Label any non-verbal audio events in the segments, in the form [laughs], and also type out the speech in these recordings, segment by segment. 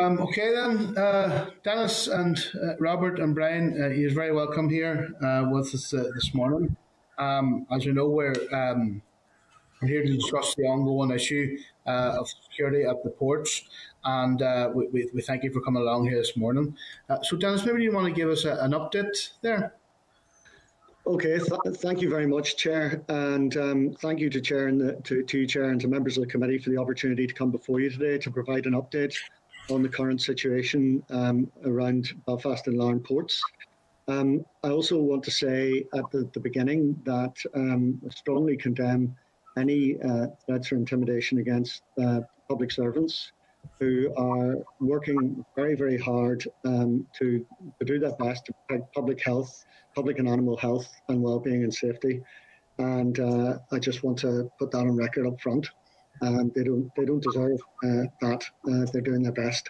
Um, okay then, uh, Dennis and uh, Robert and Brian, uh, you're very welcome here uh, with us uh, this morning. Um, as you know, we're, um, we're here to discuss the ongoing issue uh, of security at the ports, and we, we, we thank you for coming along here this morning. So, Dennis, maybe you want to give us a, an update there? Okay, th thank you very much, Chair, and um, thank you to Chair and the, to, to Chair, and to members of the committee for the opportunity to come before you today to provide an update on the current situation um, around Belfast and Larne ports. Um, I also want to say at the, the beginning that um, I strongly condemn any uh, threats or intimidation against uh, public servants who are working very, very hard um, to, to do their best to protect public health, public and animal health and well-being and safety. And uh, I just want to put that on record up front. Um, they don't they don't deserve uh, that. Uh, they're doing their best.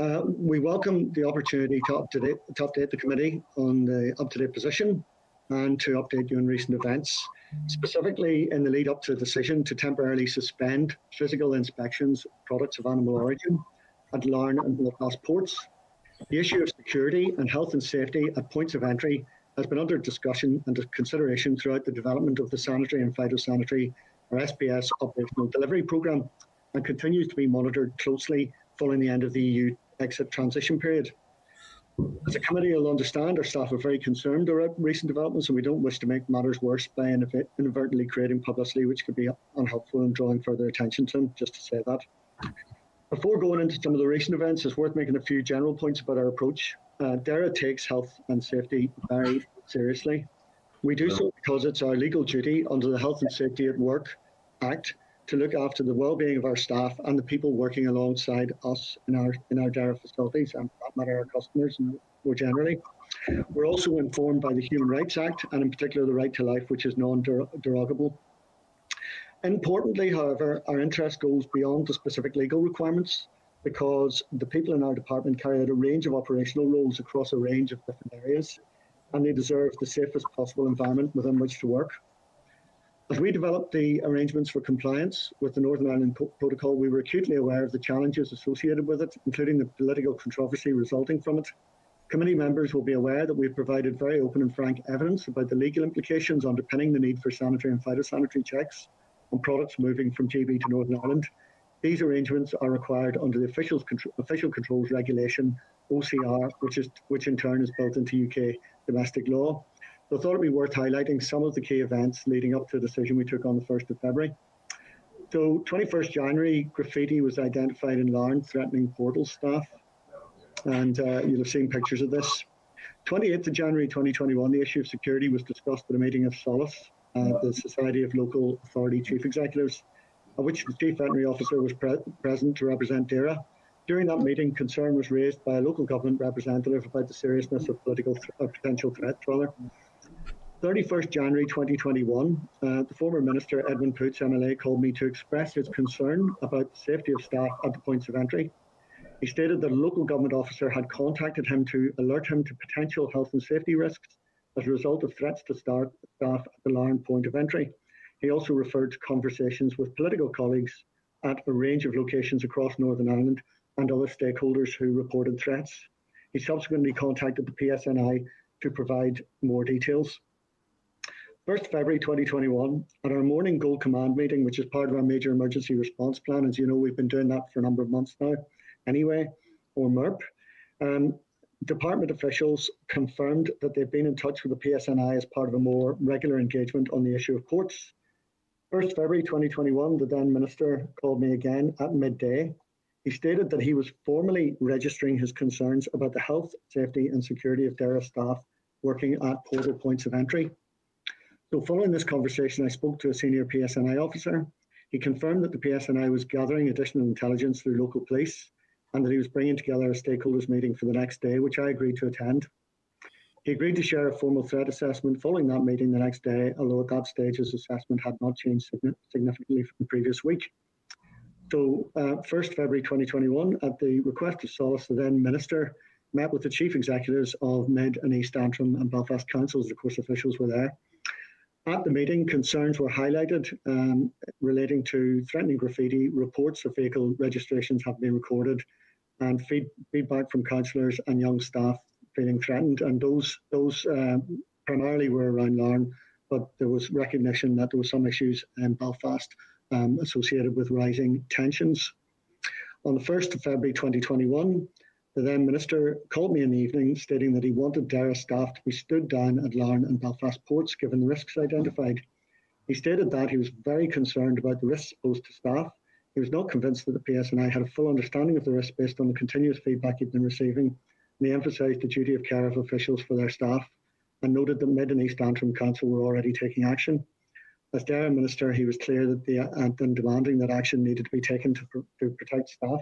Uh, we welcome the opportunity to update, to update the committee on the up-to-date position and to update you on recent events, specifically in the lead up to the decision to temporarily suspend physical inspections products of animal origin at Larne and Belfast ports. The issue of security and health and safety at points of entry has been under discussion and consideration throughout the development of the sanitary and phytosanitary or SPS operational delivery programme and continues to be monitored closely following the end of the EU exit transition period. As a committee, you'll understand our staff are very concerned about recent developments and we don't wish to make matters worse by inadvertently creating publicity which could be unhelpful and drawing further attention to them, just to say that. Before going into some of the recent events, it's worth making a few general points about our approach. Uh, DAERA takes health and safety very seriously. We do so because it's our legal duty under the Health and Safety at Work Act to look after the well-being of our staff and the people working alongside us in our in our DAERA facilities and that matter our customers more generally. We're also informed by the Human Rights Act and in particular the right to life, which is non-derogable. Importantly, however, our interest goes beyond the specific legal requirements because the people in our department carry out a range of operational roles across a range of different areas and they deserve the safest possible environment within which to work. As we developed the arrangements for compliance with the Northern Ireland Protocol, we were acutely aware of the challenges associated with it, including the political controversy resulting from it. Committee members will be aware that we've provided very open and frank evidence about the legal implications underpinning the need for sanitary and phytosanitary checks on products moving from GB to Northern Ireland. These arrangements are required under the Official, Official Controls Regulation, OCR, which, is, which in turn is built into UK domestic law. So I thought it'd be worth highlighting some of the key events leading up to the decision we took on the 1st of February. So 21st January, graffiti was identified in Larne threatening portal staff. And uh, you'll have seen pictures of this. 28th of January 2021, the issue of security was discussed at a meeting of SOLACE, the Society of Local Authority Chief Executives, of which the Chief Veterinary Officer was pre present to represent DAERA. During that meeting, concern was raised by a local government representative about the seriousness of political th potential threats, rather. 31st January 2021, uh, the former Minister Edwin Poots MLA called me to express his concern about the safety of staff at the points of entry. He stated that a local government officer had contacted him to alert him to potential health and safety risks as a result of threats to staff at the Larne point of entry. He also referred to conversations with political colleagues at a range of locations across Northern Ireland and other stakeholders who reported threats. He subsequently contacted the PSNI to provide more details. 1st February 2021, at our morning Gold Command meeting, which is part of our major emergency response plan, as you know, we've been doing that for a number of months now, anyway, or MERP, um, department officials confirmed that they've been in touch with the PSNI as part of a more regular engagement on the issue of ports. 1st February 2021, the then minister called me again at midday. He stated that he was formally registering his concerns about the health, safety, and security of DAERA staff working at portal points of entry. So following this conversation, I spoke to a senior PSNI officer. He confirmed that the PSNI was gathering additional intelligence through local police and that he was bringing together a stakeholders meeting for the next day, which I agreed to attend. He agreed to share a formal threat assessment following that meeting the next day, although at that stage his assessment had not changed significantly from the previous week. So, uh, 1st February 2021, at the request of Solace, the then Minister met with the chief executives of Mid and East Antrim and Belfast councils, of course officials were there, At the meeting, concerns were highlighted um, relating to threatening graffiti. Reports of vehicle registrations have been recorded, and feed, feedback from councillors and young staff feeling threatened. And those those um, primarily were around Larne, but there was recognition that there were some issues in Belfast um, associated with rising tensions. On the 1st of February 2021, the then minister called me in the evening stating that he wanted DAERA staff to be stood down at Larne and Belfast ports given the risks identified. He stated that he was very concerned about the risks posed to staff. He was not convinced that the PSNI had a full understanding of the risk based on the continuous feedback he'd been receiving. And he emphasised the duty of care of officials for their staff and noted that Mid and East Antrim Council were already taking action. As DAERA Minister, he was clear that the, and demanding that action needed to be taken to, to protect staff.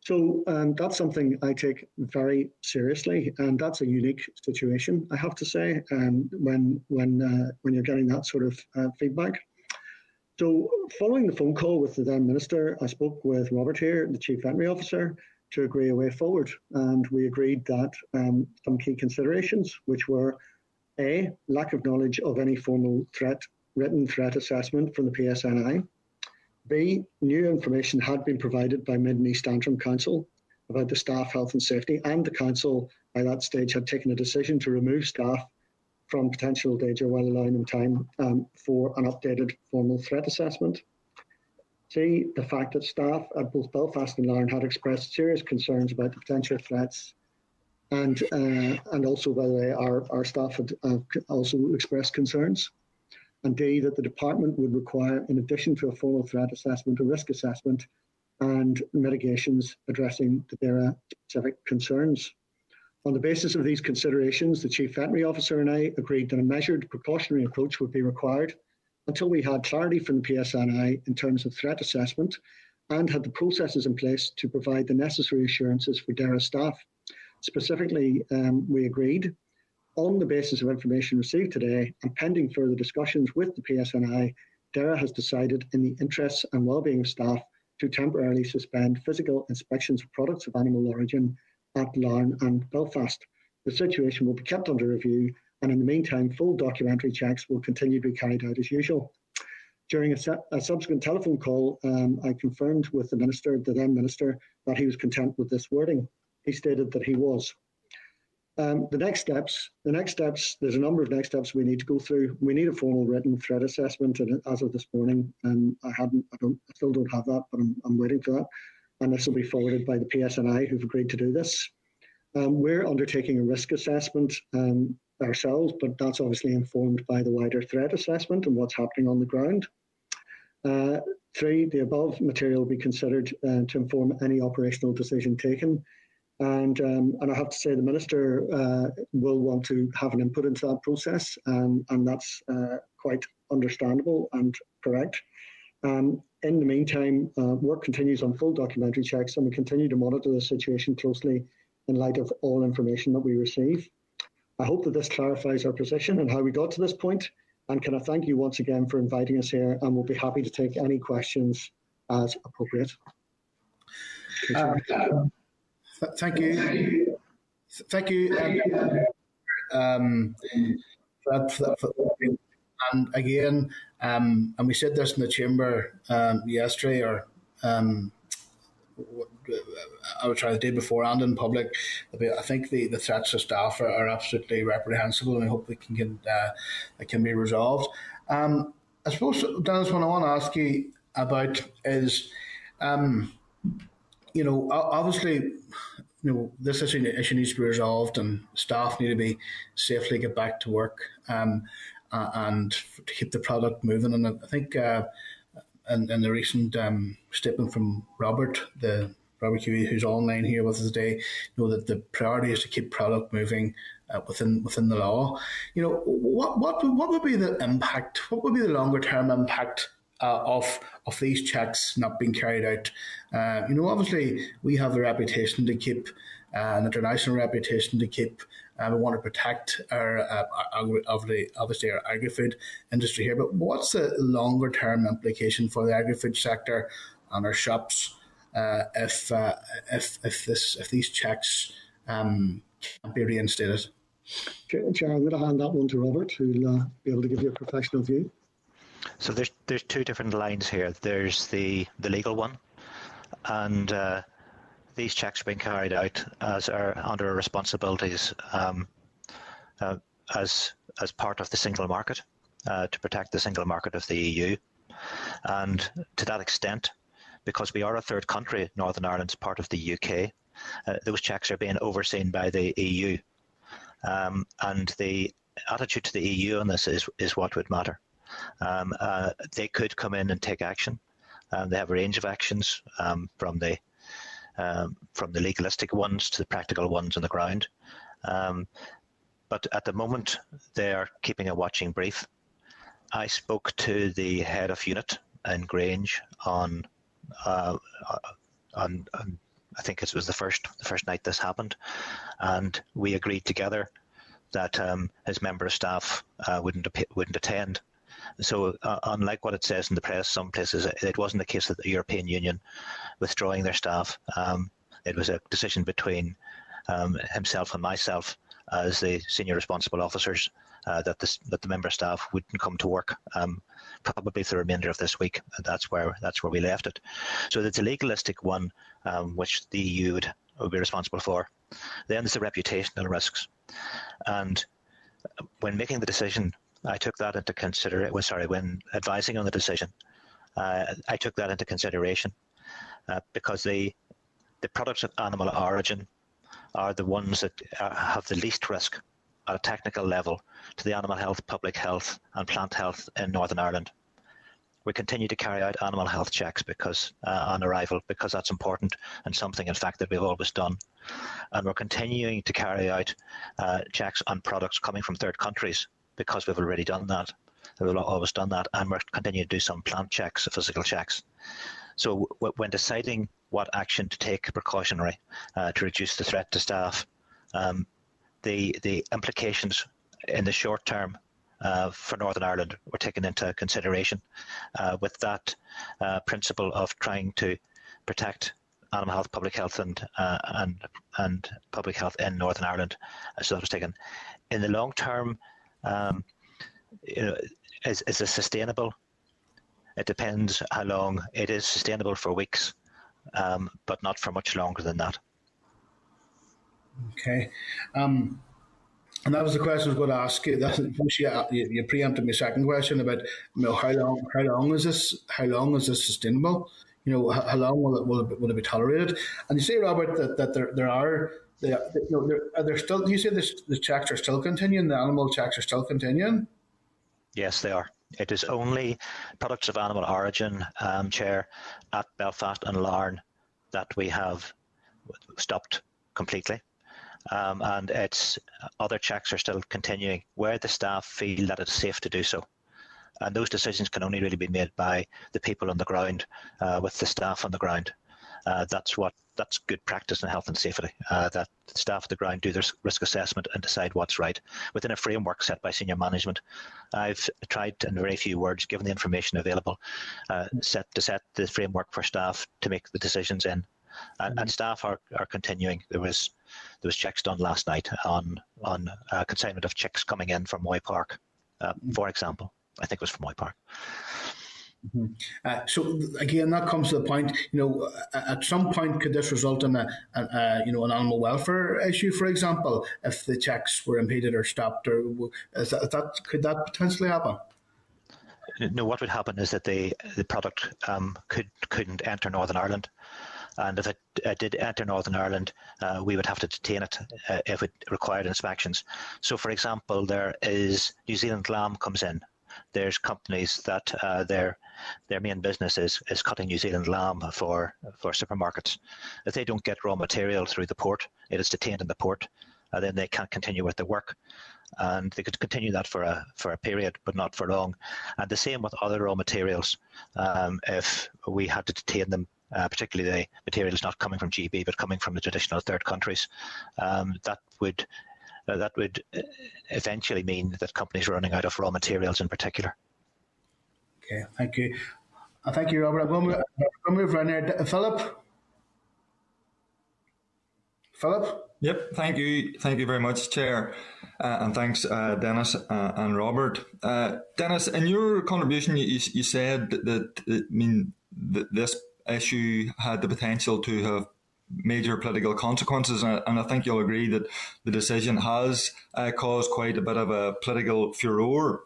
So um, that's something I take very seriously, and that's a unique situation, I have to say, um, when when uh, when you're getting that sort of uh, feedback. So, following the phone call with the then minister, I spoke with Robert here, the chief veterinary officer, to agree a way forward, and we agreed that um, some key considerations, which were a lack of knowledge of any formal threat written threat assessment from the PSNI B, new information had been provided by Mid and East Antrim Council about the staff health and safety, and the council by that stage had taken a decision to remove staff from potential danger while allowing them time um, for an updated formal threat assessment. C, the fact that staff at both Belfast and Larne had expressed serious concerns about the potential threats and uh, and also, by the way, our, our staff had uh, also expressed concerns and D, that the department would require, in addition to a formal threat assessment, a risk assessment and mitigations addressing the DAERA specific concerns. On the basis of these considerations, the Chief Veterinary Officer and I agreed that a measured precautionary approach would be required until we had clarity from the PSNI in terms of threat assessment and had the processes in place to provide the necessary assurances for DAERA staff. Specifically, um, we agreed on the basis of information received today and pending further discussions with the PSNI, DAERA has decided in the interests and well-being of staff to temporarily suspend physical inspections of products of animal origin at and Belfast. The situation will be kept under review and in the meantime, full documentary checks will continue to be carried out as usual. During a, a subsequent telephone call, um, I confirmed with the Minister, the then Minister, that he was content with this wording. He stated that he was. Um, the next steps, the next steps, there's a number of next steps we need to go through. We need a formal written threat assessment, and as of this morning, um, I hadn't, I don't, I still don't have that, but I'm, I'm waiting for that. And this will be forwarded by the PSNI, who've agreed to do this. Um, we're undertaking a risk assessment um, ourselves, but that's obviously informed by the wider threat assessment and what's happening on the ground. Uh, three, the above material will be considered uh, to inform any operational decision taken and, um, and I have to say, the Minister uh, will want to have an input into that process, um, and that's uh, quite understandable and correct. Um, in the meantime, uh, work continues on full documentary checks, and we continue to monitor the situation closely in light of all information that we receive. I hope that this clarifies our position and how we got to this point. And can I thank you once again for inviting us here, and we'll be happy to take any questions as appropriate. Uh, thank you. Thank you. Um, for for for and again, um, and we said this in the chamber um, yesterday, or um, I would try the day before and in public. I think the, the threats to staff are, are absolutely reprehensible, and I hope they can, can uh, they can be resolved. Um, I suppose, Dennis, what I want to ask you about is, um, you know, obviously you know, this issue, issue needs to be resolved and staff need to be safely get back to work um, uh, and to keep the product moving. And I think uh, in, in the recent um, statement from Robert, the Robert Huey, who's online here with us today, you know that the priority is to keep product moving uh, within within the law. You know, what what what would be the impact? What would be the longer term impact uh, of of these checks not being carried out. Uh, you know, obviously we have a reputation to keep, uh, an international reputation to keep. Uh, we want to protect our, uh, our obviously our agri-food industry here. But what's the longer term implication for the agri-food sector and our shops uh, if if if this if these checks um, can't be reinstated? Chair, I'm going to hand that one to Robert, who'll uh, be able to give you a professional view. So there's there's two different lines here. There's the the legal one, and uh, these checks are being carried out as are under our responsibilities um, uh, as as part of the single market uh, to protect the single market of the EU, and to that extent, because we are a third country, Northern Ireland's part of the UK, uh, those checks are being overseen by the EU, um, and the attitude to the EU on this is is what would matter. Um, uh, they could come in and take action. Um, they have a range of actions um, from the um, from the legalistic ones to the practical ones on the ground. Um, but at the moment, they are keeping a watching brief. I spoke to the head of unit in Grange on, uh, on, on I think it was the first the first night this happened, and we agreed together that um, his member of staff uh, wouldn't wouldn't attend. So, uh, unlike what it says in the press, some places it wasn't the case of the European Union withdrawing their staff. Um, it was a decision between um, himself and myself as the senior responsible officers uh, that, this, that the member staff wouldn't come to work um, probably for the remainder of this week. That's where that's where we left it. So it's a legalistic one, um, which the EU would, would be responsible for. Then there's the reputational risks, and when making the decision, I took that into. Well, sorry, when advising on the decision, uh, I took that into consideration uh, because the the products of animal origin are the ones that uh, have the least risk at a technical level to the animal health, public health, and plant health in Northern Ireland. We continue to carry out animal health checks because uh, on arrival because that's important and something, in fact, that we've always done. And we're continuing to carry out uh, checks on products coming from third countries because we've already done that. We've always done that, and we're continuing to do some plant checks, physical checks. So when deciding what action to take precautionary uh, to reduce the threat to staff, um, the the implications in the short term uh, for Northern Ireland were taken into consideration uh, with that uh, principle of trying to protect animal health, public health, and uh, and and public health in Northern Ireland. So that was taken. In the long term, um, you know, is, is this sustainable? It depends how long it is sustainable for weeks, um, but not for much longer than that. Okay. Um, and that was the question I was going to ask you. [laughs] That, you, you preempted my second question about you know how long how long is this how long is this sustainable? You know how, how long will it, will it will it be tolerated? And you say Robert that, that there there are they, you know, they're, are there still? You say this, the checks are still continuing. The animal checks are still continuing. Yes, they are. It is only products of animal origin, um, chair, at Belfast and Larne that we have stopped completely. Um, and it's other checks are still continuing where the staff feel that it's safe to do so. And those decisions can only really be made by the people on the ground, uh, with the staff on the ground. Uh, that's what that's good practice in health and safety. Uh, that staff at the ground do their risk assessment and decide what's right within a framework set by senior management. I've tried, in very few words, given the information available, uh, set to set the framework for staff to make the decisions in, and, mm-hmm. and staff are, are continuing. There was there was checks done last night on on uh, consignment of chicks coming in from Moy Park, uh, mm-hmm. for example. I think it was from Moy Park. Mm-hmm. Uh, so again, that comes to the point. You know, at some point, could this result in a, a, a, you know an animal welfare issue, for example, if the checks were impeded or stopped, or is that, is that could that potentially happen? No, what would happen is that the the product um, could couldn't enter Northern Ireland, and if it uh, did enter Northern Ireland, uh, we would have to detain it uh, if it required inspections. So, for example, there is New Zealand lamb comes in there's companies that uh, their their main business is, is cutting New Zealand lamb for for supermarkets. If they don't get raw material through the port, it is detained in the port, uh, then they can't continue with the work. And they could continue that for a for a period, but not for long. And the same with other raw materials. Um, if we had to detain them uh, particularly the materials not coming from GB but coming from the traditional third countries, um, that would uh, that would uh, eventually mean that companies are running out of raw materials in particular. Okay, thank you. Uh, thank you, Robert. I'm going to move, around there. Philip? Philip? Yep, thank you. Thank you very much, Chair. Uh, and thanks, uh, Dennis uh, and Robert. Uh, Dennis, in your contribution, you, you said that, that I mean, that this issue had the potential to have major political consequences. And I think you'll agree that the decision has uh, caused quite a bit of a political furor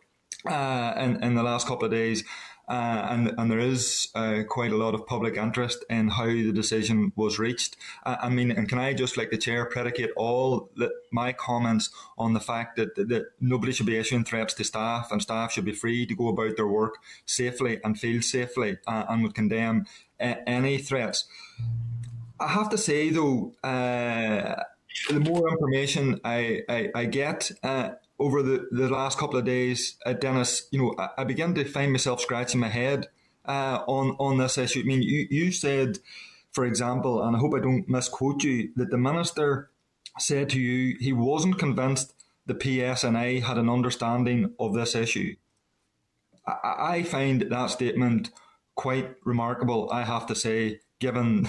uh, in, in the last couple of days. Uh, and and there is uh, quite a lot of public interest in how the decision was reached. Uh, I mean, and can I just, like the chair, predicate all the, my comments on the fact that, that, that nobody should be issuing threats to staff, and staff should be free to go about their work safely and feel safely, uh, and would condemn any threats. I have to say though, uh, the more information I I, I get uh, over the, the last couple of days, uh, Dennis, you know, I, I begin to find myself scratching my head uh, on on this issue. I mean, you you said, for example, and I hope I don't misquote you, that the minister said to you he wasn't convinced the PSNI had an understanding of this issue. I, I find that statement quite remarkable. I have to say, given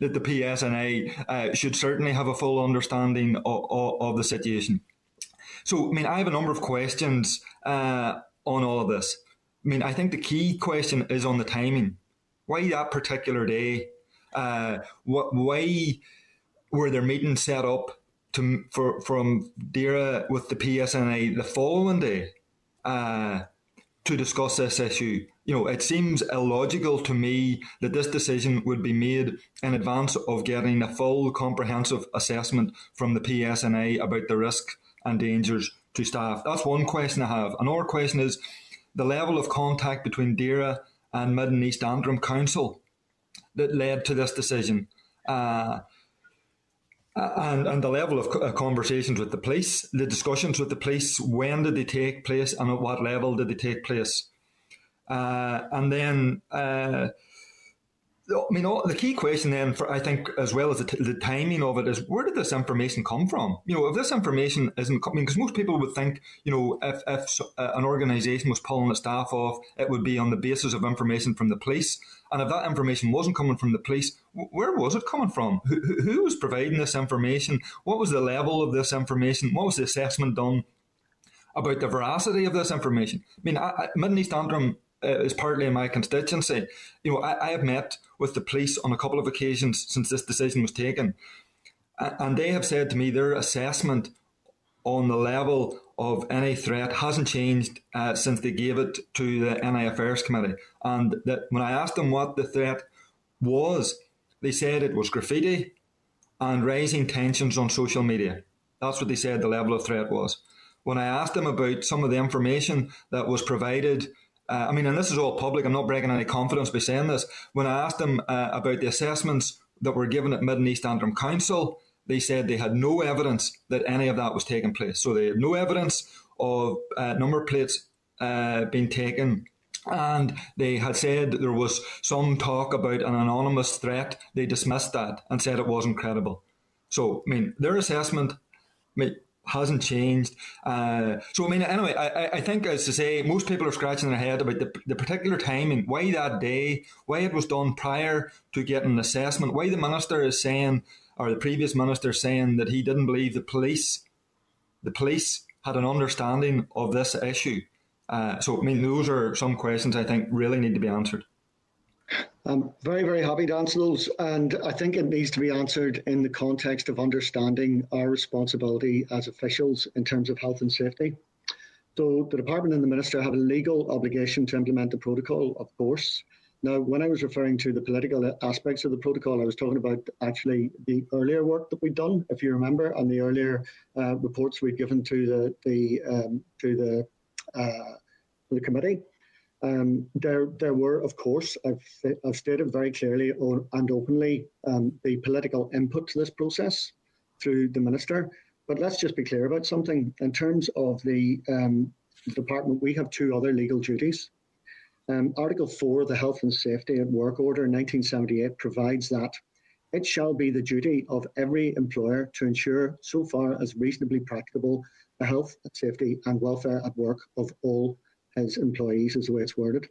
that the PSNI uh, should certainly have a full understanding of, of, of, the situation. So, I mean, I have a number of questions uh, on all of this. I mean, I think the key question is on the timing. Why that particular day? Uh, what? Why were their meetings set up to for from DAERA with the PSNI the following day uh, to discuss this issue? you know, it seems illogical to me that this decision would be made in advance of getting a full comprehensive assessment from the PSNI about the risk and dangers to staff. That's one question I have. Another question is the level of contact between DAERA and Mid and East Antrim Council that led to this decision. Uh, and, and the level of conversations with the police, the discussions with the police, when did they take place and at what level did they take place? Uh, and then, uh, I mean, all, the key question then, for I think, as well as the, t- the, timing of it, is where did this information come from? You know, if this information isn't coming, because most people would think, you know, if, if uh, an organisation was pulling its staff off, it would be on the basis of information from the police. And if that information wasn't coming from the police, where was it coming from? Who, who was providing this information? What was the level of this information? What was the assessment done about the veracity of this information? I mean, I, I, East Antrim uh, is partly in my constituency. You know, I, I, have met with the police on a couple of occasions since this decision was taken, and they have said to me their assessment on the level of any threat hasn't changed uh, since they gave it to the NI Affairs Committee. And that when I asked them what the threat was, they said it was graffiti and raising tensions on social media. That's what they said the level of threat was. When I asked them about some of the information that was provided uh, I mean, and this is all public. I'm not breaking any confidence by saying this. When I asked them uh, about the assessments that were given at Mid and East Antrim Council, they said they had no evidence that any of that was taking place. So they had no evidence of uh, number plates uh, being taken. And they had said there was some talk about an anonymous threat. They dismissed that and said it wasn't credible. So, I mean, their assessment, I mean, hasn't changed. Uh, so I mean, anyway, I, I think as to say, most people are scratching their head about the, the particular timing, why that day, why it was done prior to getting an assessment, why the minister is saying, or the previous minister saying that he didn't believe the police, the police had an understanding of this issue. Uh, so I mean, those are some questions I think really need to be answered. I'm very, very happy to answer those. And I think it needs to be answered in the context of understanding our responsibility as officials in terms of health and safety. So the department and the minister have a legal obligation to implement the protocol, of course. Now, when I was referring to the political aspects of the protocol, I was talking about actually the earlier work that we've done, if you remember, and the earlier uh, reports we've given to the, the um, to the uh, the committee. Um, there, there were, of course, I've, I've stated very clearly and openly um, the political input to this process through the minister. But let's just be clear about something. In terms of the um, department, we have two other legal duties. Um, Article 4 of the Health and Safety at Work Order 1978 provides that it shall be the duty of every employer to ensure, so far as reasonably practicable, the health, safety, and welfare at work of all his employees, is the way it's worded.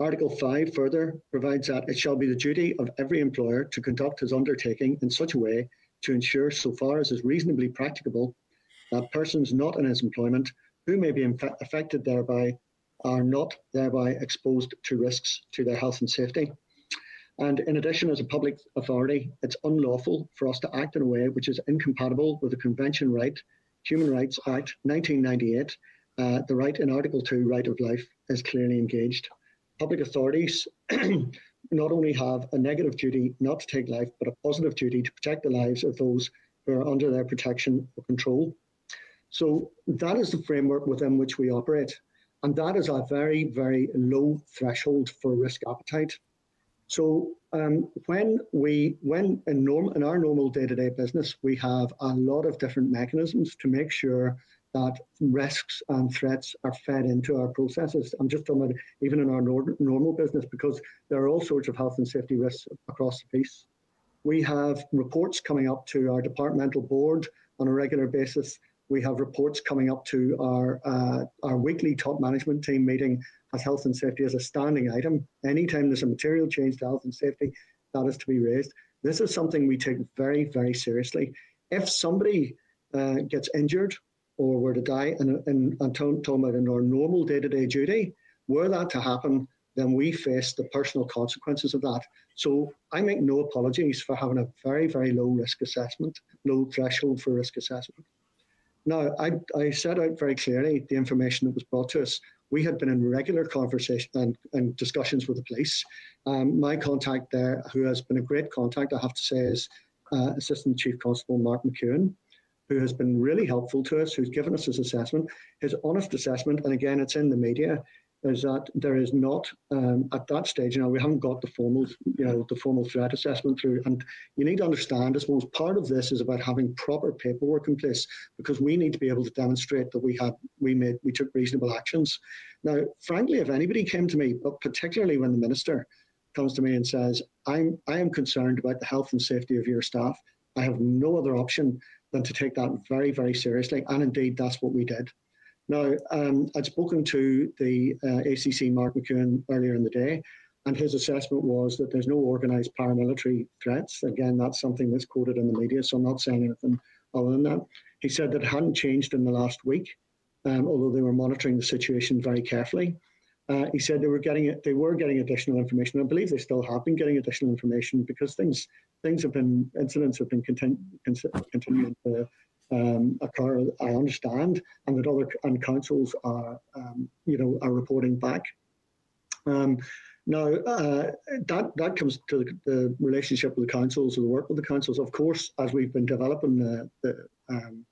Article 5 further provides that it shall be the duty of every employer to conduct his undertaking in such a way to ensure, so far as is reasonably practicable, that persons not in his employment who may be affected thereby are not thereby exposed to risks to their health and safety. And in addition, as a public authority, it's unlawful for us to act in a way which is incompatible with the Convention Right, Human Rights Act 1998. Uh, the right in Article 2, right of life, is clearly engaged. Public authorities [clears throat] not only have a negative duty not to take life, but a positive duty to protect the lives of those who are under their protection or control. So that is the framework within which we operate. And that is a very, very low threshold for risk appetite. So um, when we, when in, norm, in our normal day-to-day business, we have a lot of different mechanisms to make sure that risks and threats are fed into our processes. I'm just talking about even in our nor- normal business because there are all sorts of health and safety risks across the piece. We have reports coming up to our departmental board on a regular basis we have reports coming up to our uh, our weekly top management team meeting as health and safety as a standing item. Anytime there's a material change to health and safety, that is to be raised. This is something we take very, very seriously. If somebody uh, gets injured or were to die, and, and, and talking about in our normal day-to-day duty, were that to happen, then we face the personal consequences of that. So I make no apologies for having a very, very low risk assessment, low threshold for risk assessment. Now, I, I set out very clearly the information that was brought to us. We had been in regular conversation and, and discussions with the police. Um, my contact there, who has been a great contact, I have to say, is uh, Assistant Chief Constable Mark McEwan, who has been really helpful to us, who's given us his assessment, his honest assessment, and again, it's in the media is that there is not um, at that stage. You know, we haven't got the formal, you know, the formal threat assessment through, and you need to understand. I suppose part of this is about having proper paperwork in place because we need to be able to demonstrate that we had, we made, we took reasonable actions. Now, frankly, if anybody came to me, but particularly when the minister comes to me and says, "I'm, I am concerned about the health and safety of your staff," I have no other option than to take that very, very seriously, and indeed, that's what we did. Now, um, I'd spoken to the uh, ACC Mark McEwan earlier in the day, and his assessment was that there's no organised paramilitary threats. Again, that's something that's quoted in the media, so I'm not saying anything other than that. He said that it hadn't changed in the last week, um, although they were monitoring the situation very carefully. Uh, he said they were getting they were getting additional information. I believe they still have been getting additional information because things things have been incidents have been continu- continuing to um, occur, I understand, and that other and councils are, um, you know, are reporting back. Um, now, uh, that that comes to the, the, relationship with the councils or the work with the councils. Of course, as we've been developing the the, um,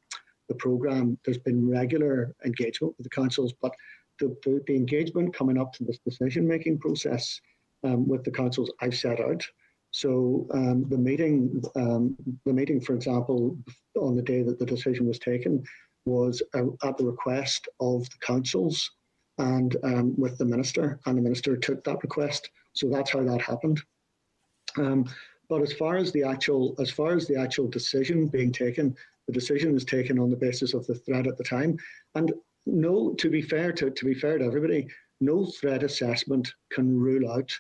the program, there's been regular engagement with the councils, but the, the, the engagement coming up to this decision making process um, with the councils I've set out so um, the meeting, um, the meeting, for example, on the day that the decision was taken, was uh, at the request of the councils and um, with the minister, and the minister took that request. So that's how that happened. Um, but as far as the actual, as far as the actual decision being taken, the decision is taken on the basis of the threat at the time. And no, to be fair to, to be fair to everybody, no threat assessment can rule out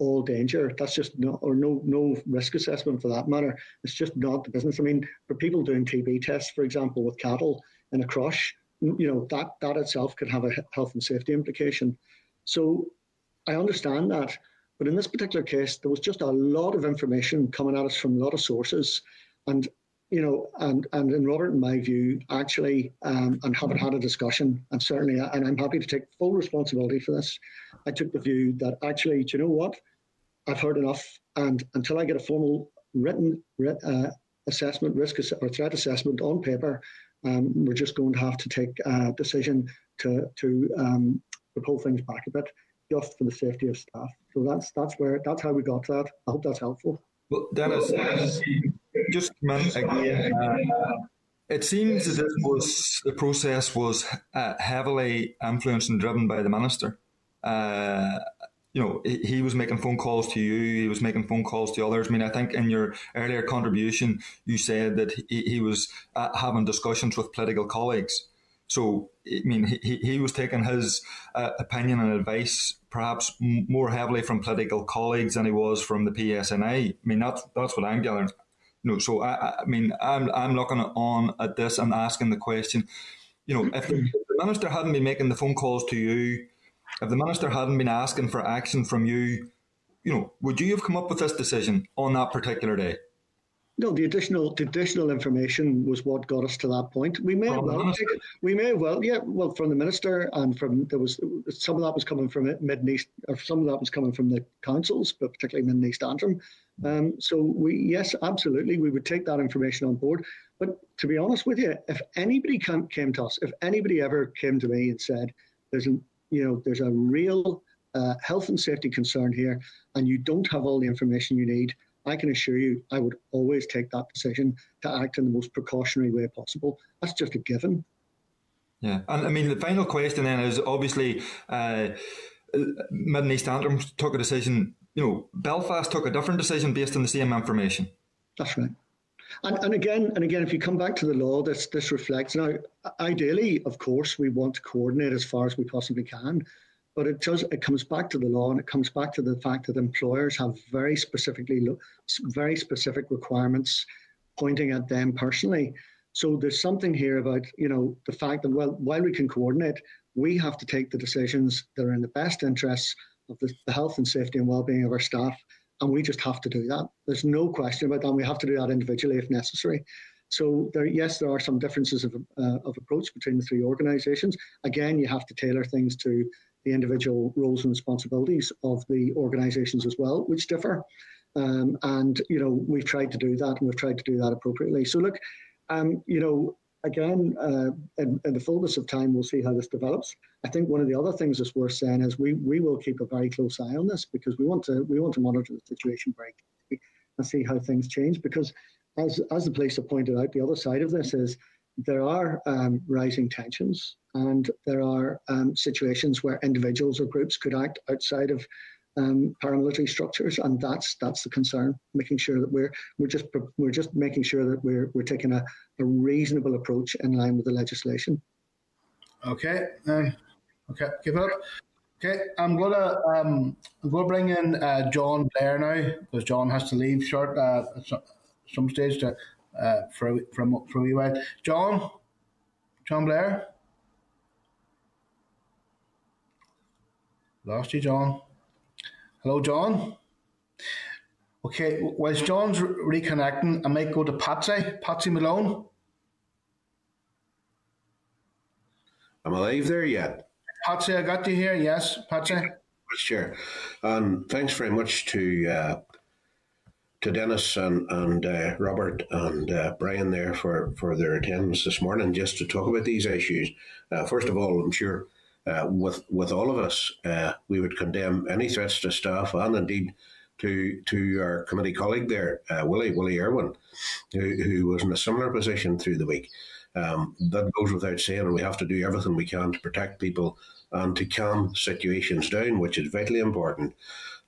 all danger. That's just not, or no, no risk assessment for that matter. It's just not the business. I mean, for people doing TB tests, for example, with cattle in a crush, you know, that, that itself could have a health and safety implication. So I understand that. But in this particular case, there was just a lot of information coming at us from a lot of sources. And, you know, and, and in Robert, in my view, actually, um, and having had a discussion, and certainly, and I'm happy to take full responsibility for this, I took the view that actually, do you know what? I've heard enough, and until I get a formal written uh, assessment, risk ass- or threat assessment on paper, um, we're just going to have to take a decision to to um, pull things back a bit, just for the safety of staff. So that's that's where that's how we got that. I hope that's helpful. Well, Dennis, just again. Uh, it seems that if was the process was uh, heavily influenced and driven by the minister. Uh, you know, he was making phone calls to you, he was making phone calls to others. I mean, I think in your earlier contribution, you said that he, he was uh, having discussions with political colleagues. So, I mean, he, he was taking his uh, opinion and advice perhaps more heavily from political colleagues than he was from the PSNI. I mean, that's, that's what I'm gathering. You know, so I, I mean, I'm I'm looking on at this and asking the question. You know, if the, if the minister hadn't been making the phone calls to you, if the minister hadn't been asking for action from you, you know, would you have come up with this decision on that particular day? No, the additional the additional information was what got us to that point. We may have well we may well yeah well from the minister and from there was some of that was coming from Mid East or some of that was coming from the councils, but particularly Mid East Antrim. Um, so we yes absolutely we would take that information on board. But to be honest with you, if anybody came, came to us, if anybody ever came to me and said there's a you know there's a real uh, health and safety concern here, and you don't have all the information you need I can assure you, I would always take that decision to act in the most precautionary way possible. That's just a given. Yeah, and I mean the final question then is obviously uh, Mid and East Antrim took a decision. You know, Belfast took a different decision based on the same information. That's right. And, and again, and again, if you come back to the law, this this reflects now. Ideally, of course, we want to coordinate as far as we possibly can. But it does. It comes back to the law, and it comes back to the fact that employers have very specifically, very specific requirements pointing at them personally. So there's something here about you know the fact that well, while we can coordinate, we have to take the decisions that are in the best interests of the, the health and safety and well-being of our staff, and we just have to do that. There's no question about that. We have to do that individually if necessary. So there, yes, there are some differences of, uh, of approach between the three organisations. Again, you have to tailor things to the individual roles and responsibilities of the organisations as well, which differ. Um, and you know we've tried to do that, and we've tried to do that appropriately. So look, um, you know, again, uh, in, in, the fullness of time, we'll see how this develops. I think one of the other things that's worth saying is we we will keep a very close eye on this because we want to we want to monitor the situation very and see how things change. Because as as the police have pointed out, the other side of this is there are um, rising tensions and there are um, situations where individuals or groups could act outside of um, paramilitary structures, and that's that's the concern. Making sure that we're we're just we're just making sure that we're we're taking a, a reasonable approach in line with the legislation. Okay, uh, okay, give up. Okay, I'm gonna um, I'm gonna bring in uh, John Blair now because John has to leave short uh, at some stage to uh, for from for a wee while. John, John Blair. Lost you, John. Hello, John. Okay, whilst John's reconnecting, I might go to Patsy, Patsy McGlone. I'm I live there yet? Patsy, I got you here. Yes, Patsy. Sure. Um, thanks very much to uh, to Dennis and and uh, Robert and uh, Brian there for, for their attendance this morning, just to talk about these issues. Uh, first of all, I'm sure uh, with with all of us, uh, we would condemn any threats to staff and indeed to to our committee colleague there, uh, Willie Willie Irwin, who, who was in a similar position through the week. Um, that goes without saying, and we have to do everything we can to protect people and to calm situations down, which is vitally important.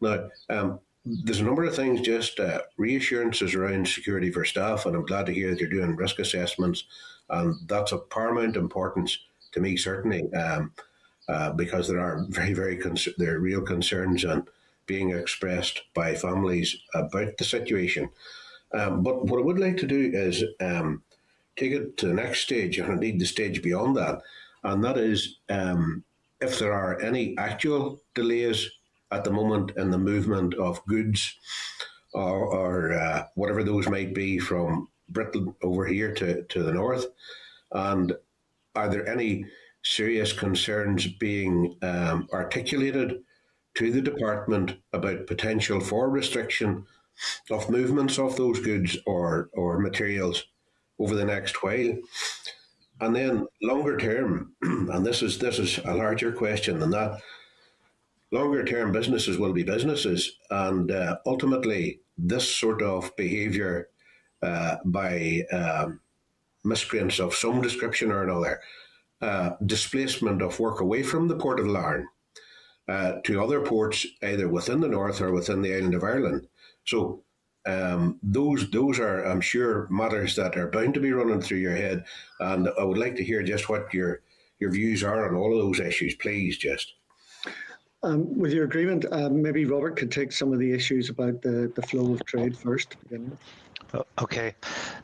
Now, um, there's a number of things, just uh, reassurances around security for staff, and I'm glad to hear that you're doing risk assessments, and that's of paramount importance to me, certainly. Um, uh, because there are very, very there are real concerns and being expressed by families about the situation. Um, but what I would like to do is um, take it to the next stage, and indeed the stage beyond that, and that is um, if there are any actual delays at the moment in the movement of goods or, or uh, whatever those might be from Britain over here to, to the north, and are there any serious concerns being um, articulated to the department about potential for restriction of movements of those goods or, or materials over the next while. And then longer term, [clears throat] and this is this is a larger question than that. Longer term businesses will be businesses, and uh, ultimately, this sort of behaviour uh, by um, miscreants of some description or another uh, displacement of work away from the port of Larne uh, to other ports, either within the north or within the island of Ireland. So um, those those are, I'm sure, matters that are bound to be running through your head, and I would like to hear just what your your views are on all of those issues, please. Just Um, with your agreement, um, maybe Robert could take some of the issues about the, the flow of trade first to begin with. O- Okay,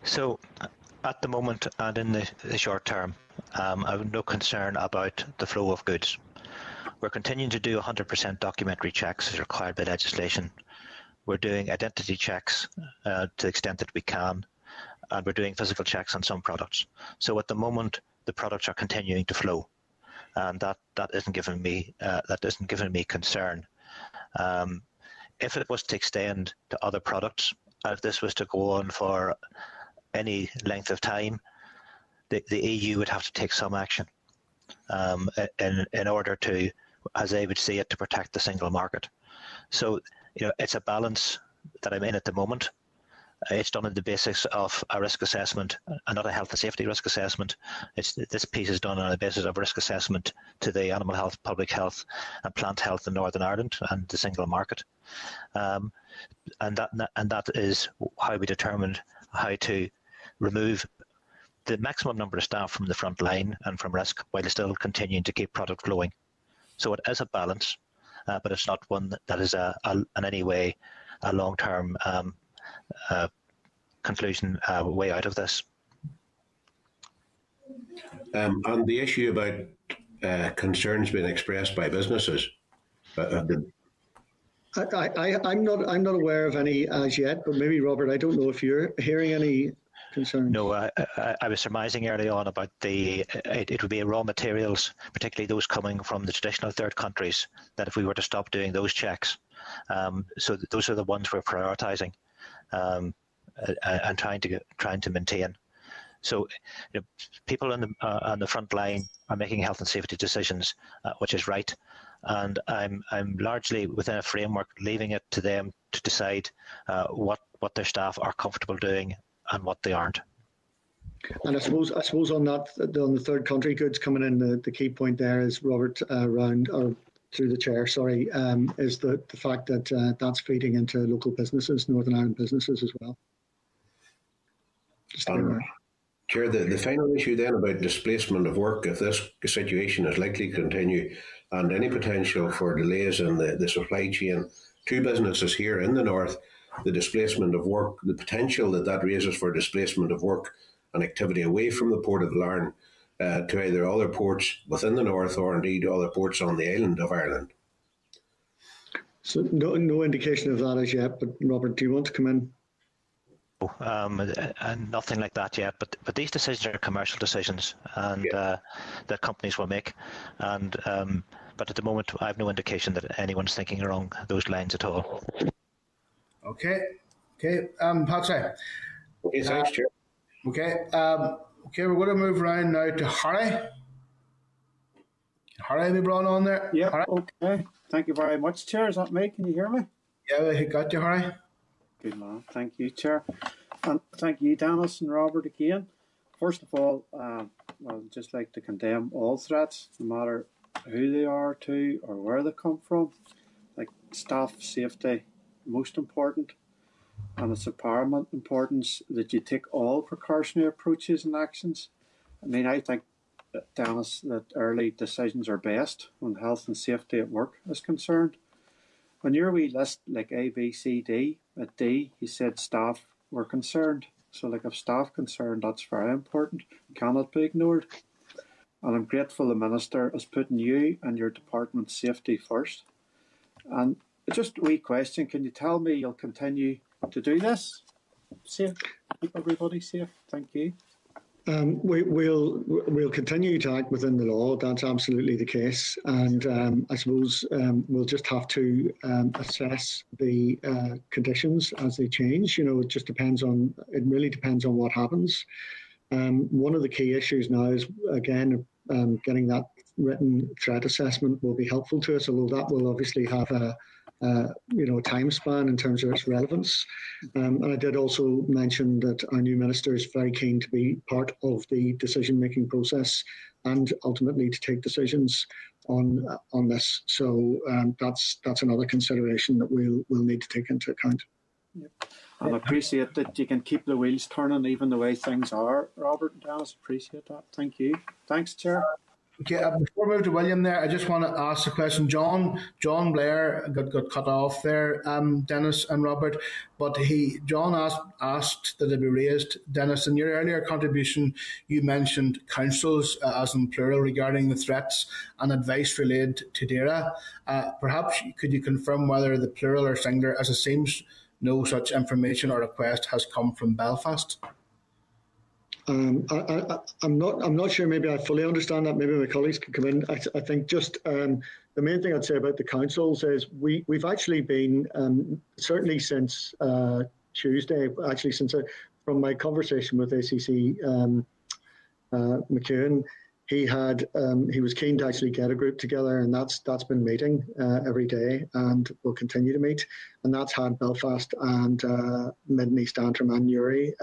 so uh, at the moment and in the, the short term, um, I have no concern about the flow of goods. We're continuing to do 100% documentary checks as required by legislation. We're doing identity checks uh, to the extent that we can, and we're doing physical checks on some products. So at the moment, the products are continuing to flow, and that, that isn't giving me uh, that isn't giving me concern. Um, if it was to extend to other products, if this was to go on for any length of time, the, the EU would have to take some action um, in in order to, as they would see it, to protect the single market. So you know it's a balance that I'm in at the moment. It's done on the basis of a risk assessment and not a health and safety risk assessment. It's this piece is done on the basis of risk assessment to the animal health, public health, and plant health in Northern Ireland and the single market. Um, and that and that is how we determined how to remove the maximum number of staff from the front line and from risk while still continuing to keep product flowing. So it is a balance, uh, but it's not one that is a, a in any way a long-term um, uh, conclusion uh, way out of this. Um, and the issue about uh, concerns being expressed by businesses. Uh, uh, the, I, I, I'm not I'm not aware of any as yet, but maybe Robert, I don't know if you're hearing any No, I, I, I was surmising early on about the it, it would be raw materials, particularly those coming from the traditional third countries. That if we were to stop doing those checks, um, so th- those are the ones we're prioritising um, and trying to trying to maintain. So, you know, people on the uh, on the front line are making health and safety decisions, uh, which is right, and I'm I'm largely within a framework, leaving it to them to decide uh, what what their staff are comfortable doing and what they aren't. And I suppose I suppose on that on the third country goods coming in, the, the key point there is Robert uh, round or through the chair, sorry, um, is the the fact that uh, that's feeding into local businesses, Northern Ireland businesses as well. Just Um. Chair, the, the final issue then about displacement of work, if this situation is likely to continue and any potential for delays in the, the supply chain to businesses here in the north, the displacement of work, the potential that that raises for displacement of work and activity away from the port of Larne uh, to either other ports within the north or indeed other ports on the island of Ireland. So no no indication of that as yet. But Robert, do you want to come in? um, and nothing like that yet. But but these decisions are commercial decisions, and Yeah. uh, that companies will make. And um, but at the moment, I have no indication that anyone's thinking along those lines at all. Okay. Okay. Um, Patsy. Okay, thanks, Chair. Okay. Um, okay, we're going to move around now to Harry. Harry, be brought on there. Yeah. Harry? okay. Thank you very much, Chair. Is that me? Can you hear me? Yeah, we got you, Harry. Good man. Thank you, Chair. And thank you, Denis and Robert, again. First of all, um, I'd just like to condemn all threats, no matter who they are to or where they come from. Like staff safety, most important. And it's of paramount importance that you take all precautionary approaches and actions. I mean, I think, uh, Denis, that early decisions are best when health and safety at work is concerned. When your wee list like A, B, C, D, at D, he said staff were concerned. So, like, if staff concerned, that's very important, cannot be ignored. And I'm grateful the Minister is putting you and your department's safety first. And just a wee question can you tell me you'll continue to do this? Safe, keep everybody safe. Thank you. Um, we, we'll we'll continue to act within the law. That's absolutely the case, and um, I suppose um, we'll just have to um, assess the uh, conditions as they change. You know, it just depends on. It really depends on what happens. Um, one of the key issues now is again um, getting that written threat assessment will be helpful to us. Although that will obviously have a uh, you know, time span in terms of its relevance. Um, and I did also mention that our new minister is very keen to be part of the decision-making process and ultimately to take decisions on uh, on this. So um, that's that's another consideration that we'll we'll need to take into account. And I appreciate that you can keep the wheels turning even the way things are. Robert and Denis, appreciate that. Thank you. Thanks, Chair. Okay, uh, before we move to William there, I just want to ask a question. John John Blair got, got cut off there, um, Denis and Robert, but he John asked asked that it be raised. Denis, in your earlier contribution, you mentioned councils uh, as in plural regarding the threats and advice related to DAERA. Uh, perhaps could you confirm whether the plural or singular, as it seems no such information or request has come from Belfast? Um, I, am not. I'm not sure. Maybe I fully understand that. Maybe my colleagues can come in. I, I think just um, the main thing I'd say about the councils is we we've actually been um, certainly since uh, Tuesday. Actually, since uh, from my conversation with ACC um, uh, McEwan, he had um, he was keen to actually get a group together, and that's that's been meeting uh, every day, and will continue to meet, and that's had Belfast and uh, Mid and East Antrim and Newry.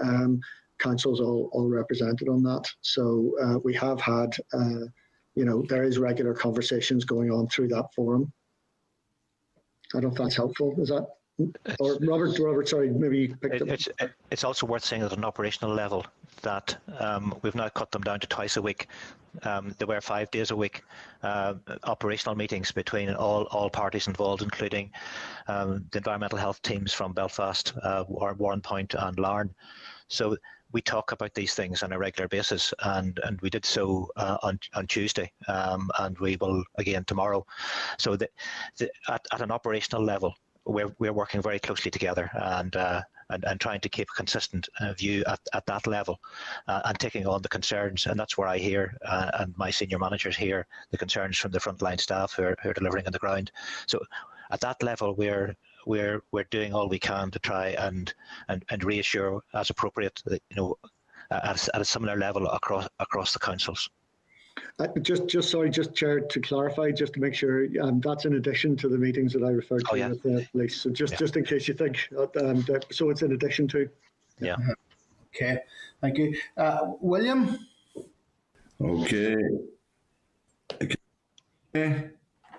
Councils all, all represented on that. So uh, we have had, uh, you know, there is regular conversations going on through that forum. I don't know if that's helpful. Is that or Robert? Robert, sorry, maybe you picked it, up. It's, it's also worth saying at an operational level that um, we've now cut them down to twice a week. Um, there were five days a week uh, operational meetings between all, all parties involved, including um, the environmental health teams from Belfast, uh, Warrenpoint, and Larne. So we talk about these things on a regular basis, and, and we did so uh, on on Tuesday, um, and we will again tomorrow. So the, the, at, at an operational level, we're we're working very closely together, and uh, and, and trying to keep a consistent uh, view at, at that level uh, and taking on the concerns. And that's where I hear, uh, and my senior managers hear, the concerns from the frontline staff who are, who are delivering on the ground. So at that level, we're we're we're doing all we can to try and and, and reassure as appropriate that you know at, at a similar level across across the councils. Uh, just, just sorry, just chair to clarify, just to make sure um, that's in addition to the meetings that I referred to oh, yeah. with the police. So just, yeah. just in case you think, um, that, so it's in addition to. Yeah. Okay, thank you, uh, William. Okay. Okay. Can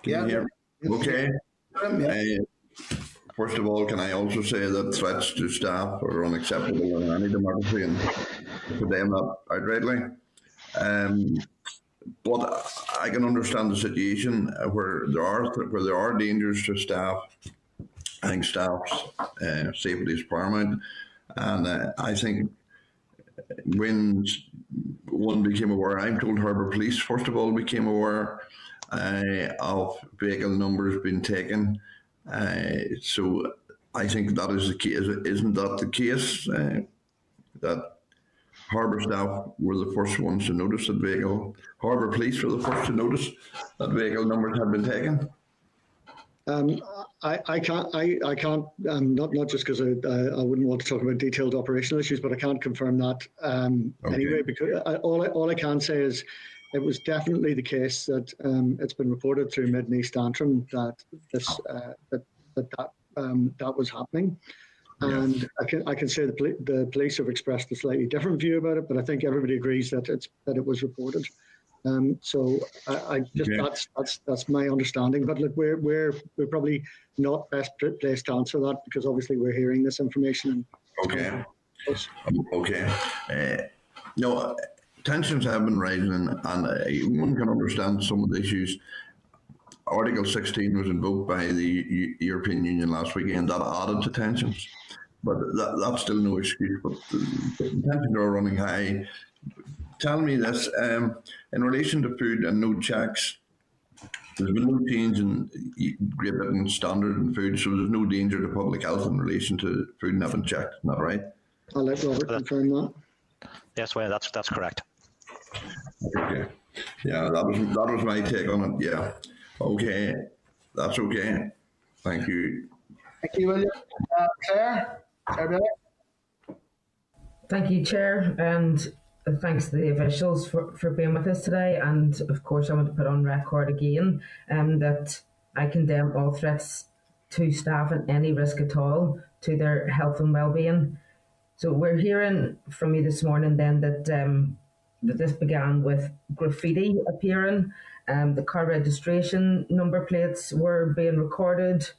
Yeah. you hear me? Okay. Yeah. First of all, can I also say that threats to staff are unacceptable in any democracy and condemn that outrightly. Um, but I can understand the situation where there are where there are dangers to staff. I think staff's uh, safety is paramount, and uh, I think when one became aware, I'm told Harbour Police first of all became aware uh, of vehicle numbers being taken. Uh, so I think that is the case. Isn't that the case? Uh, that Harbour staff were the first ones to notice that vehicle. Harbour Police were the first to notice that vehicle numbers had been taken. Um, I, I can't. I, I can't. Um, not not just because I, I wouldn't want to talk about detailed operational issues, but I can't confirm that um, Okay. anyway. Because I, all I, all I can say is it was definitely the case that um, it's been reported through Mid and East Antrim that this uh, that that that, um, that was happening. And I can I can say the poli- the police have expressed a slightly different view about it, but I think everybody agrees that it's that it was reported. Um, so I, I just Okay. that's that's that's my understanding. But look, we're we're we're probably not best placed to answer that because obviously we're hearing this information. Okay. And Okay. Uh, no, tensions have been rising, and, and uh, one can understand some of the issues. Article 16 was invoked by the U- European Union last weekend. That added to tensions, but that, that's still no excuse. But the, the tensions are running high. Tell me this um, in relation to food and no checks. There's been no change in Great Britain standard in food, so there's no danger to public health in relation to food not been checked. Isn't that right? I'll let Robert confirm that. Yes, well, that's that's correct. Okay. Yeah, that was that was my take on it. Yeah. Okay. That's okay. Thank you. Thank you, William. Uh, Claire, Claire Thank you, Chair, and thanks to the officials for, for being with us today. And of course, I want to put on record again um, that I condemn all threats to staff and any risk at all to their health and well-being. So we're hearing from you this morning then that um, that this began with graffiti appearing, um, the car registration number plates were being recorded,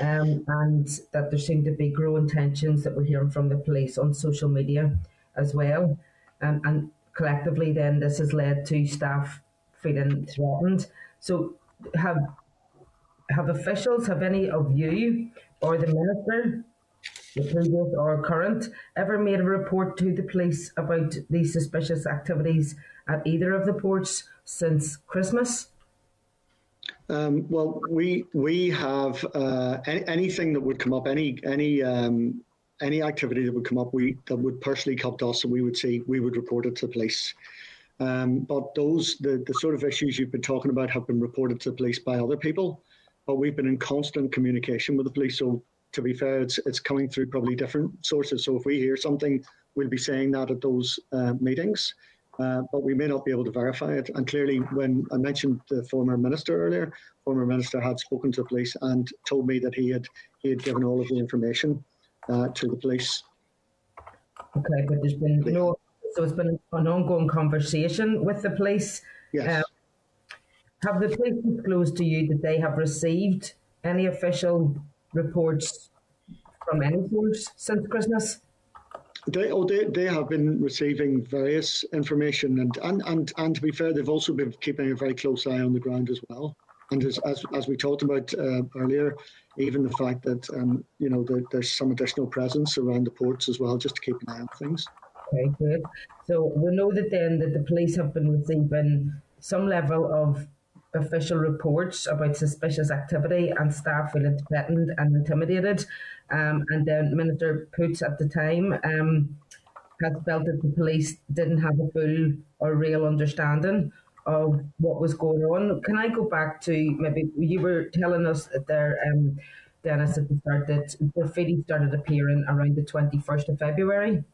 um, and that there seemed to be growing tensions that we're hearing from the police on social media as well. Um, and collectively, then this has led to staff feeling threatened. So have have officials, have any of you or the minister, the previous or current, ever made a report to the police about these suspicious activities at either of the ports since Christmas? Um, well, we we have uh, any, anything that would come up, any any um, any activity that would come up, we that would personally come to us, and we would see we would report it to the police. Um, but those the the sort of issues you've been talking about have been reported to the police by other people, but we've been in constant communication with the police. So to be fair, it's it's coming through probably different sources. So if we hear something, we'll be saying that at those uh, meetings. Uh, but we may not be able to verify it. And clearly, when I mentioned the former minister earlier, former minister had spoken to the police and told me that he had he had given all of the information uh, to the police. Okay, but there's been no, so it's been an ongoing conversation with the police. Yes. Um, have the police disclosed to you that they have received any official reports from any source since Christmas? They, oh, they, they have been receiving various information, and, and, and, and to be fair, they've also been keeping a very close eye on the ground as well. And as, as, as we talked about uh, earlier, even the fact that um, you know there, there's some additional presence around the ports as well, just to keep an eye on things. Okay, good. So we know that then that the police have been receiving some level of official reports about suspicious activity and staff feeling threatened and intimidated. Um, and then Minister Poots at the time um, has felt that the police didn't have a full or real understanding of what was going on. Can I go back to maybe you were telling us there, um, Denis, at the start that graffiti started appearing around the 21st of February?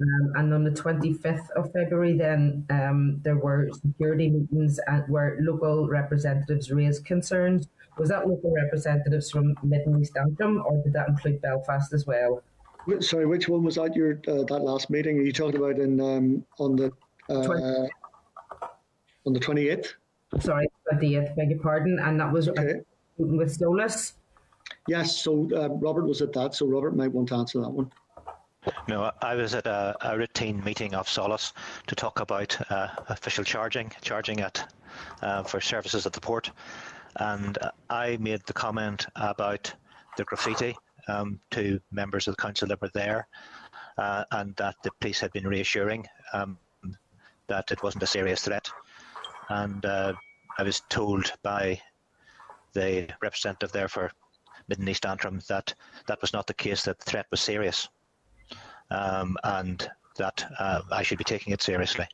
Um, and on the 25th of February, then um, there were security meetings and where local representatives raised concerns. Was that local representatives from Mid and East Antrim, or did that include Belfast as well? Sorry, which one was that? Your uh, that last meeting? Are you talking about in um, on the uh, on the 28th? Sorry, 28th, beg your pardon. And that was Okay. with SOLACE. Yes. So uh, Robert was at that. So Robert might want to answer that one. No, I was at a, a routine meeting of SOLACE to talk about uh, official charging, charging at uh, for services at the port, and I made the comment about the graffiti um, to members of the council that were there, uh, and that the police had been reassuring um, that it wasn't a serious threat, and uh, I was told by the representative there for Mid and East Antrim that that was not the case, that the threat was serious um, and that uh, I should be taking it seriously.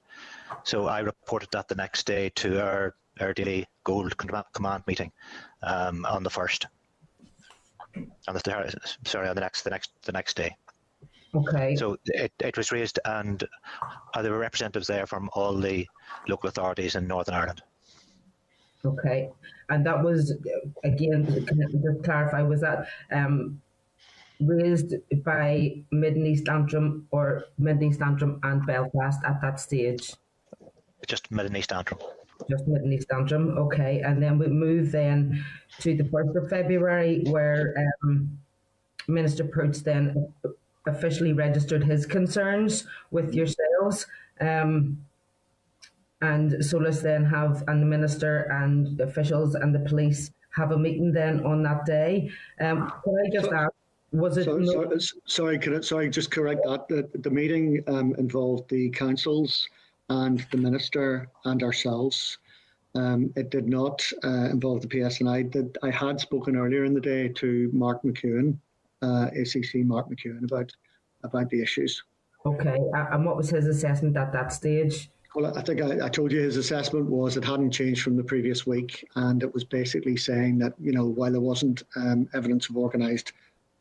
So I reported that the next day to our, our daily gold command meeting um, on the first. On the sorry, on the next the next the next day. Okay. So it, it was raised, and uh, there were representatives there from all the local authorities in Northern Ireland. Okay, and that was again can I just clarify was that um, raised by Mid and East Antrim or Mid and East Antrim and Belfast at that stage? Just Mid and East Antrim. Just Mid and East Antrim, okay. And then we move then to the 1st of February where um, Minister Poots then officially registered his concerns with yourselves. Um, and SOLACE then have, and the Minister and officials and the police have a meeting then on that day. Um, can I just So- ask, was it So, no- sorry, sorry, can I, sorry, just correct that. The, the meeting um, involved the councils and the minister and ourselves. Um, it did not uh, involve the PSNI. Did, I had spoken earlier in the day to Mark McEwan, uh, ACC Mark McEwan, about about the issues. Okay, and what was his assessment at that stage? Well, I think I, I told you his assessment was it hadn't changed from the previous week, and it was basically saying that you know while there wasn't um, evidence of organised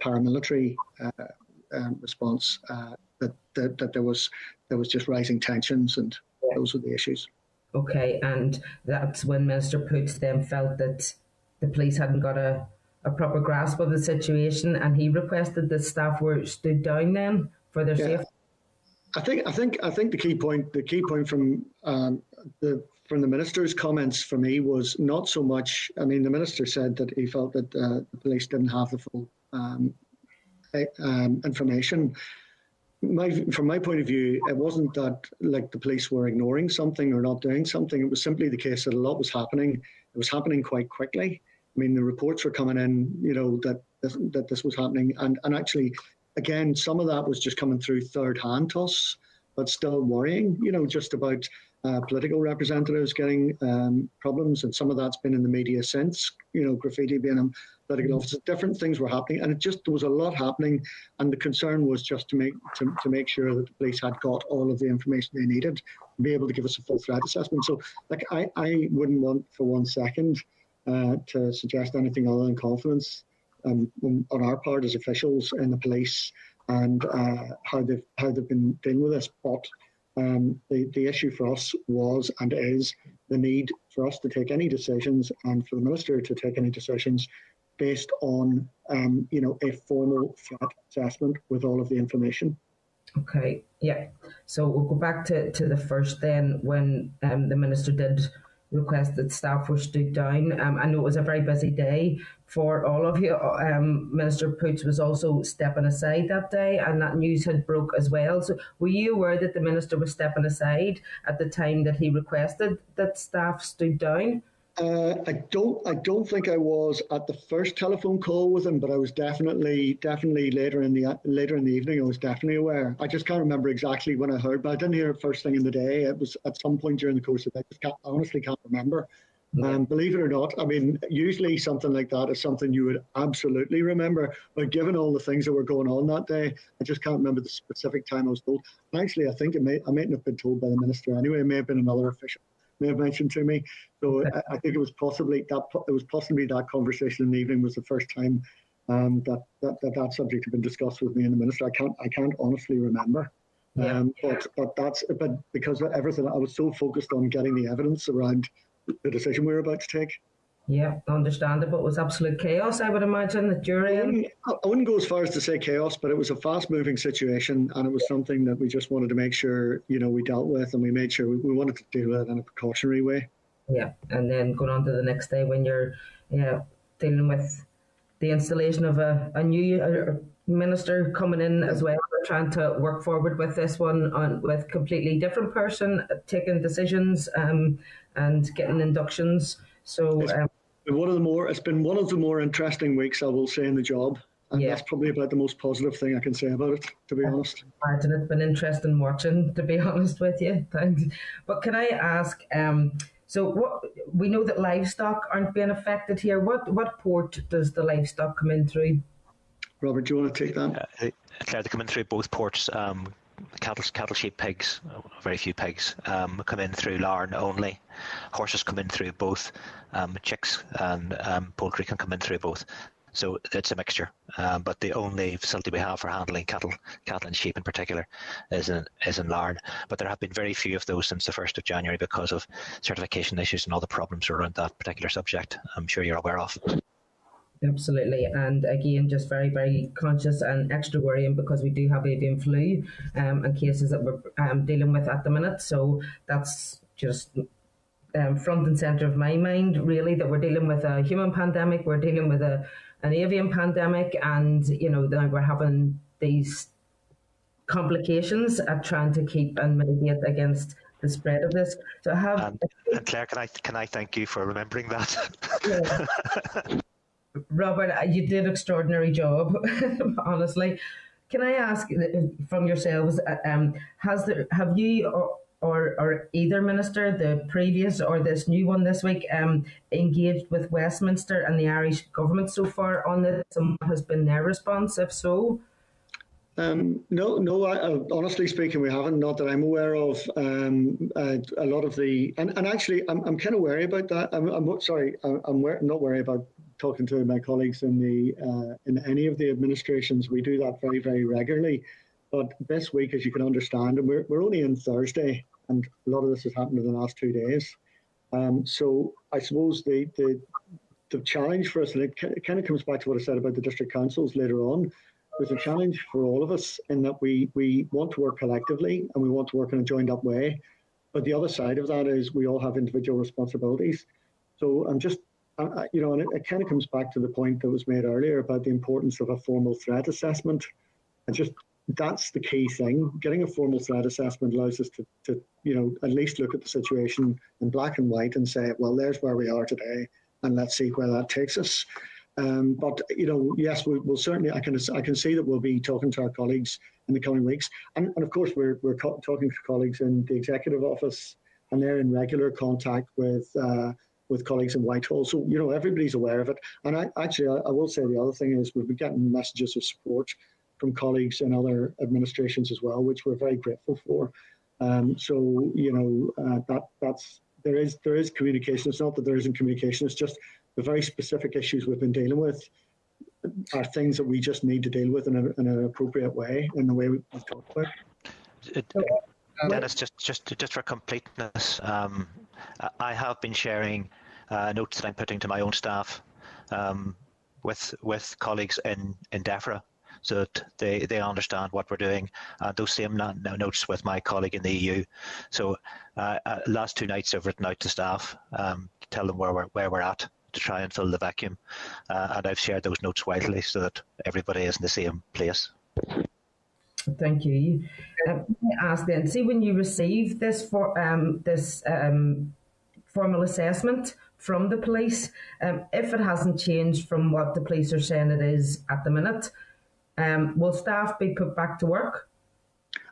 paramilitary uh, um, response, uh, that, that that there was there was just rising tensions, and those were the issues. Okay, and that's when Minister Poots then felt that the police hadn't got a, a proper grasp of the situation, and he requested that staff were stood down then for their Yeah. safety. I think I think I think the key point the key point from um, the from the minister's comments for me was not so much. I mean, the minister said that he felt that uh, the police didn't have the full um, um, information. my from my point of view, it wasn't that like the police were ignoring something or not doing something. It was simply the case that a lot was happening. It was happening quite quickly. I mean, the reports were coming in, you know, that this, that this was happening, and and actually, again, some of that was just coming through third hand to us, but still worrying, you know, just about uh, political representatives getting um, problems, and some of that's been in the media since, you know, graffiti being in political offices, different things were happening, and it just there was a lot happening, and the concern was just to make to, to make sure that the police had got all of the information they needed be able to give us a full threat assessment. So, like, I, I wouldn't want for one second uh, to suggest anything other than confidence um, on our part as officials in the police and uh, how they've how they've been dealing with this. But um, the the issue for us was and is the need for us to take any decisions and for the minister to take any decisions based on um, you know a formal threat assessment with all of the information. Okay, yeah. So we'll go back to, to the first then when um, the minister did request that staff were stood down. Um, I know it was a very busy day for all of you. Um, Minister Poots was also stepping aside that day, and that news had broke as well. So, were you aware that the minister was stepping aside at the time that he requested that staff stood down? Uh, I don't. I don't think I was at the first telephone call with him, but I was definitely, definitely later in the later in the evening. I was definitely aware. I just can't remember exactly when I heard, but I didn't hear it first thing in the day. It was at some point during the course of day. I just can't, honestly can't remember. Um, believe it or not, I mean, usually something like that is something you would absolutely remember. But given all the things that were going on that day, I just can't remember the specific time I was told. And actually, I think it may I mightn't have been told by the minister anyway. It may have been another official may have mentioned to me. So I, I, think it was possibly that it was possibly that conversation in the evening was the first time um, that, that, that that subject had been discussed with me and the minister. I can't I can't honestly remember. Yeah. Um, but but that's but because of everything, I was so focused on getting the evidence around the decision we were about to take. Yeah, understandable. It was absolute chaos, I would imagine, that you're in. I wouldn't, go as far as to say chaos, but it was a fast moving situation and it was something that we just wanted to make sure, you know, we dealt with and we made sure we, we wanted to deal with it in a precautionary way. Yeah, and then going on to the next day when you're yeah, dealing with the installation of a, a new minister coming in as well, trying to work forward with this one on with completely different person, taking decisions um, and getting inductions so um, one of the more it's been one of the more interesting weeks I will say in the job. And yeah. that's probably about the most positive thing I can say about it, to be honest. Imagine it's been interesting watching, to be [laughs] honest with you. Thanks. But can I ask, um, so what we know that livestock aren't being affected here. What what port does the livestock come in through? Robert, do you want to take that? Uh, Claire, they come in through both ports. Um, cattle, cattle, sheep, pigs, very few pigs um, come in through Larne only. Horses come in through both. Um, chicks and um, poultry can come in through both. So it's a mixture. Um, but the only facility we have for handling cattle, cattle and sheep in particular, is in is in Larne. But there have been very few of those since the first of January because of certification issues and all the problems around that particular subject. I'm sure you're aware of. Absolutely, and again, just very, very conscious and extra worrying because we do have avian flu um, and cases that we're um, dealing with at the minute. So that's just um, front and center of my mind, really, that we're dealing with a human pandemic, we're dealing with a an avian pandemic, and you know, then we're having these complications at trying to keep and mitigate against the spread of this. So I have. And, and Claire, can I can I thank you for remembering that? Yeah. [laughs] [laughs] Robert, uh, you did an extraordinary job, [laughs] honestly. Can I ask uh, from yourselves, uh, um, has there have you or, or, or either minister, the previous or this new one this week, um, engaged with Westminster and the Irish government so far on this, and what has been their response, if so? Um, no, no. I, uh, honestly speaking, we haven't. Not that I'm aware of. Um, uh, a lot of the and, and actually, I'm, I'm kind of worried about that. I'm, I'm sorry. I'm, I'm not worried about talking to my colleagues in the uh, in any of the administrations. We do that very very regularly. But this week, as you can understand, and we're we're only in Thursday, and a lot of this has happened in the last two days. Um, so I suppose the the the challenge for us, and it, kind of comes back to what I said about the district councils later on there's a challenge for all of us in that we we want to work collectively and we want to work in a joined up way. But the other side of that is we all have individual responsibilities. So I'm just, I, you know, and it, it kind of comes back to the point that was made earlier about the importance of a formal threat assessment. And just that's the key thing. Getting a formal threat assessment allows us to, to, you know, at least look at the situation in black and white and say, well, there's where we are today, and let's see where that takes us. Um, but you know, yes, we, will certainly. I can I can see that we'll be talking to our colleagues in the coming weeks, and, and of course, we're we're co- talking to colleagues in the executive office, and they're in regular contact with. Uh, with colleagues in Whitehall, so you know everybody's aware of it. And I actually, I, I will say the other thing is we've been getting messages of support from colleagues in other administrations as well, which we're very grateful for. Um, so you know uh, that that's there is there is communication. It's not that there isn't communication. It's just the very specific issues we've been dealing with are things that we just need to deal with in, a, in an appropriate way in the way we've talked about. It, Denis, just just just for completeness, um, I have been sharing uh, notes that I'm putting to my own staff um, with with colleagues in in DEFRA so that they, they understand what we're doing. Uh, those same notes with my colleague in the EU. So uh, uh, last two nights I've written out to staff um, to tell them where we're, where we're at to try and fill the vacuum. Uh, and I've shared those notes widely so that everybody is in the same place. Thank you. Uh, ask then, see when you receive this for um, this um, formal assessment from the police, um, if it hasn't changed from what the police are saying it is at the minute, um, will staff be put back to work?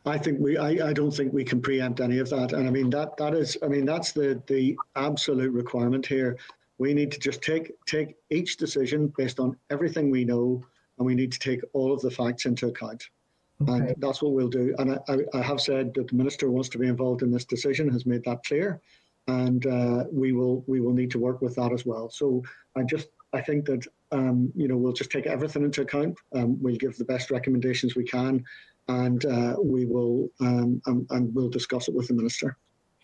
I think we. I, I don't think we can preempt any of that. And I mean that that is. I mean that's the the absolute requirement here. We need to just take take each decision based on everything we know, and we need to take all of the facts into account. Okay. And that's what we'll do. And I, I, I, have said that the minister wants to be involved in this decision, has made that clear, and uh, we will we will need to work with that as well. So I just I think that um, you know we'll just take everything into account. Um, we'll give the best recommendations we can, and uh, we will um, and, and we'll discuss it with the minister.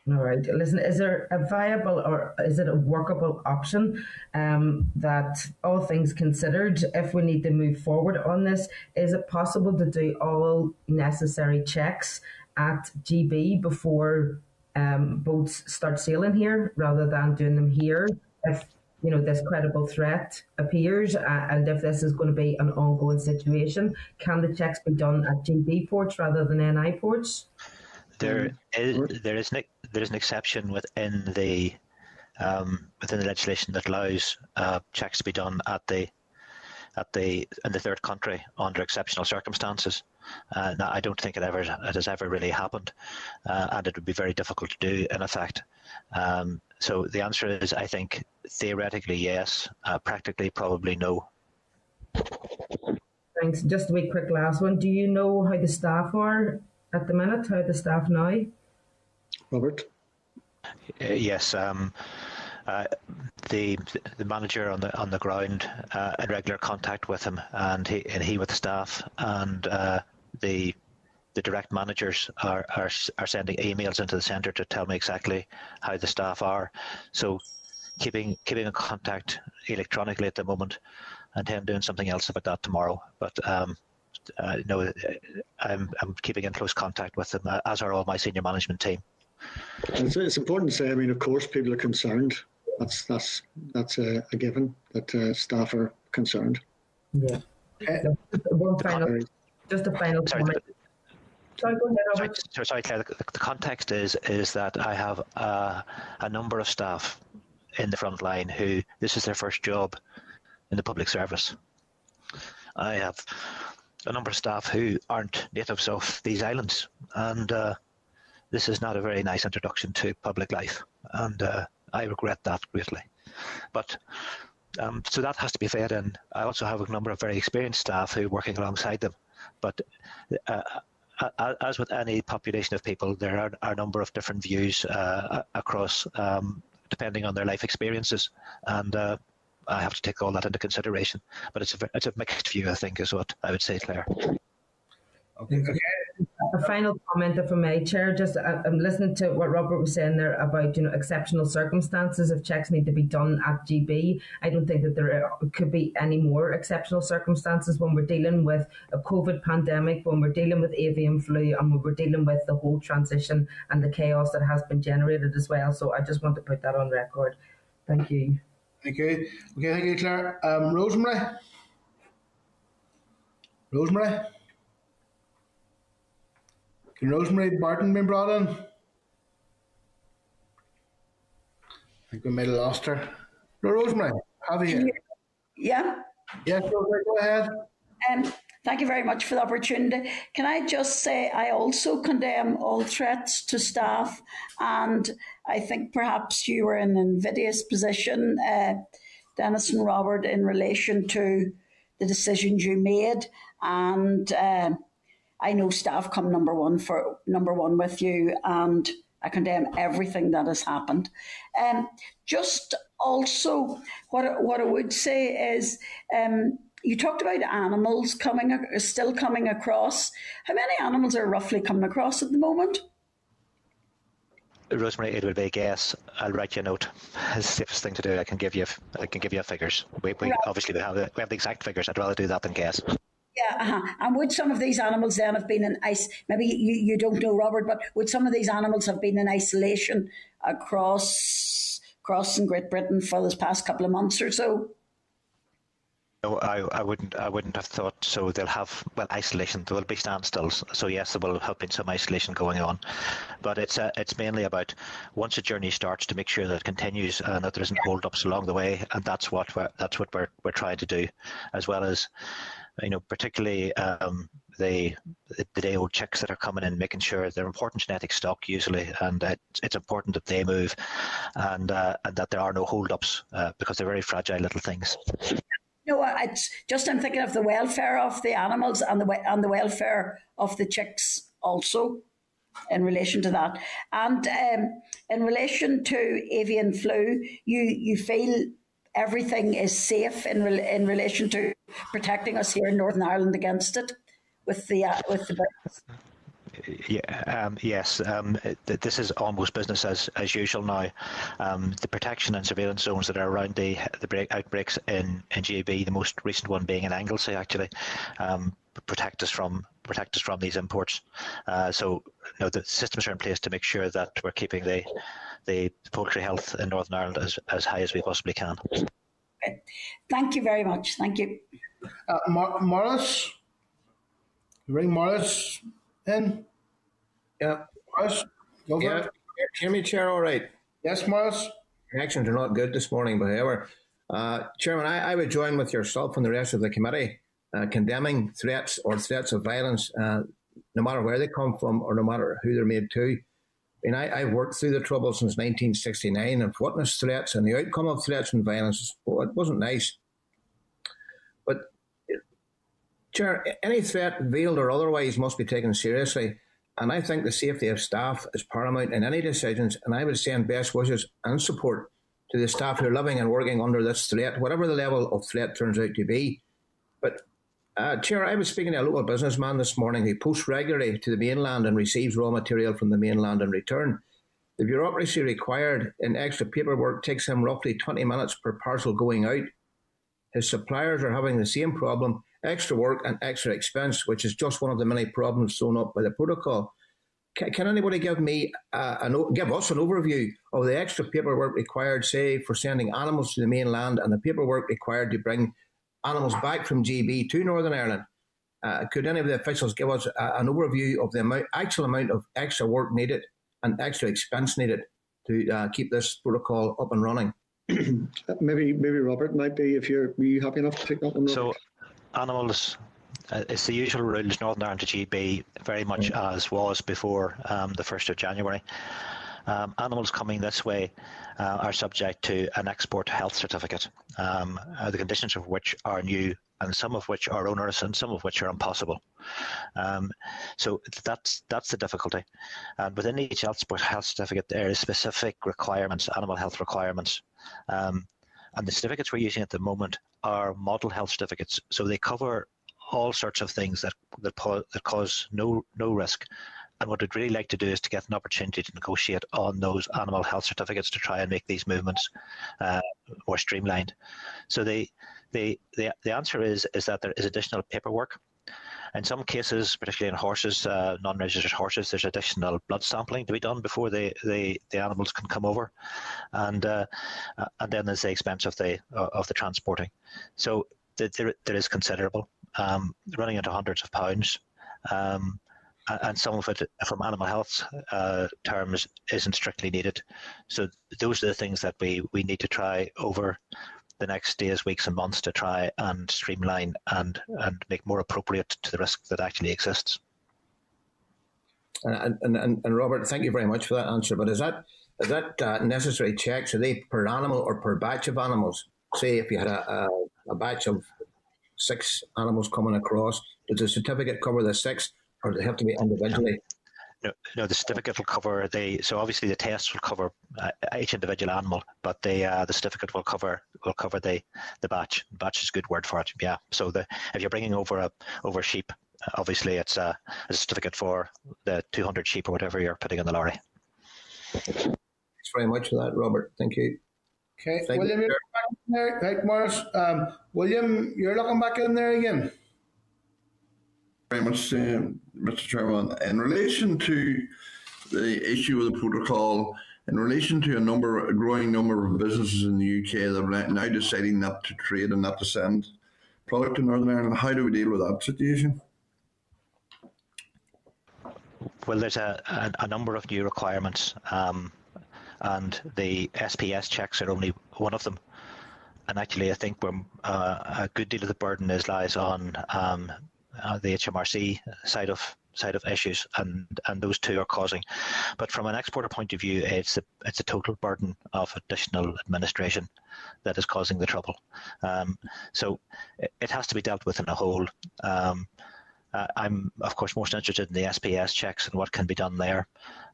All right. Listen, is there a viable or is it a workable option um, that all things considered, if we need to move forward on this, is it possible to do all necessary checks at GB before um, boats start sailing here rather than doing them here? If you know this credible threat appears uh, and if this is going to be an ongoing situation can the checks be done at gb ports rather than ni ports there is there is an, there is an exception within the um, within the legislation that allows uh, checks to be done at the at the in the third country under exceptional circumstances. Uh, I don't think it ever it has ever really happened, uh, and it would be very difficult to do in effect. Um, so the answer is, I think, theoretically yes, uh, practically probably no. Thanks. Just a wee quick last one. Do you know how the staff are at the minute? How the staff now? Robert. Uh, yes. Um, uh, the the manager on the on the ground uh, in regular contact with him, and he and he with the staff, and uh, the the direct managers are, are are sending emails into the centre to tell me exactly how the staff are. So keeping keeping in contact electronically at the moment, and him doing something else about that tomorrow. But um, uh, no, I'm I'm keeping in close contact with them, uh, as are all my senior management team. It's important to say. I mean, of course, people are concerned. That's that's that's a, a given that uh, staff are concerned. Yeah. Uh, one final, just a final sorry, comment. Sorry, go ahead, Robert. Sorry, sorry Claire. The, the, context is is that I have uh, a number of staff in the front line who this is their first job in the public service. I have a number of staff who aren't natives of these islands, and uh, this is not a very nice introduction to public life, and uh, I regret that greatly. But um, so that has to be fed in. I also have a number of very experienced staff who are working alongside them, but uh, as with any population of people, there are, are a number of different views uh, across, um, depending on their life experiences, and uh, I have to take all that into consideration. But it's a it's a mixed view, I think, is what I would say, Claire. Okay. okay. A final comment, I may, Chair. Just uh, I'm listening to what Robert was saying there about you know exceptional circumstances. If checks need to be done at GB, I don't think that there could be any more exceptional circumstances when we're dealing with a COVID pandemic, when we're dealing with avian flu, and when we're dealing with the whole transition and the chaos that has been generated as well. So I just want to put that on record. Thank you. Thank you. Okay, thank you, Claire. Um, Rosemary. Rosemary. Can Rosemary Barton be brought in? I think we might have lost her. No, Rosemary, have you here? Yeah. Yes, Rosemary, go ahead. Um, thank you very much for the opportunity. Can I just say I also condemn all threats to staff, and I think perhaps you were in an invidious position, uh, Denis and Robert, in relation to the decisions you made, and uh, I know staff come number one for number one with you, and I condemn everything that has happened. Um, just also, what what I would say is. Um, you talked about animals coming still coming across. How many animals are roughly coming across at the moment? Rosemary, it would be a guess. I'll write you a note. It's the safest thing to do. I can give you. I can give you figures. We, we right. obviously we have the, we have the exact figures. I'd rather do that than guess. Yeah, uh-huh. and would some of these animals then have been in ice? Maybe you, you don't know, Robert, but would some of these animals have been in isolation across across in Great Britain for this past couple of months or so? No, I, I wouldn't. I wouldn't have thought so. They'll have well isolation. There will be standstills. So yes, there will have been some isolation going on, but it's uh, it's mainly about once a journey starts to make sure that it continues and that there isn't hold-ups along the way, and that's what we're that's what we're we're trying to do, as well as you know particularly um, the the day old chicks that are coming in, making sure they're important genetic stock usually, and uh, it's important that they move, and uh, and that there are no hold-ups uh, because they're very fragile little things. No, it's just I'm thinking of the welfare of the animals and the and the welfare of the chicks also in relation to that. And um, in relation to avian flu, you you feel everything is safe in re- in relation to protecting us here in Northern Ireland against it with the uh, with the. Yeah, um, yes. Um, this is almost business as, as usual now. Um, the protection and surveillance zones that are around the the break, outbreaks in, in GB, the most recent one being in Anglesey, actually, um, protect us from protect us from these imports. Uh, so, you know, the systems are in place to make sure that we're keeping the the poultry health in Northern Ireland as, as high as we possibly can. Okay. Thank you very much. Thank you. Uh, Mar- Morris, ring Morris in. Yeah. Morris, go yeah. for it. Hear me, Chair, all right. Yes, Morris. Connections are not good this morning, but however, uh, Chairman, I, I, would join with yourself and the rest of the committee uh, condemning threats or threats of violence, uh, no matter where they come from or no matter who they're made to. Mean, I, have worked through the trouble since 1969 and witnessed threats and the outcome of threats and violence. Well, it wasn't nice. But, Chair, any threat, veiled or otherwise, must be taken seriously. And I think the safety of staff is paramount in any decisions. And I would send best wishes and support to the staff who are living and working under this threat, whatever the level of threat turns out to be. But, uh, Chair, I was speaking to a local businessman this morning who posts regularly to the mainland and receives raw material from the mainland in return. The bureaucracy required in extra paperwork takes him roughly 20 minutes per parcel going out. His suppliers are having the same problem extra work and extra expense, which is just one of the many problems thrown up by the protocol. Can, can anybody give me uh, an, give us an overview of the extra paperwork required, say, for sending animals to the mainland and the paperwork required to bring animals back from GB to Northern Ireland? Uh, could any of the officials give us a, an overview of the amount, actual amount of extra work needed and extra expense needed to uh, keep this protocol up and running? [clears throat] maybe, maybe Robert might be. If you're, are you happy enough to take that one? So, animals uh, it's the usual rules Northern Ireland to GB, very much mm. as was before um, the 1st of January. Um, animals coming this way uh, are subject to an export health certificate, um, uh, the conditions of which are new and some of which are onerous and some of which are impossible. Um, so that's that's the difficulty. And within each export health certificate, there is specific requirements, animal health requirements. Um, and the certificates we're using at the moment are model health certificates, so they cover all sorts of things that that, that cause no no risk. And what I'd really like to do is to get an opportunity to negotiate on those animal health certificates to try and make these movements uh, more streamlined. So the, the the the answer is is that there is additional paperwork in some cases, particularly in horses, uh, non-registered horses, there's additional blood sampling to be done before the, the, the animals can come over, and uh, uh and then there's the expense of the uh, of the transporting. So there, there is considerable, um, running into hundreds of pounds. Um, and some of it, from animal health uh, terms, isn't strictly needed. So those are the things that we, we need to try over the next days, weeks, and months to try and streamline and and make more appropriate to the risk that actually exists. And, and, and, and Robert, thank you very much for that answer. But is that is that uh, necessary checks? Are they per animal or per batch of animals? Say if you had a, a, a batch of six animals coming across, does the certificate cover the six, or does it have to be individually? No, no, the certificate will cover the. So obviously the test will cover uh, each individual animal, but the uh, the certificate will cover will cover the the batch. Batch is a good word for it. Yeah. So the if you're bringing over a over sheep, obviously it's a, a certificate for the 200 sheep or whatever you're putting in the lorry. Thanks very much for that, Robert. Thank you. Okay, Thank William, you. you're back in there. Right, Morris. Um, William, you're looking back in there again. Very much, uh, Mr. Chairman. In relation to the issue of the protocol, in relation to a number, a growing number of businesses in the UK that are now deciding not to trade and not to send product to Northern Ireland, how do we deal with that situation? Well, there's a, a, a number of new requirements, um, and the SPS checks are only one of them. And actually, I think uh, a good deal of the burden is lies on um, uh, the HMRC side of side of issues, and, and those two are causing. But from an exporter point of view, it's a it's a total burden of additional administration that is causing the trouble. Um, so it, it has to be dealt with in a whole. Um, I'm of course most interested in the SPS checks and what can be done there.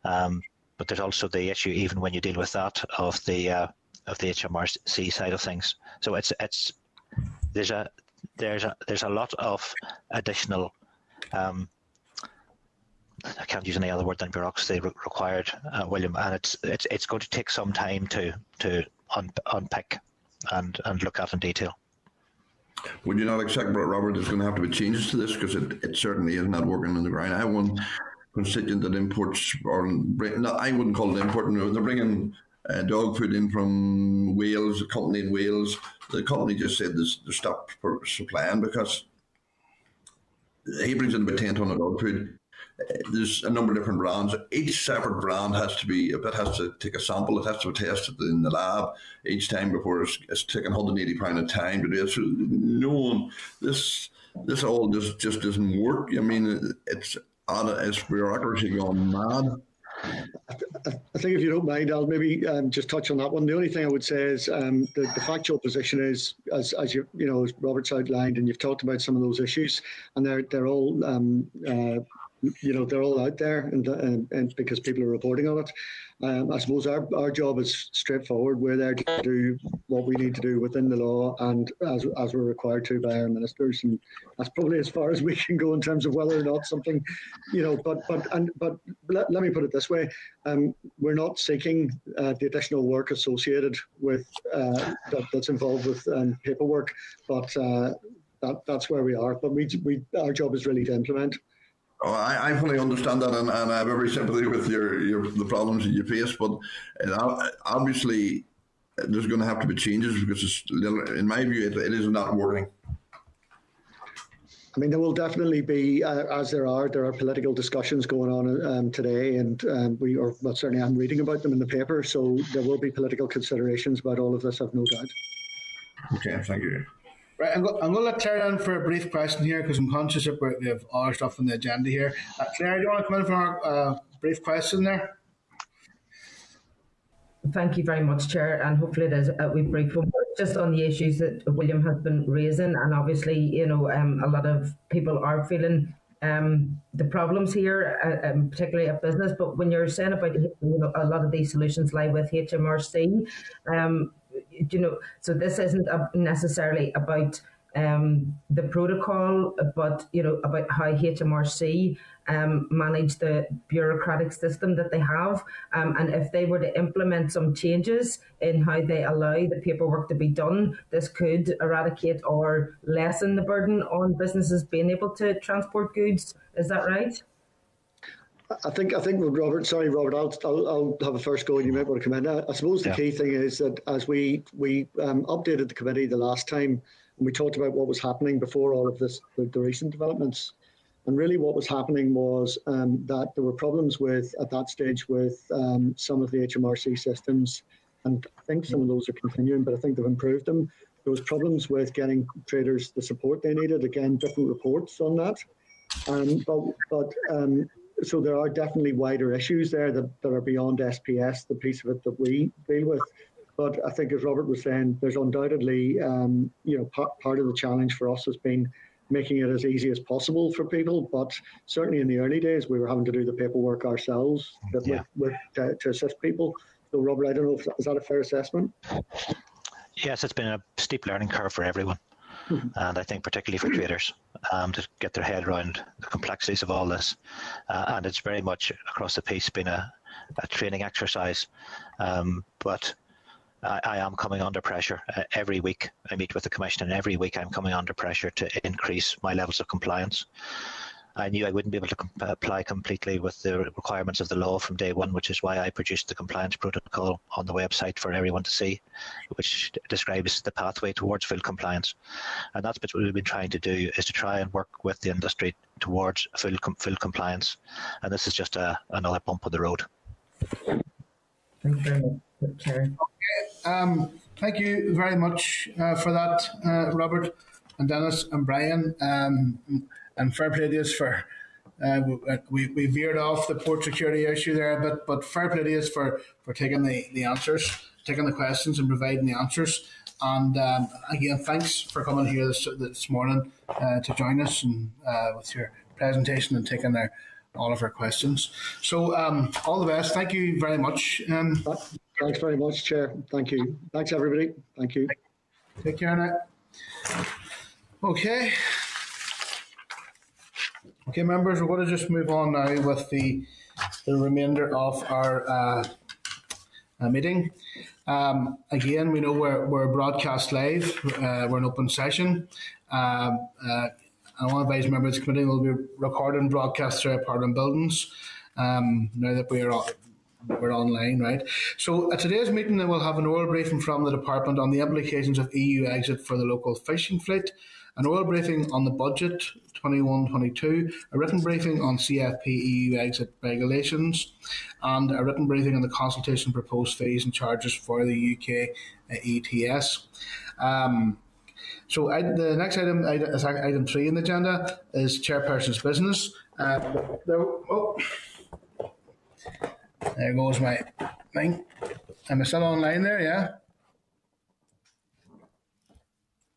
Um, but there's also the issue, even when you deal with that, of the uh, of the HMRC side of things. So it's it's there's a there's a there's a lot of additional. Um, I can't use any other word than bureaucracy re- required, uh, William, and it's it's it's going to take some time to to un- unpick and and look at in detail. Would you not accept, Robert, there's going to have to be changes to this because it, it certainly is not working on the ground. I have one constituent that imports, or not, I wouldn't call it importing, they're bringing uh, dog food in from Wales, a company in Wales. The company just said this, they stopped supplying because he brings in about 10 ton of dog food. There's a number of different brands. Each separate brand has to be, it has to take a sample, it has to be tested in the lab each time before it's, it's taking 180 pound of time to do it. So no one, this this all just just doesn't work. I mean, it's it's bureaucracy gone mad. I think if you don't mind, I'll maybe um, just touch on that one. The only thing I would say is um, the, the factual position is, as, as you you know, as Robert's outlined, and you've talked about some of those issues, and they're they're all um, uh, you know they're all out there, and, and, and because people are reporting on it. Um, I suppose our, our job is straightforward. We're there to do what we need to do within the law, and as as we're required to by our ministers, and that's probably as far as we can go in terms of whether or not something, you know. But but and but let, let me put it this way: um, we're not seeking uh, the additional work associated with uh, that, that's involved with um, paperwork, but uh, that that's where we are. But we we our job is really to implement. Oh, I, I fully understand that, and, and I have every sympathy with your, your the problems that you face. But uh, obviously, there's going to have to be changes because, it's, in my view, it, it is not working. I mean, there will definitely be, uh, as there are, there are political discussions going on um, today, and um, we, or well, certainly I'm reading about them in the paper. So there will be political considerations about all of this. I've no doubt. Okay, thank you. Right, I'm, go- I'm going to let Claire in for a brief question here because I'm conscious that we have other stuff on the agenda here. Uh, Claire, do you want to come in for a uh, brief question there? Thank you very much, Chair, and hopefully there's a wee brief one just on the issues that William has been raising, and obviously, you know, um, a lot of people are feeling um, the problems here, uh, um, particularly at business. But when you're saying about, you know, a lot of these solutions lie with HMRC, um, you know, so this isn't necessarily about um, the protocol, but you know about how HMRC um, manage the bureaucratic system that they have, um, and if they were to implement some changes in how they allow the paperwork to be done, this could eradicate or lessen the burden on businesses being able to transport goods. Is that right? I think I think with Robert, sorry Robert, I'll, I'll, I'll have a first go and you might want to come in. I, I suppose the Yeah. key thing is that as we we um, updated the committee the last time and we talked about what was happening before all of this the, the recent developments, And really, what was happening was um, that there were problems with at that stage with um, some of the HMRC systems, and I think some of those are continuing, but I think they've improved them. There was problems with getting traders the support they needed. Again, different reports on that. Um, but but um, so there are definitely wider issues there that, that are beyond SPS, the piece of it that we deal with. But I think, as Robert was saying, there's undoubtedly, um, you know, part, part of the challenge for us has been making it as easy as possible for people. But certainly in the early days, we were having to do the paperwork ourselves with, yeah. with, to, to, assist people. So, Robert, I don't know if is that a fair assessment. Yes, it's been a steep learning curve for everyone. Mm-hmm. and I think particularly for traders um, to get their head around the complexities of all this. Uh, and it's very much across the piece been a, a training exercise. Um, but I, I, am coming under pressure uh, every week. I meet with the commission, and every week I'm coming under pressure to increase my levels of compliance. I knew I wouldn't be able to com- apply completely with the requirements of the law from day one, which is why I produced the compliance protocol on the website for everyone to see, which describes the pathway towards full compliance. And that's what we've been trying to do is to try and work with the industry towards full com- full compliance. And this is just a, another bump on the road. Thank you very much, Chair. Okay. Um, thank you very much uh, for that, uh, Robert and Denis and Brian. Um, and fair play to us for uh, we, we veered off the port security issue there, but but fair play to us for, for taking the, the answers, taking the questions and providing the answers. And um, again, thanks for coming here this, this morning uh, to join us and uh, with your presentation and taking our, all of our questions. So um, all the best. Thank you very much. Um, Thanks very much, Chair. Thank you. Thanks, everybody. Thank you. Take care now. Okay. Okay, members, we're going to just move on now with the the remainder of our uh, uh, meeting. Um, again, we know we're, we're broadcast live, uh, we're an open session. Um, uh, I want to advise members of the committee will be recorded and broadcast through Parliament buildings um, now that we are we're online, right? So at today's meeting, we'll have an oral briefing from the department on the implications of EU exit for the local fishing fleet an oral briefing on the budget 21-22, a written briefing on CFP EU exit regulations, and a written briefing on the consultation proposed fees and charges for the UK uh, ETS. Um, so I, the next item item three in the agenda is chairperson's business. Uh, there, oh, there goes my thing. Am I still online there? Yeah.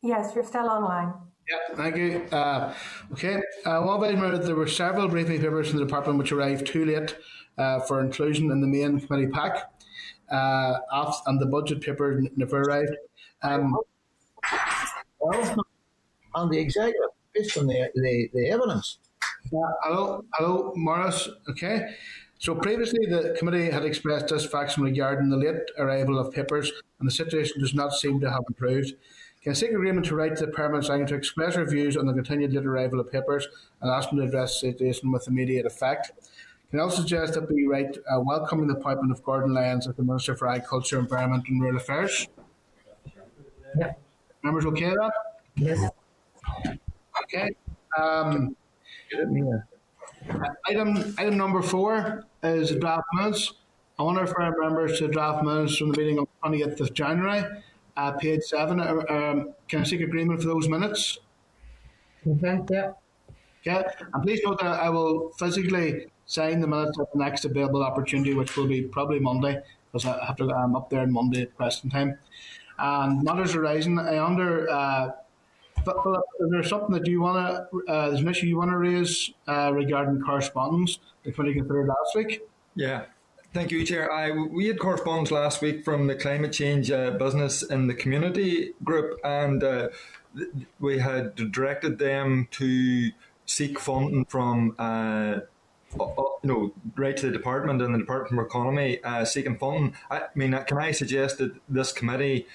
Yes, you're still online. Yeah, thank you. Uh, okay, uh, one by there were several briefing papers from the department which arrived too late uh, for inclusion in the main committee pack, uh, and the budget paper never arrived. Um, well, on the executive, based on the, the, the evidence. hello, hello, Morris. Okay. So previously, the committee had expressed dissatisfaction regarding the late arrival of papers, and the situation does not seem to have improved. Can I seek agreement to write to the Permanent Secretary to express her views on the continued late arrival of papers and ask them to address the situation with immediate effect? Can I also suggest that we write uh, welcoming the appointment of Gordon Lyons as the Minister for Agriculture, Environment and Rural Affairs? Yeah. Members okay with that? Yes. Okay. Um, item item number four is draft minutes. I want to refer members to draft minutes from the meeting on 20th of January uh, page seven. Uh, um, can I seek agreement for those minutes? Okay, yeah. Okay, and please note that I will physically sign the minutes at the next available opportunity, which will be probably Monday, because I have to. I'm up there on Monday at question time. And matters arising. I under. Uh, Philip, is there something that you want to? Uh, there's an issue you want to raise uh, regarding correspondence the committee considered last week. Yeah. Thank you, Chair. I, we had correspondence last week from the climate change uh, business in the community group, and uh, we had directed them to seek funding from, uh, you know, right to the department and the Department for Economy uh, seeking funding. I mean, uh, can I suggest that this committee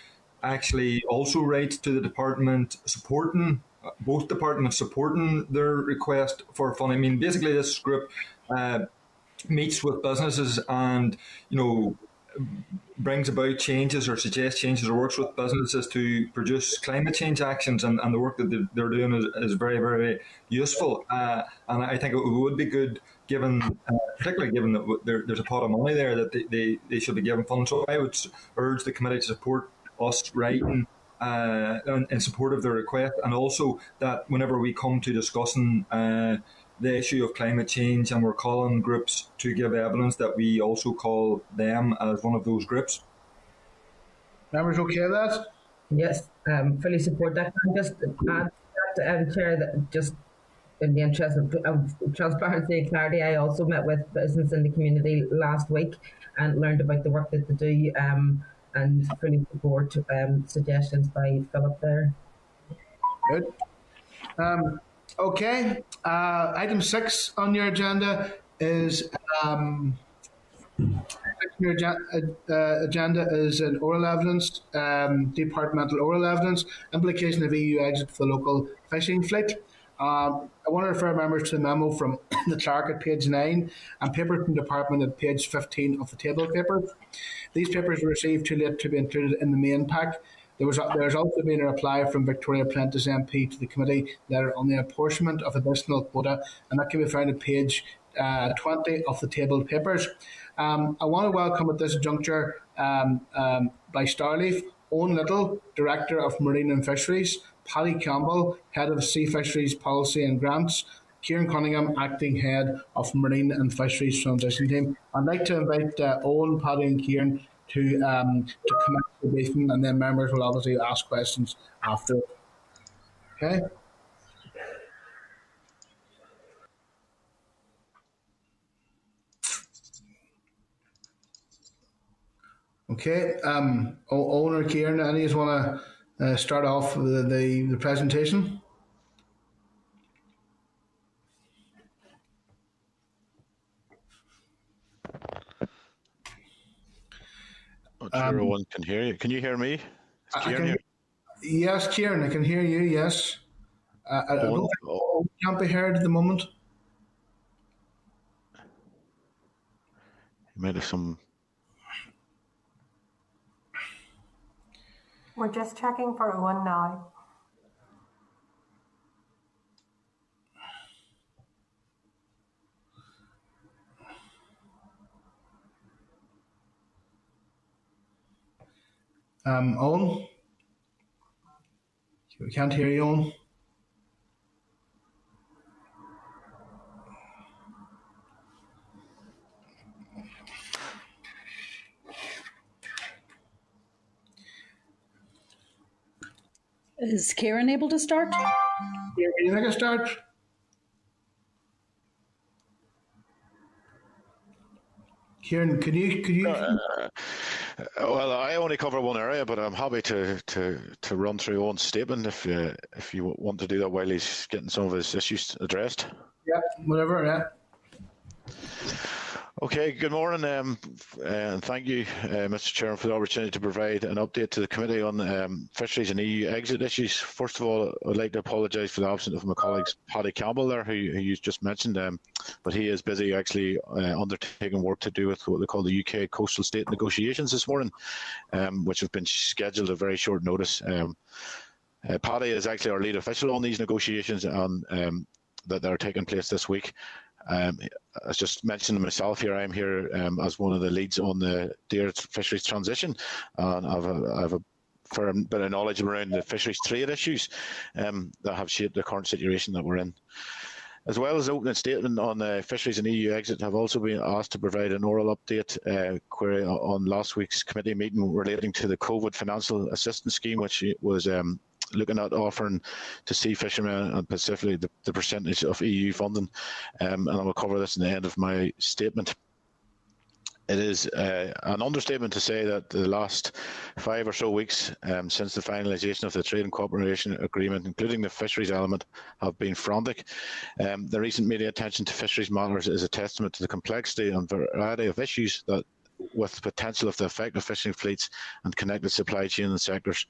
actually also writes to the department supporting both departments supporting their request for funding? I mean, basically, this group uh, meets with businesses and you know brings about changes or suggests changes or works with businesses to produce climate change actions and, and the work that they're doing is, is very, very useful. Uh, and I think it would be good given, uh, particularly given that there, there's a pot of money there that they, they, they, should be given funds. So I would urge the committee to support us writing uh, in, in, support of the request and also that whenever we come to discussing uh, the issue of climate change, and we're calling groups to give evidence that we also call them as one of those groups. Members okay with that? Yes, um, fully support that. I'm just add that, um, Chair, that just in the interest of, of, transparency and clarity, I also met with business in the community last week and learned about the work that they do um, and fully support um, suggestions by Philip there. Good. Um, Okay. Uh, item six on your agenda is um, your uh, agenda is an oral evidence, um, departmental oral evidence, implication of EU exit for the local fishing fleet. Um, I want to refer members to the memo from [coughs] the clerk at page 9 and papers from the department at page 15 of the table papers. These papers were received too late to be included in the main pack. There was there also been a reply from Victoria Prentis MP to the committee letter on the apportionment of additional quota, and that can be found at page uh, 20 of the tabled papers. Um, I want to welcome at this juncture um, um, by Starleaf, Owen Little, Director of Marine and Fisheries, Paddy Campbell, Head of Sea Fisheries Policy and Grants, Kieran Cunningham, Acting Head of Marine and Fisheries Transition Team. I'd like to invite uh, Owen, Paddy and Kieran to um, to commence the briefing, and then members will obviously ask questions after. Okay. Okay, um, owner Kieran, any just want to uh, start off the, the, the presentation? Not sure um, everyone can hear you. Can you hear me? Kieran can, yes, Kieran, I can hear you. Yes. Uh, I, don't oh. can't be heard at the moment. You might have some. We're just checking for one now. Um, Owen? We can't hear you, Owen. Is Karen able to start? Kieran, can you make a start? Kieran, could you could you? Uh, well, I only cover one area, but I'm happy to to, to run through Owen's statement if uh, if you want to do that while he's getting some of his issues addressed. Yeah, whatever. Yeah. Okay, good morning, um, and thank you, uh, Mr. Chairman, for the opportunity to provide an update to the committee on um, fisheries and EU exit issues. First of all, I'd like to apologise for the absence of my colleagues, Paddy Campbell, there, who, who you just mentioned, um, but he is busy actually uh, undertaking work to do with what they call the UK coastal state negotiations this morning, um, which have been scheduled at very short notice. Um, uh, Paddy is actually our lead official on these negotiations, and um, that are taking place this week. Um, as just mentioned myself here, I'm here um, as one of the leads on the DAERA fisheries transition, and I've a, I've a firm bit of knowledge around the fisheries trade issues um, that have shaped the current situation that we're in. As well as the opening statement on the fisheries and EU exit, I have also been asked to provide an oral update uh, query on last week's committee meeting relating to the COVID financial assistance scheme, which was um, looking at offering to sea fishermen and specifically the, the percentage of EU funding. Um, and I will cover this in the end of my statement. It is uh, an understatement to say that the last five or so weeks um, since the finalisation of the Trade and Cooperation Agreement, including the fisheries element, have been frantic. Um, the recent media attention to fisheries matters is a testament to the complexity and variety of issues that with the potential of the effective fishing fleets and connected supply chain and sectors.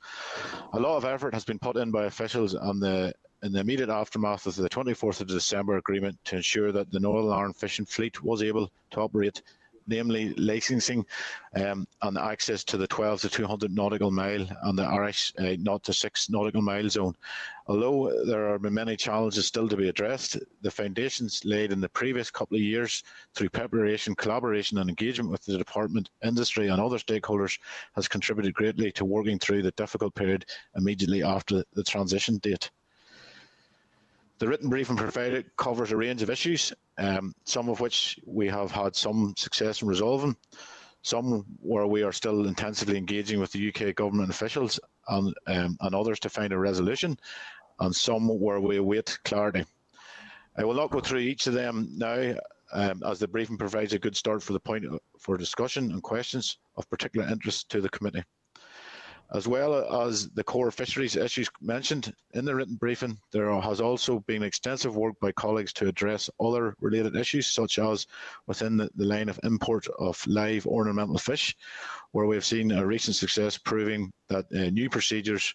A lot of effort has been put in by officials on the in the immediate aftermath of the 24th of December agreement to ensure that the Northern Ireland fishing fleet was able to operate namely licensing um, and access to the 12 to 200 nautical mile and the Irish uh, 0 to 6 nautical mile zone. Although there are many challenges still to be addressed, the foundations laid in the previous couple of years through preparation, collaboration and engagement with the department, industry and other stakeholders has contributed greatly to working through the difficult period immediately after the transition date. The written briefing provided covers a range of issues, um, some of which we have had some success in resolving, some where we are still intensively engaging with the UK government officials and, um, and others to find a resolution, and some where we await clarity. I will not go through each of them now, um, as the briefing provides a good start for the point for discussion and questions of particular interest to the committee as well as the core fisheries issues mentioned in the written briefing, there has also been extensive work by colleagues to address other related issues, such as within the, the line of import of live ornamental fish, where we have seen a recent success proving that uh, new procedures,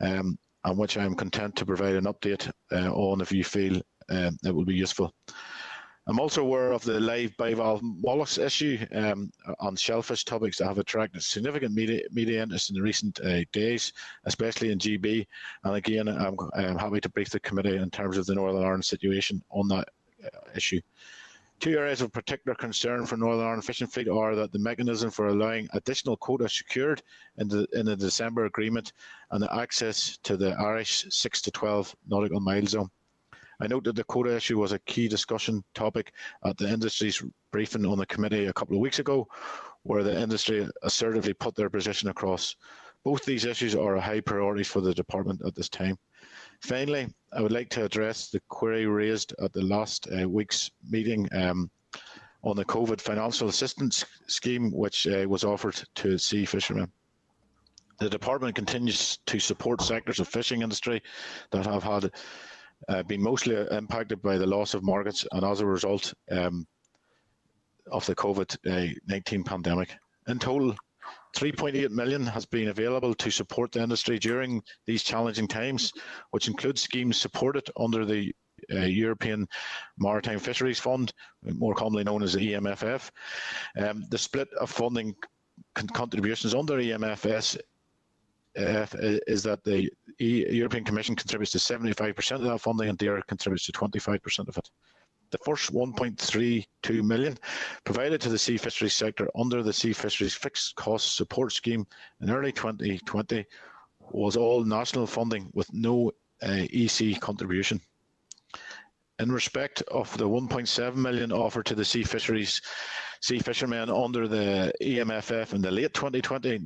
um, on which I am content to provide an update uh, on if you feel um, it will be useful. I'm also aware of the live bivalve mollusks issue um, on shellfish topics that have attracted significant media, media interest in the recent uh, days, especially in GB. And again, I'm, I'm, happy to brief the committee in terms of the Northern Ireland situation on that uh, issue. Two areas of particular concern for Northern Ireland Fishing Fleet are that the mechanism for allowing additional quota secured in the, in the December agreement and the access to the Irish 6 to 12 nautical mile zone. I note that the quota issue was a key discussion topic at the industry's briefing on the committee a couple of weeks ago, where the industry assertively put their position across. Both these issues are a high priority for the department at this time. Finally, I would like to address the query raised at the last uh, week's meeting um, on the COVID financial assistance scheme, which uh, was offered to sea fishermen. The department continues to support sectors of fishing industry that have had been mostly impacted by the loss of markets and as a result um, of the COVID-19 pandemic. In total, 3.8 million has been available to support the industry during these challenging times, which includes schemes supported under the uh, European Maritime Fisheries Fund, more commonly known as the EMFF. Um, the split of funding con contributions under EMFF uh, is that the European Commission contributes to 75% of that funding and DAERA contributes to 25% of it. The first 1.32 million provided to the sea fisheries sector under the sea fisheries fixed cost support scheme in early 2020 was all national funding with no uh, EC contribution. In respect of the 1.7 million offered to the sea fisheries sea fishermen under the EMFF in the late 2020,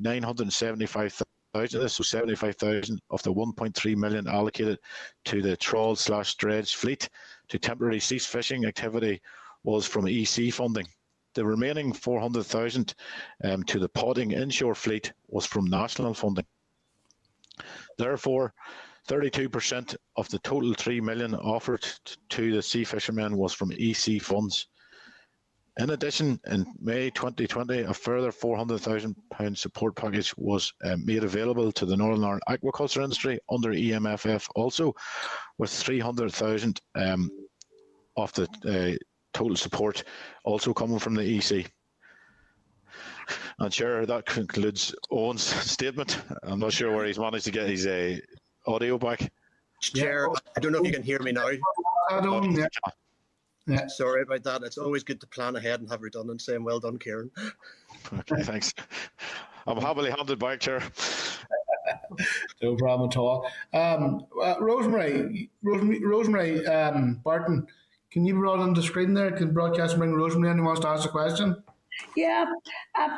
975 thousand. So seventy-five thousand of the one point three million allocated to the trawl slash dredge fleet to temporary cease fishing activity was from EC funding. The remaining four hundred thousand um, to the podding inshore fleet was from national funding. Therefore, 32% of the total 3 million offered to the sea fishermen was from EC funds. In addition, in May 2020, a further £400,000 support package was uh, made available to the Northern Ireland aquaculture industry under EMFF also, with 300,000 um, of the uh, total support also coming from the EC. And sure, that concludes Owen's [laughs] statement. I'm not sure where he's managed to get his uh, audio back. Chair, I don't know if you can hear me now. I don't. Yeah. Yeah. [laughs] Sorry about that. It's always good to plan ahead and have redundancy. And well done, Kieran. Okay, thanks. I'm happily handed back, Chair. no problem at all. Um, uh, Rosemary, Rosemary, Rosemary um, Barton, can you brought on the screen there? Can broadcast bring Rosemary in who wants to ask a question? Yeah, uh,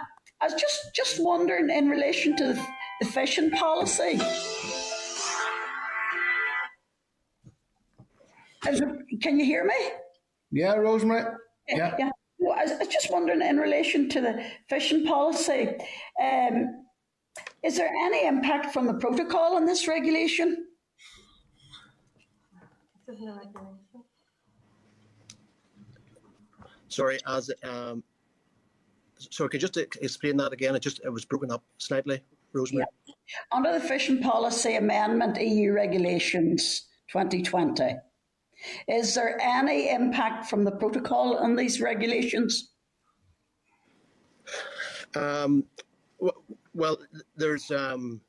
I was just just wondering in relation to the, the fishing policy. Can you hear me? Yeah, Rosemary. Yeah. yeah. Well, I was just wondering in relation to the fishing policy, um, is there any impact from the protocol on this regulation? Sorry, as um, sorry, could you just explain that again? It just it was broken up slightly, Rosemary. Yeah. Under the fishing policy amendment, EU regulations 2020. Is there any impact from the protocol on these regulations? Um, well, there's um,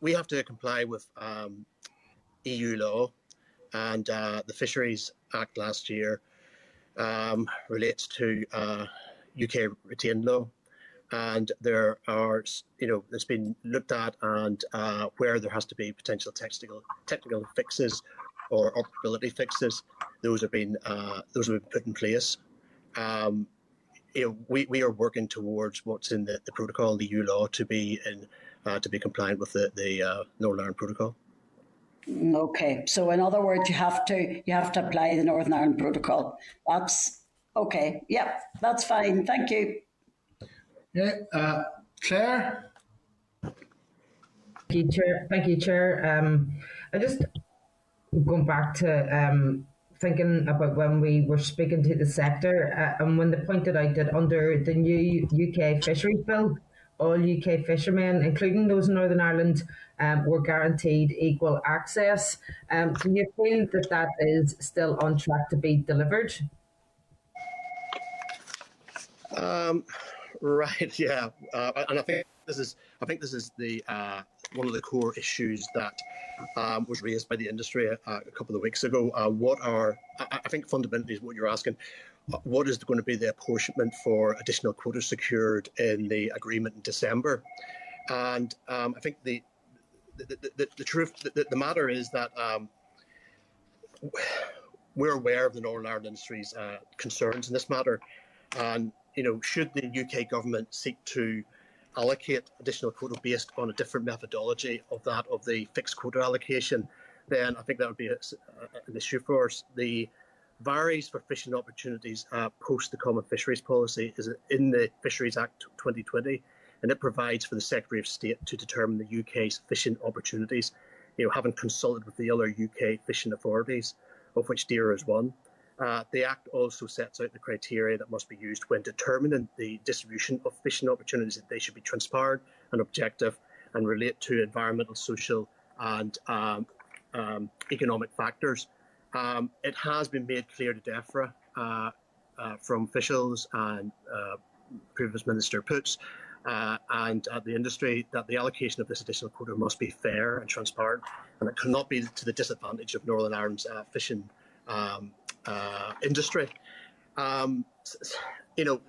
we have to comply with um, EU law, and uh, the Fisheries Act last year um, relates to uh, UK retained law, and there are you know it's been looked at and uh, where there has to be potential technical technical fixes or operability fixes, those have been uh, those have been put in place. Um, you know, we, we are working towards what's in the, the protocol, the EU law, to be in uh, to be compliant with the the uh, Northern Ireland Protocol. Okay, so in other words, you have to you have to apply the Northern Ireland Protocol. That's okay. Yep, that's fine. Thank you. Yeah, uh, Claire. Thank you, Chair. Thank you, Chair. Um, I just going back to um, thinking about when we were speaking to the sector uh, and when they pointed out that under the new UK fisheries bill, all UK fishermen, including those in Northern Ireland, um, were guaranteed equal access. Um, do you feel that that is still on track to be delivered? Um, right. [laughs] Yeah. Uh, and I think this is I think this is the uh, one of the core issues that um, was raised by the industry a, a couple of weeks ago. Uh, what are I, I, think fundamentally is what you're asking. Uh, what is going to be the apportionment for additional quotas secured in the agreement in December? And um, I think the the, the, the truth, the, the, matter is that um, we're aware of the Northern Ireland industry's uh, concerns in this matter, and you know, should the UK government seek to allocate additional quota based on a different methodology of that of the fixed quota allocation, then I think that would be a, a, an issue for us. The varies for fishing opportunities uh, post the Common Fisheries Policy is in the Fisheries Act 2020, and it provides for the Secretary of State to determine the UK's fishing opportunities. You know, having consulted with the other UK fishing authorities, of which DAERA is one. Uh, the Act also sets out the criteria that must be used when determining the distribution of fishing opportunities, that they should be transparent and objective and relate to environmental, social, and um, um, economic factors. Um, it has been made clear to DEFRA uh, uh, from officials and uh, previous Minister Poots uh, and the industry that the allocation of this additional quota must be fair and transparent, and it cannot be to the disadvantage of Northern Ireland's uh, fishing um, uh, industry. Um, you know,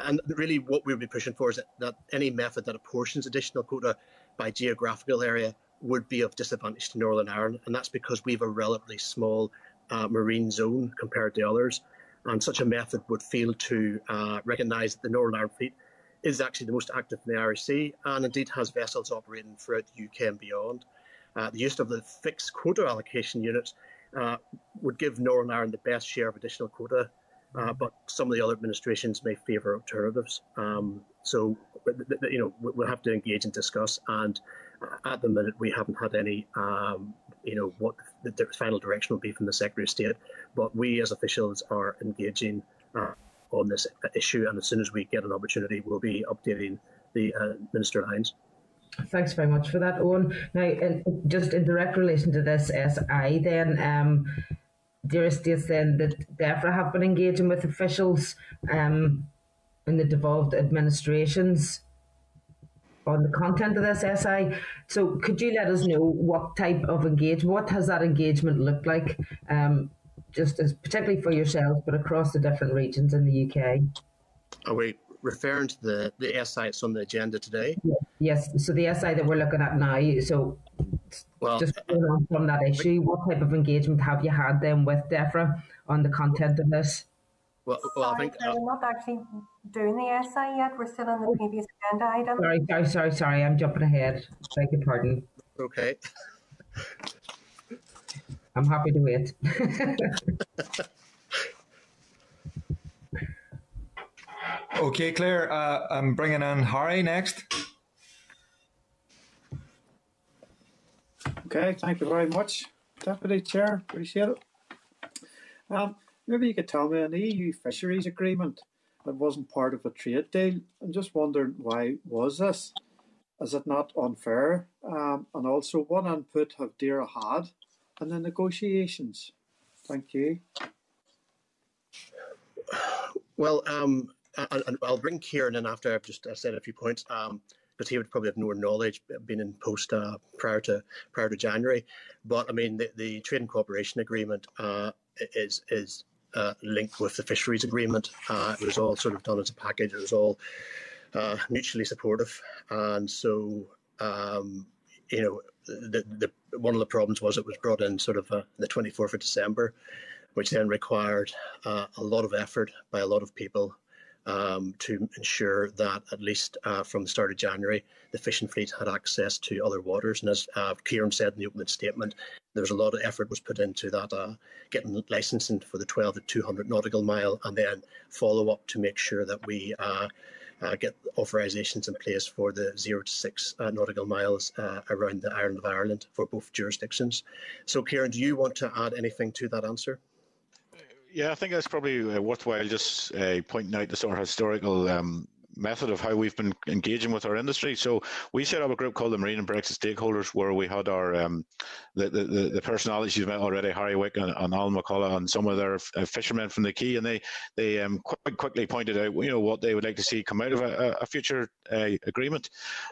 and really what we would be pushing for is that, that, any method that apportions additional quota by geographical area would be of disadvantage to Northern Ireland, and that's because we have a relatively small uh, marine zone compared to others. And such a method would fail to uh, recognise that the Northern Ireland fleet is actually the most active in the Irish Sea and indeed has vessels operating throughout the UK and beyond. Uh, the use of the fixed quota allocation units uh, would give Northern Ireland the best share of additional quota, uh, but some of the other administrations may favour alternatives. Um, so, you know, we'll have to engage and discuss. And at the minute, we haven't had any, um, you know, what the final direction will be from the Secretary of State. But we as officials are engaging uh, on this issue, and as soon as we get an opportunity, we'll be updating the uh, Minister Lyons. Thanks very much for that, Owen. Now, just in direct relation to this SI, then, um, DAERA states then that DEFRA have been engaging with officials um, in the devolved administrations on the content of this SI. So, could you let us know what type of engagement, what has that engagement looked like, um, just as particularly for yourselves, but across the different regions in the UK? Oh we referring to the, the SI that's on the agenda today? Yes, so the SI that we're looking at now, so well, just going on from that issue, what type of engagement have you had then with DEFRA on the content of this? Well, well sorry, I think we're not actually doing the SI yet. We're still on the previous agenda item. Sorry, sorry, sorry, sorry. I'm jumping ahead. Beg your pardon. Okay. I'm happy to wait. [laughs] Okay, Claire, uh, I'm bringing in Harry next. Okay, thank you very much, Deputy Chair. Appreciate it. Um, maybe you could tell me an EU fisheries agreement that wasn't part of a trade deal. I'm just wondering why was this? Is it not unfair? Um, and also, what input have DAERA had in the negotiations? Thank you. Well, um, and, and I'll bring Kieran in after I've just uh, said a few points. Um, because he would probably have more knowledge being in post uh, prior to prior to January. But I mean, the, the trade and cooperation agreement uh, is is uh, linked with the fisheries agreement. Uh, it was all sort of done as a package. It was all uh, mutually supportive, and so um, you know, the, the one of the problems was it was brought in sort of uh, the 24th of December, which then required a lot of effort by a lot of people um, to ensure that at least uh, from the start of January, the fishing fleet had access to other waters. And as uh, Kieran said in the opening statement, there was a lot of effort was put into that, uh, getting licensing for the 12 to 200 nautical mile, and then follow up to make sure that we uh, uh, get authorisations in place for the zero to six uh, nautical miles around the island of Ireland for both jurisdictions. So, Kieran, do you want to add anything to that answer? Yeah, I think that's probably uh, worthwhile just uh, pointing out the sort of historical um, method of how we've been engaging with our industry. So we set up a group called the Marine and Brexit Stakeholders, where we had our um, the, the the personalities you've met already, Harry Wick and, and Alan McCulla, and some of their uh, fishermen from the Quay, and they they um, quite quickly pointed out you know what they would like to see come out of a, a future uh, agreement,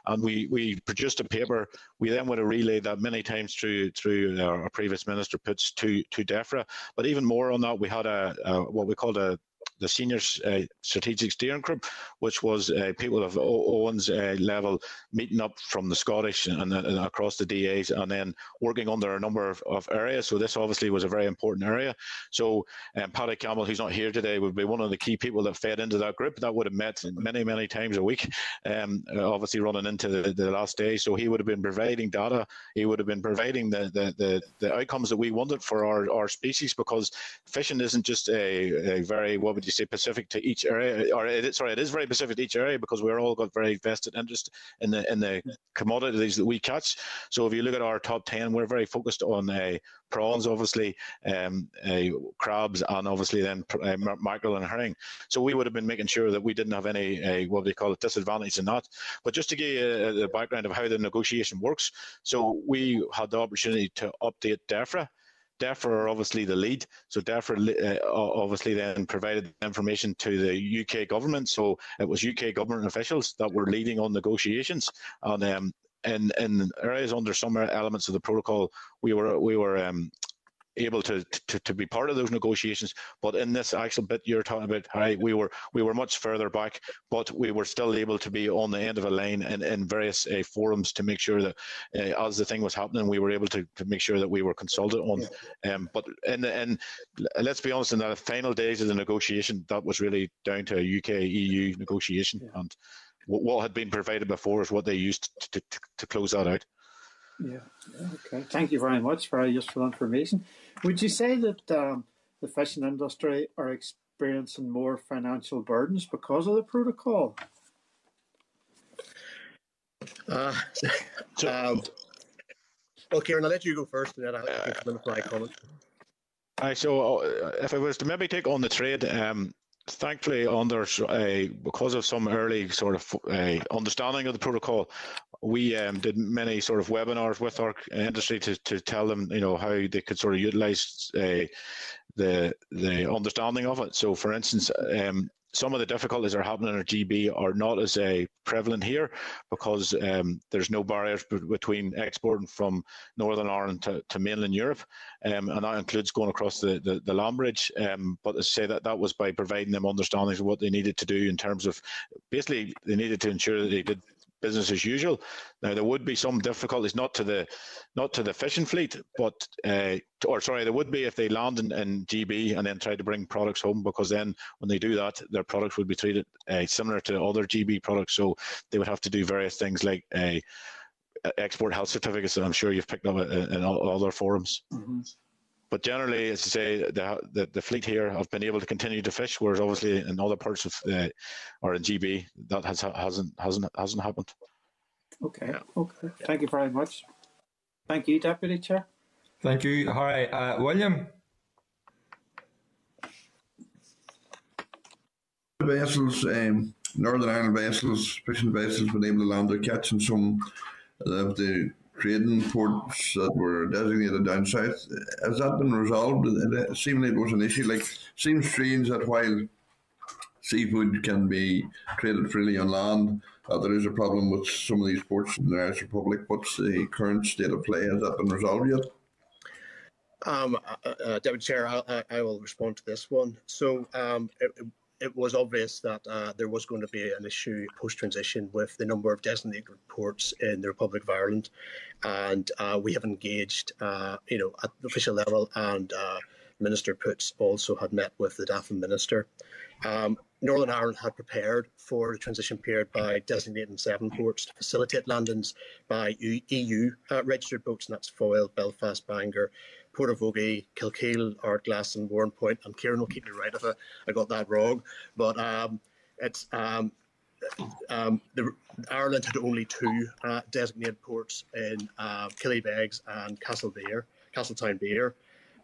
and we we produced a paper. We then would have relayed that many times through through our, our previous minister Poots to to DEFRA, but even more on that, we had a, a what we called a the senior uh, strategic steering group, which was uh, people of Owen's uh, level meeting up from the Scottish and, and, across the DAs and then working under a number of, of, areas. So this obviously was a very important area. So um, Paddy Campbell, who's not here today, would be one of the key people that fed into that group. That would have met many, many times a week, um, obviously running into the, the, last day. So he would have been providing data. He would have been providing the, the, the, the outcomes that we wanted for our, our species because fishing isn't just a, a very, what would you say, specific to each area, or it, sorry, it is very specific to each area because we're all got very vested interest in the in the commodities that we catch. So if you look at our top ten, we're very focused on uh, prawns, obviously, um, uh, crabs, and obviously then uh, mackerel and herring. So we would have been making sure that we didn't have any uh, what they call it disadvantage in that. But just to give you uh, the background of how the negotiation works, so we had the opportunity to update DEFRA DEFRA are obviously the lead. So DEFRA uh, obviously then provided information to the UK government. So it was UK government officials that were leading on negotiations. And um, in, in areas under some elements of the protocol, we were we were um, able to, to, to be part of those negotiations. But in this actual bit you're talking about, right, we were we were much further back, but we were still able to be on the end of a line in, in various uh, forums to make sure that uh, as the thing was happening, we were able to, to make sure that we were consulted on. Um, but in the, in let's be honest, in the final days of the negotiation, that was really down to a UK EU negotiation, yeah. and what, what had been provided before is what they used to, to, to close that out. Yeah. Okay. Thank you very much. Very useful information. Would you say that um, the fishing industry are experiencing more financial burdens because of the protocol? Uh, um, well, Kieran, I'll let you go first, and then I'll give them a comment. Aye, so uh, if I was to maybe take on the trade, um, thankfully, under uh, because of some early sort of uh, understanding of the protocol, we um, did many sort of webinars with our industry to, to tell them, you know, how they could sort of utilize uh, the the understanding of it. So, for instance, um, some of the difficulties that are happening in GB are not as uh, prevalent here because um, there's no barriers between exporting from Northern Ireland to, to mainland Europe, um, and that includes going across the, the, the land bridge. Um, but to say that that was by providing them understandings of what they needed to do in terms of basically they needed to ensure that they did business as usual. Now there would be some difficulties, not to the not to the fishing fleet, but uh, or sorry, there would be if they land in, in, GB and then try to bring products home, because then when they do that, their products would be treated uh, similar to other GB products. So they would have to do various things like uh, export health certificates that I'm sure you've picked up in, in other forums. Mm-hmm. But generally, as I say, the, the, the fleet here have been able to continue to fish, whereas obviously in other parts of uh, or in GB that has hasn't hasn't hasn't happened. Okay. Okay. Thank you very much. Thank you, Deputy Chair. Thank you. All right, uh, William. Vessels, um, Northern Ireland vessels, fishing vessels, been able to land their catch in some of the trading ports that were designated down south. Has that been resolved? It seemed it was an issue. Like, seems strange that while seafood can be traded freely on land. Uh, there is a problem with some of these ports in the Irish Republic. What's the current state of play? Has that been resolved yet? Um, uh, uh, Deputy Chair, I, I, will respond to this one. So um, it, it, was obvious that uh, there was going to be an issue post-transition with the number of designated ports in the Republic of Ireland, and uh, we have engaged, uh, you know, at the official level, and uh, Minister Poots also had met with the DAFM Minister. Um, Northern Ireland had prepared for the transition period by designating seven ports to facilitate landings by EU uh, registered boats, and that's Foyle, Belfast, Bangor, Portavogie, Kilkeel, Ardglass, and Warrenpoint. And Kieran will keep me right if I, I got that wrong. But um, it's um, um, the, Ireland had only two uh, designated ports in uh, Killybegs and Castlebere, Castletownbere,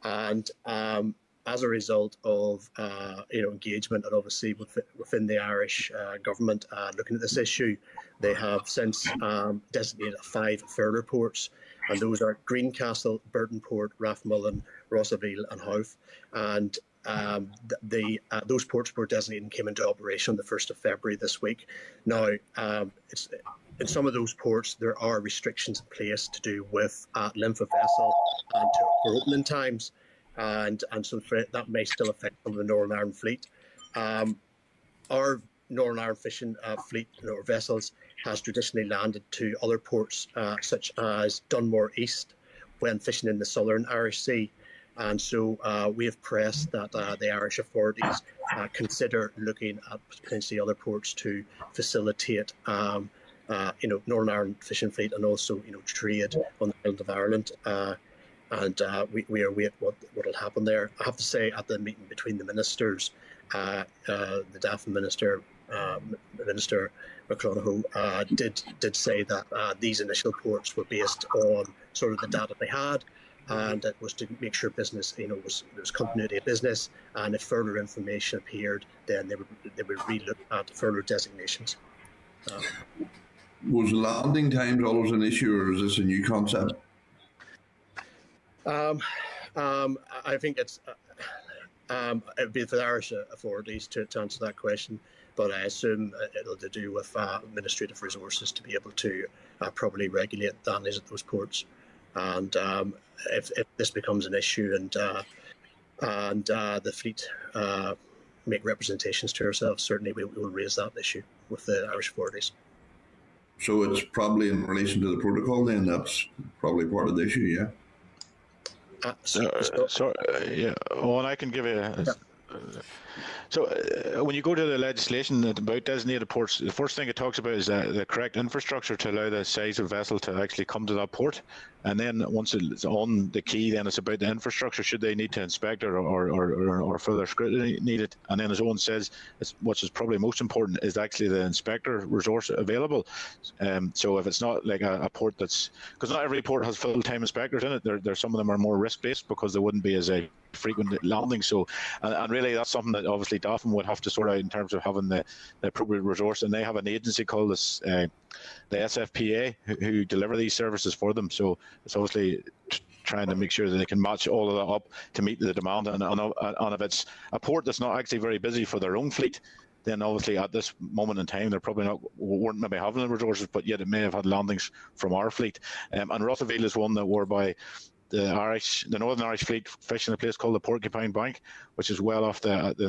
and um, as a result of uh, you know engagement and obviously within the Irish uh, government uh, looking at this issue, they have since um, designated five further ports, and those are Greencastle, Burtonport, Rathmullan, Rossaveel, and Howth. And um, the uh, those ports were designated and came into operation on the first of February this week. Now, um, in some of those ports there are restrictions in place to do with uh, length vessel and to, for opening times and and so that may still affect some of the Northern Ireland fleet. Um, our Northern Ireland fishing uh, fleet or vessels has traditionally landed to other ports uh, such as Dunmore East when fishing in the Southern Irish Sea. And so uh, we have pressed that uh, the Irish authorities uh, consider looking at potentially other ports to facilitate, um, uh, you know, Northern Ireland fishing fleet and also, you know, trade on the island of Ireland and uh, we, we are wait what what will happen there. I have to say, at the meeting between the ministers, the DAFM minister, Minister McConalogue, uh, did did say that uh, these initial reports were based on sort of the data they had, and it was to make sure business, you know, was there was continuity of business, and if further information appeared, then they would they would relook at further designations. was landing times always an issue, or is this a new concept? Um, um, I think it's uh, um, it would be for the Irish authorities to, to, answer that question, but I assume it'll to do with uh, administrative resources to be able to uh, properly regulate landings at those ports. And um, if, if, this becomes an issue and uh, and uh, the fleet uh, make representations to ourselves, certainly we, we will raise that issue with the Irish authorities. So it's probably in relation to the protocol, then that's probably part of the issue, yeah. Uh, so, so, so uh, yeah, well, and I can give you. A, yeah. So uh, when you go to the legislation about designated ports, the first thing it talks about is uh, the correct infrastructure to allow the size of vessel to actually come to that port. And then once it's on the quay, then it's about the infrastructure. Should they need to inspect or, or, or, or further scrutiny needed? And then as Owen says, what is probably most important is actually the inspector resource available. Um, so if it's not like a, a port that's, because not every port has full-time inspectors in it. There, there, some of them are more risk-based because they wouldn't be as a frequent landing. So, and, and, really that's something that obviously DAFM would have to sort out in terms of having the, the appropriate resource. And they have an agency called this, uh, the SFPA who, who, deliver these services for them. So it's obviously trying to make sure that they can match all of that up to meet the demand. And, and, and if it's a port that's not actually very busy for their own fleet, then obviously at this moment in time they're probably not weren't maybe having the resources, but yet it may have had landings from our fleet. Um, and Rossaveel is one that whereby the Irish, the Northern Irish fleet fishing a place called the Porcupine Bank, which is well off the the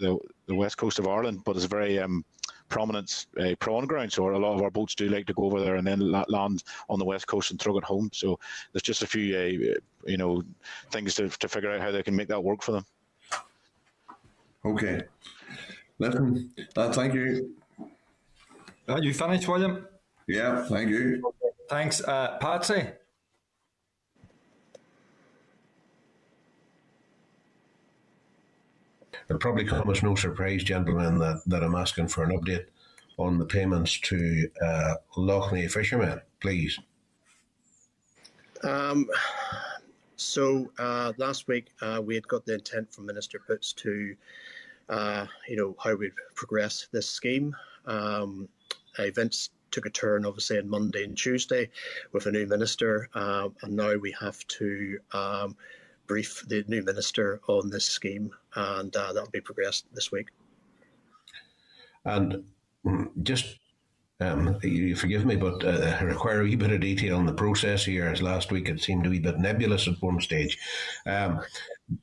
the, the west coast of Ireland, but it's very um, prominent uh, prawn ground. So a lot of our boats do like to go over there and then land on the west coast and throw it home. So there's just a few, uh, you know, things to, to figure out how they can make that work for them. Okay. Listen, uh, thank you. Are you finished, William? Yeah, thank you. Thanks. Uh, Patsy? It'll probably come as no surprise, gentlemen, that, that I'm asking for an update on the payments to uh, Lough Neagh fishermen, please. Um, so uh, last week uh, we had got the intent from Minister Poots to, uh, you know, how we'd progress this scheme. Um, events took a turn, obviously, on Monday and Tuesday with a new minister, uh, and now we have to um, brief the new minister on this scheme, and uh, that'll be progressed this week. And just um, you forgive me, but uh, I require a wee bit of detail in the process here. As last week it seemed to be a bit nebulous at one stage. Um,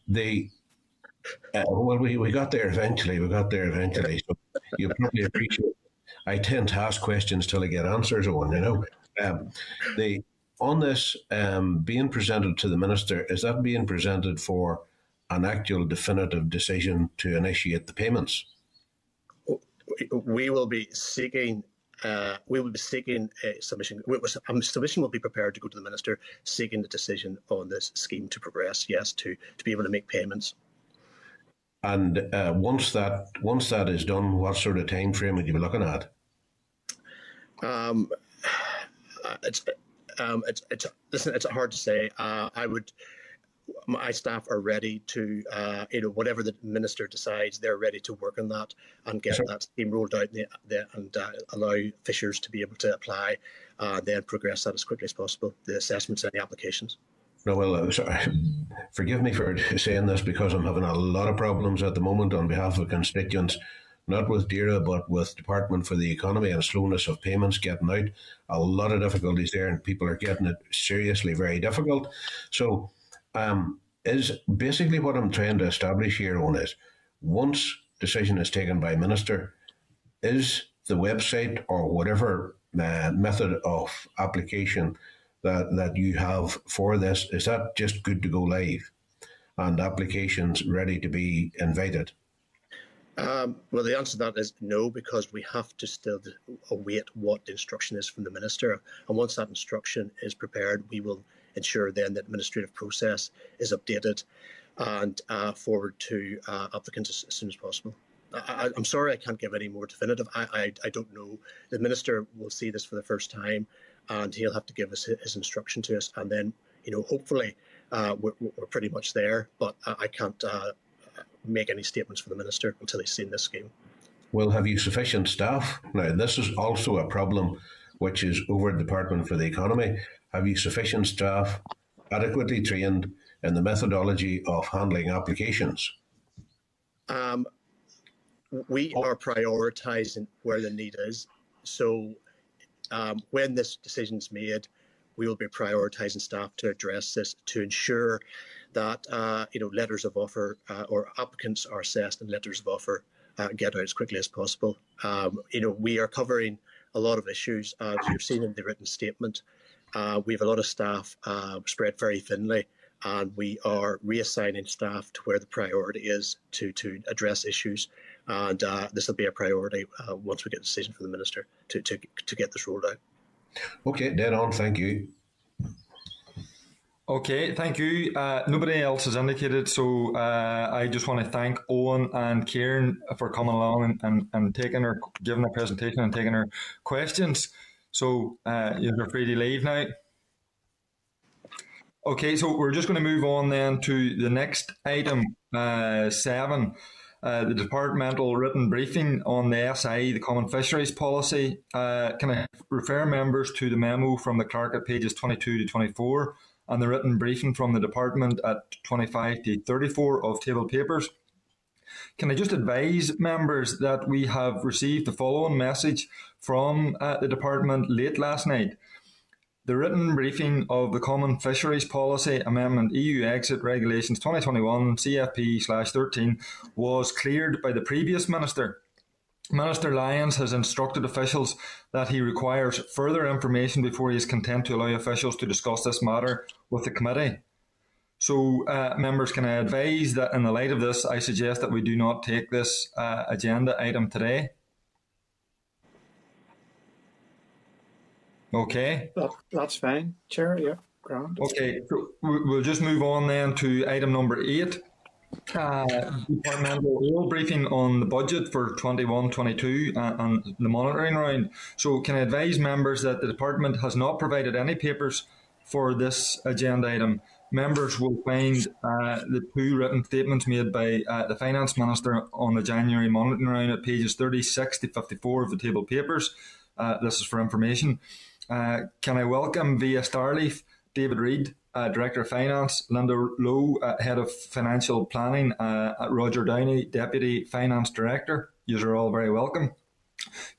the uh, well, we, we got there eventually. We got there eventually. So you probably appreciate. I tend to ask questions till I get answers on. You know, um, the on this um, being presented to the minister is that being presented for an actual definitive decision to initiate the payments? We will be seeking uh, we will be seeking a submission. A submission will be prepared to go to the minister, seeking the decision on this scheme to progress. Yes, to to be able to make payments. And uh, once that once that is done, what sort of time frame would you be looking at? Um, [sighs] it's um, it's it's listen. It's hard to say. Uh, I would my staff are ready to, uh, you know, whatever the minister decides, they're ready to work on that and get sure. that scheme rolled out the, the, and uh, allow fishers to be able to apply, uh, then progress that as quickly as possible, the assessments and the applications. No, well, uh, sorry. forgive me for saying this because I'm having a lot of problems at the moment on behalf of constituents, not with DAERA, but with Department for the Economy and slowness of payments getting out. A lot of difficulties there, and people are getting it seriously very difficult. So, um, is basically what I'm trying to establish here on is once decision is taken by minister, is the website or whatever uh, method of application that, that you have for this, is that just good to go live and applications ready to be invited? Um, well, the answer to that is no, because we have to still await what the instruction is from the minister. And once that instruction is prepared, we will ensure then that administrative process is updated and uh, forward to uh, applicants as, soon as possible. I, am sorry I can't give any more definitive. I, I, I, don't know. The minister will see this for the first time and he'll have to give us his, instruction to us. And then, you know, hopefully uh, we're, we're, pretty much there, but I can't uh, make any statements for the minister until he's seen this scheme. Well, have you sufficient staff? Now, this is also a problem which is over the Department for the Economy. Have you sufficient staff adequately trained in the methodology of handling applications? Um, we are prioritising where the need is. So um, when this decision is made, we will be prioritising staff to address this to ensure that uh, you know letters of offer uh, or applicants are assessed and letters of offer uh, get out as quickly as possible. Um, you know we are covering a lot of issues as you've seen in the written statement. Uh, we have a lot of staff uh, spread very thinly, and we are reassigning staff to where the priority is to, to address issues. And this will be a priority once we get a decision from the minister to, to, to get this rolled out. Okay, dead on. Thank you. Okay, thank you. Uh, nobody else has indicated, so uh, I just want to thank Owen and Kieran for coming along and, and, and taking our giving their presentation and taking our questions. So uh, you're free to leave now. Okay, so we're just going to move on then to the next item, uh, seven, uh, the departmental written briefing on the SI, the Common Fisheries Policy. Uh, can I refer members to the memo from the clerk at pages 22 to 24 and the written briefing from the department at 25 to 34 of table papers? Can I just advise members that we have received the following message from uh, the department late last night? The written briefing of the Common Fisheries Policy Amendment EU Exit Regulations 2021 CFP 13 was cleared by the previous Minister. Minister Lyons has instructed officials that he requires further information before he is content to allow officials to discuss this matter with the committee. So, uh, members, can I advise that in the light of this, I suggest that we do not take this uh, agenda item today? Okay. That, that's fine, Chair. Yeah, ground. Okay, so we'll just move on then to item number eight. Uh, departmental briefing on the budget for 21-22 uh, and the monitoring round. So can I advise members that the department has not provided any papers for this agenda item members will find uh, the two written statements made by uh, the Finance Minister on the January monitoring round at pages 36 to 54 of the table papers. Uh, this is for information. Uh, can I welcome via StarLeaf David Reid, uh, Director of Finance, Linda Lowe, uh, Head of Financial Planning, Roger Downey, Deputy Finance Director. You are all very welcome.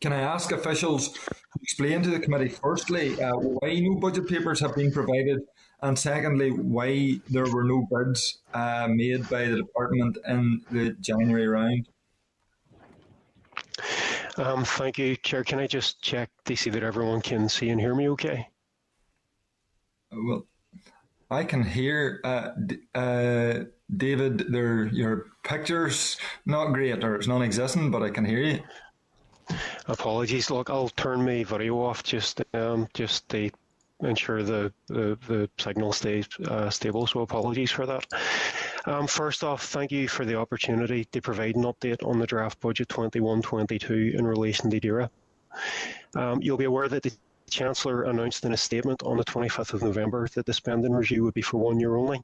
Can I ask officials to explain to the committee, firstly, uh, why no budget papers have been provided, and secondly, why there were no bids uh, made by the department in the January round? Um, thank you, Chair. Can I just check to see that everyone can see and hear me okay? Well, I can hear uh, uh, David. There, your picture's not great or it's non-existent, but I can hear you. Apologies. Look, I'll turn my video off just um, just to ensure the the, the signal stays uh, stable. So apologies for that. Um, first off, thank you for the opportunity to provide an update on the draft budget 21-22 in relation to DAERA. Um, you'll be aware that the Chancellor announced in a statement on the 25th of November that the spending review would be for one year only,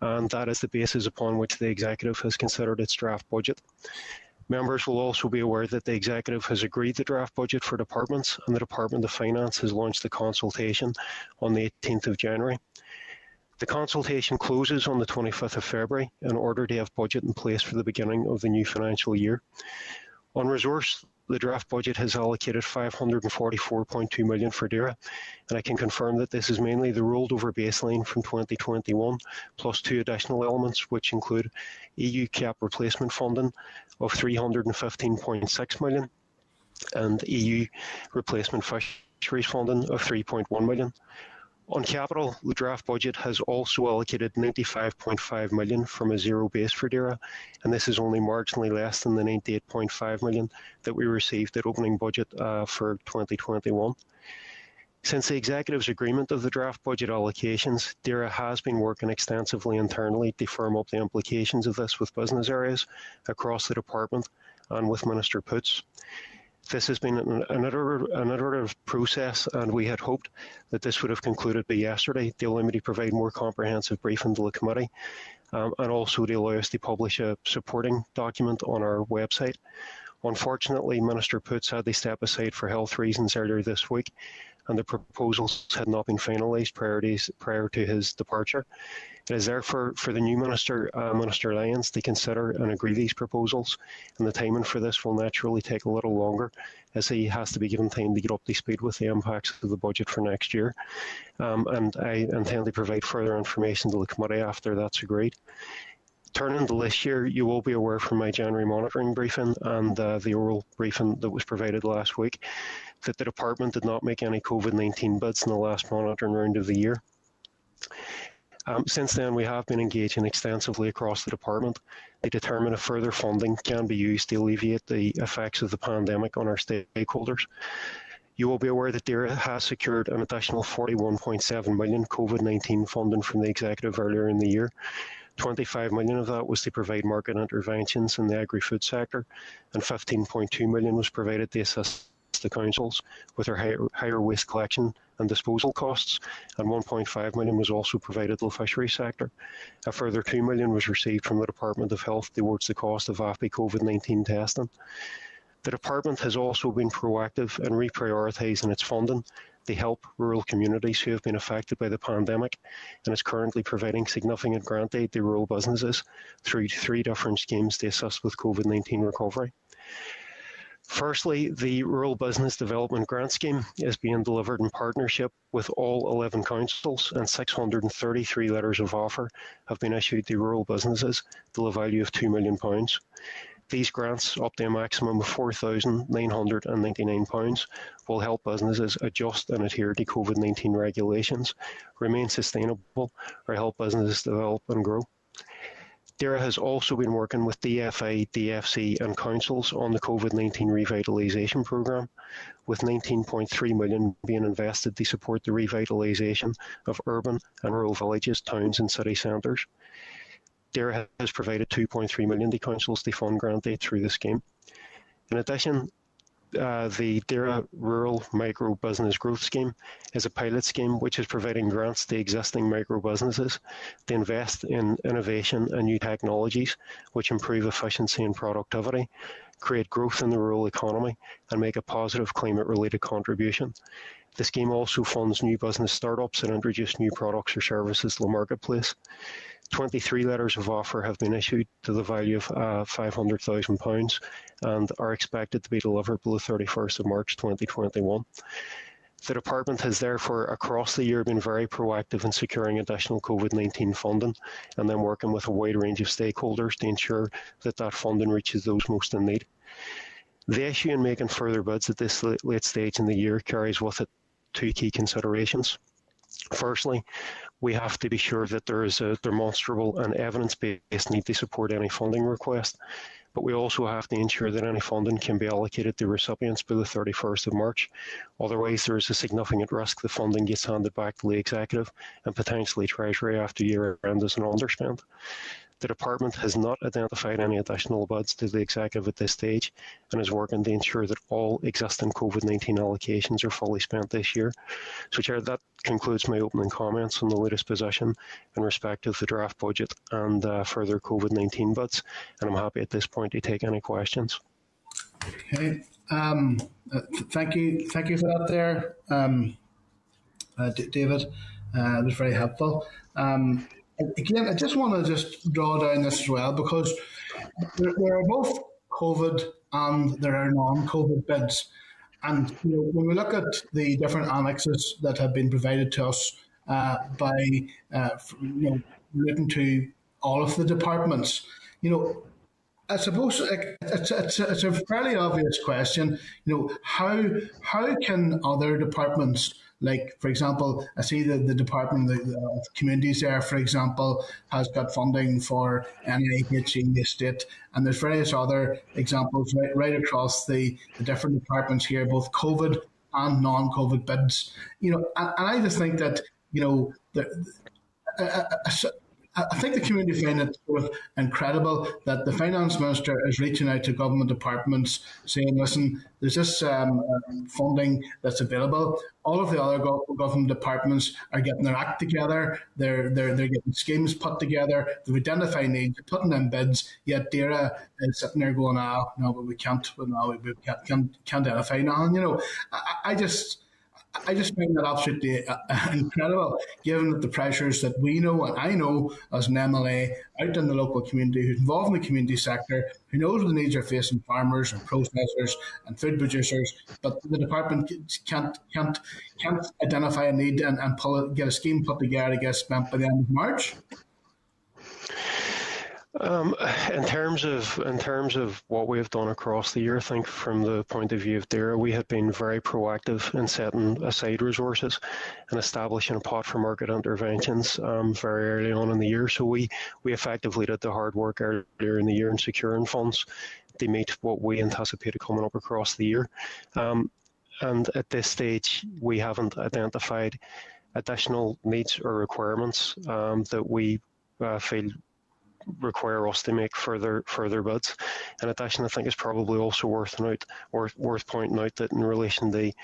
and that is the basis upon which the Executive has considered its draft budget. Members will also be aware that the Executive has agreed the draft budget for departments and the Department of Finance has launched the consultation on the 18th of January. The consultation closes on the 25th of February in order to have budget in place for the beginning of the new financial year. On resource, the draft budget has allocated 544.2 million for DAERA, and I can confirm that this is mainly the rolled over baseline from 2021, plus two additional elements, which include EU CAP replacement funding of 315.6 million and EU replacement fisheries funding of 3.1 million. On capital, the draft budget has also allocated 95.5 million from a zero base for DAERA, and this is only marginally less than the 98.5 million that we received at opening budget uh, for 2021. Since the executive's agreement of the draft budget allocations, DAERA has been working extensively internally to firm up the implications of this with business areas across the department and with Minister Poots. This has been an, an, iterative process, and we had hoped that this would have concluded by yesterday to allow me to provide more comprehensive briefing to the committee um, and also to allow us to publish a supporting document on our website. Unfortunately, Minister Poots had to step aside for health reasons earlier this week, and the proposals had not been finalised prior to his departure. It is therefore for the new Minister, uh, Minister Lyons, to consider and agree these proposals, and the timing for this will naturally take a little longer as he has to be given time to get up to speed with the impacts of the budget for next year. Um, and I intend to provide further information to the committee after that's agreed. Turning to this year, you will be aware from my January monitoring briefing and uh, the oral briefing that was provided last week that the department did not make any COVID-19 bids in the last monitoring round of the year. Um, since then, we have been engaging extensively across the department to determine if further funding can be used to alleviate the effects of the pandemic on our stakeholders. You will be aware that DAERA has secured an additional 41.7 million COVID-19 funding from the executive earlier in the year. 25 million of that was to provide market interventions in the agri-food sector, and 15.2 million was provided to assist the councils with their higher, higher waste collection and disposal costs, and 1.5 million was also provided to the fisheries sector. A further 2 million was received from the Department of Health towards the cost of AFBI COVID-19 testing. The department has also been proactive in reprioritising its funding to help rural communities who have been affected by the pandemic and is currently providing significant grant aid to rural businesses through three different schemes to assist with COVID-19 recovery. Firstly, the Rural Business Development Grant Scheme is being delivered in partnership with all 11 councils and 633 letters of offer have been issued to rural businesses to the value of £2 million. These grants, up to a maximum of £4,999, will help businesses adjust and adhere to COVID-19 regulations, remain sustainable or help businesses develop and grow. DAERA has also been working with DFA, DFC and councils on the COVID-19 revitalisation programme, with 19.3 million being invested to support the revitalisation of urban and rural villages, towns and city centres. DAERA has provided 2.3 million to councils to fund grant aid through the scheme. In addition, uh, the DAERA Rural Micro Business Growth Scheme is a pilot scheme which is providing grants to existing micro businesses to invest in innovation and new technologies which improve efficiency and productivity, create growth in the rural economy, and make a positive climate related contribution. The scheme also funds new business startups and introduce new products or services to the marketplace. 23 letters of offer have been issued to the value of uh, £500,000 and are expected to be delivered the 31st of March 2021. The department has therefore across the year been very proactive in securing additional COVID-19 funding and then working with a wide range of stakeholders to ensure that that funding reaches those most in need. The issue in making further bids at this late stage in the year carries with it two key considerations. Firstly, we have to be sure that there is a demonstrable and evidence-based need to support any funding request but we also have to ensure that any funding can be allocated to recipients by the 31st of March. Otherwise, there is a significant risk the funding gets handed back to the Executive and potentially Treasury after year end as an underspend. The Department has not identified any additional bids to the Executive at this stage and is working to ensure that all existing COVID-19 allocations are fully spent this year. So Chair, that concludes my opening comments on the latest position in respect of the draft budget and uh, further COVID-19 bids, and I'm happy at this point to take any questions. Okay. Um, uh, thank you. Thank you for that there, um, uh, David. Uh, it was very helpful. Um, again, I just want to just draw down this as well because there, there are both COVID and there are non-COVID bids. And you know, when we look at the different annexes that have been provided to us uh, by, uh, you know, written to all of the departments, you know, I suppose it's, it's, it's a fairly obvious question. You know, how how can other departments like, for example, I see that the Department of the, Communities there, for example, has got funding for NIHE estate, and there's various other examples right, right across the, the different departments here, both COVID and non-COVID bids. You know, and, and I just think that you know the, I think the community find it incredible that the finance minister is reaching out to government departments saying, listen, there's this um, funding that's available. All of the other go- government departments are getting their act together. They're, they're, they're getting schemes put together. They've identified needs, putting in bids. Yet DAERA is sitting there going, oh, no, but we can't, no, we can't, can't, can't identify nothing. You know, I, I just, I just find that absolutely uh, [laughs] incredible, given that the pressures that we know and I know as an MLA out in the local community, who's involved in the community sector, who knows the needs are facing farmers and processors and food producers, but the department can't can't can't identify a need and, and pull get a scheme put together to get spent by the end of March. Um, [sighs] in terms of in terms of what we have done across the year, I think from the point of view of DAERA, we have been very proactive in setting aside resources and establishing a pot for market interventions um, very early on in the year. So we we effectively did the hard work earlier in the year in securing funds to meet what we anticipated coming up across the year. Um, and at this stage, we haven't identified additional needs or requirements um, that we uh, feel require us to make further further bids. In addition, I think it's probably also worth note worth, worth pointing out that in relation to the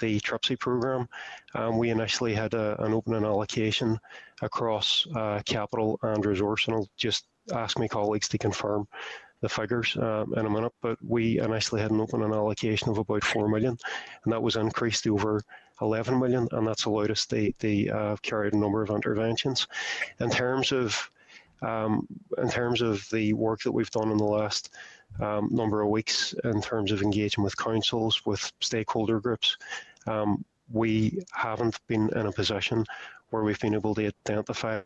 the TRPSI program, um, we initially had a, an opening allocation across uh, capital and resource, and I'll just ask my colleagues to confirm the figures um, in a minute, but we initially had an opening allocation of about 4 million, and that was increased to over 11 million, and that's allowed us to, to uh, carry out a number of interventions. In terms of um, in terms of the work that we've done in the last um, number of weeks, in terms of engaging with councils, with stakeholder groups, um, we haven't been in a position where we've been able to identify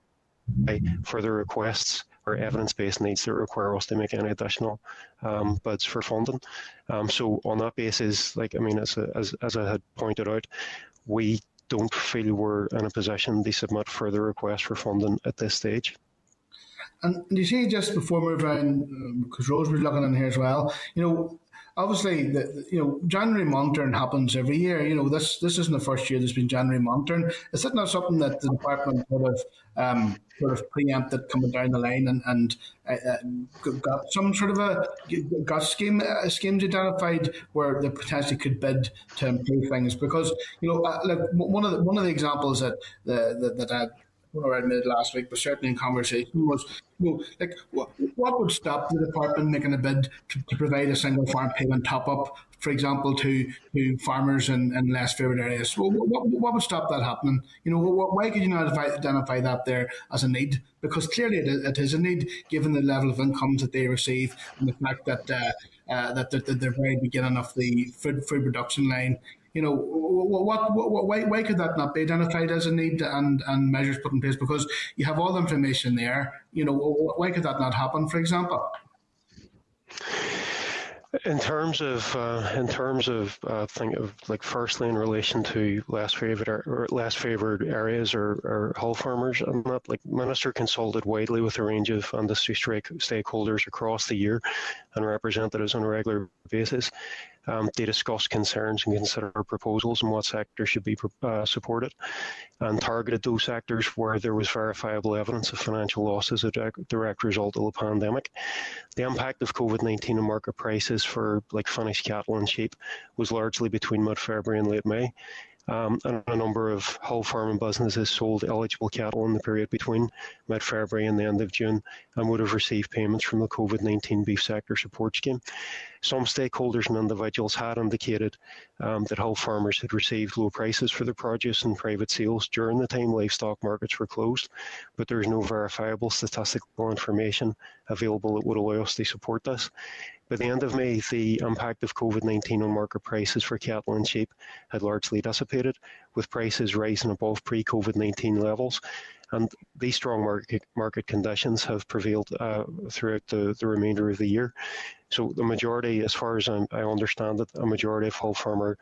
further requests or evidence-based needs that require us to make any additional um, bids for funding. Um, so on that basis, like I mean, as, a, as, as I had pointed out, we don't feel we're in a position to submit further requests for funding at this stage. And you see, just before move on, because Rose was looking in here as well, you know, obviously, the, you know, January monitoring happens every year. You know, this this isn't the first year there's been January monitoring. Is that not something that the department would have um, sort of preempted coming down the line and, and uh, uh got some sort of a got scheme uh, schemes identified where they potentially could bid to improve things? Because you know, uh, like one of the one of the examples that the, that, that I when I admitted last week, but certainly in conversation was, you know, like what, what would stop the department making a bid to, to provide a single farm payment top up for example, to to farmers in, in less favoured areas. Well, what, what would stop that happening? You know, why could you not identify that there as a need? Because clearly it, it is a need, given the level of incomes that they receive and the fact that uh, uh, that, that, they're very beginning of the food food production line. You know, what, what, what, why, why could that not be identified as a need and, and measures put in place? Because you have all the information there. You know, why could that not happen, for example? In terms of uh, in terms of uh, think of like firstly in relation to less favored or less favored areas or, or hull farmers, I'm not like minister consulted widely with a range of industry stakeholders across the year and representatives on a regular basis um, they discuss concerns and consider proposals and what sectors should be uh, supported and targeted those sectors where there was verifiable evidence of financial losses as a direct result of the pandemic. The impact of COVID-19 on market prices for like finished cattle and sheep was largely between mid-February and late May um, and a number of whole farming businesses sold eligible cattle in the period between mid-February and the end of June and would have received payments from the COVID-19 beef sector support scheme. Some stakeholders and individuals had indicated um, that whole farmers had received low prices for their produce and private sales during the time livestock markets were closed, but there is no verifiable statistical information available that would allow us to support this. By the end of May, the impact of COVID-19 on market prices for cattle and sheep had largely dissipated, with prices rising above pre-COVID-19 levels. And these strong market, market conditions have prevailed uh, throughout the, the remainder of the year. So the majority, as far as I'm, i understand it, a majority of hull farmers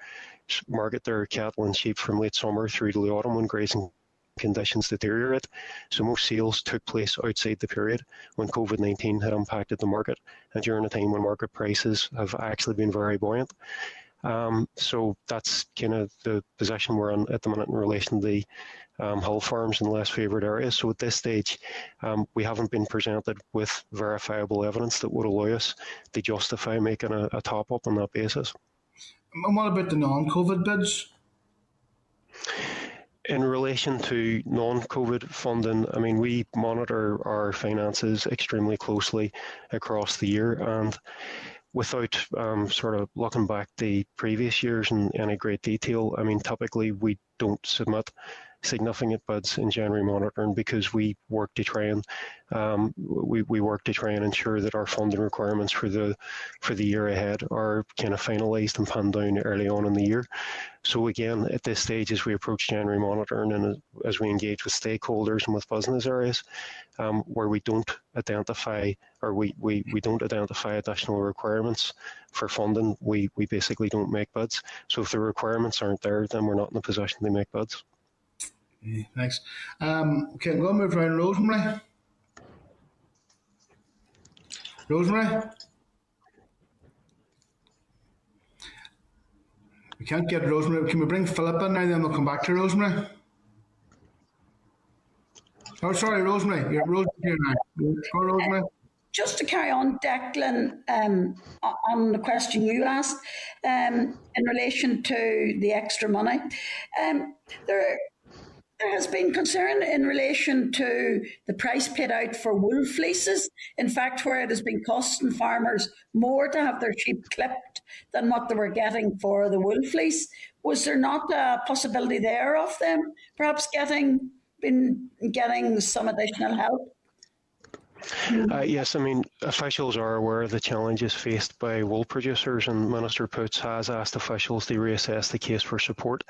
market their cattle and sheep from late summer through to the autumn when grazing conditions deteriorate. So most sales took place outside the period when COVID-19 had impacted the market and during a time when market prices have actually been very buoyant. Um, so that's kind of the position we're in at the minute in relation to the um, hull farms in less favoured areas. So at this stage, um, we haven't been presented with verifiable evidence that would allow us to justify making a, a top up on that basis. And what about the non-COVID bids? In relation to non-COVID funding, I mean, we monitor our finances extremely closely across the year, and without um, sort of looking back the previous years in any great detail, I mean, typically we don't submit significant bids in January monitoring because we work to try and um, we, we work to try and ensure that our funding requirements for the for the year ahead are kind of finalised and pinned down early on in the year. So again, at this stage, as we approach January monitoring and as we engage with stakeholders and with business areas, um, where we don't identify or we, we, we don't identify additional requirements for funding, we, we basically don't make bids. So if the requirements aren't there, then we're not in a position to make bids. Thanks. Um, okay, I'm going to move around Rosemary. Rosemary? We can't get Rosemary. Can we bring Philip in now, then we'll come back to Rosemary? Oh, sorry, Rosemary. You're Rosemary here now. Oh, Rosemary. Just to carry on, Declan, um, on the question you asked um, in relation to the extra money, um, there there has been concern in relation to the price paid out for wool fleeces. In fact, where it has been costing farmers more to have their sheep clipped than what they were getting for the wool fleece. Was there not a possibility there of them perhaps getting been getting some additional help? Uh, yes, I mean, officials are aware of the challenges faced by wool producers, and Minister Poots has asked officials to reassess the case for support.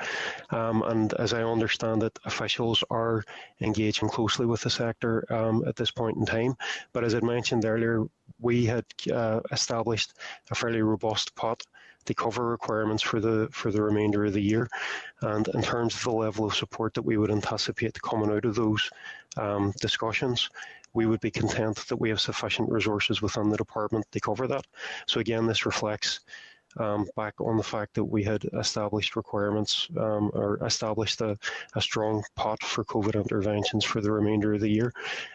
Um, and as I understand it, officials are engaging closely with the sector um, at this point in time. But as I mentioned earlier, we had uh, established a fairly robust pot to cover requirements for the for the remainder of the year. And in terms of the level of support that we would anticipate coming out of those um, discussions, we would be content that we have sufficient resources within the department to cover that. So again, this reflects um, back on the fact that we had established requirements um, or established a, a, strong pot for COVID interventions for the remainder of the year,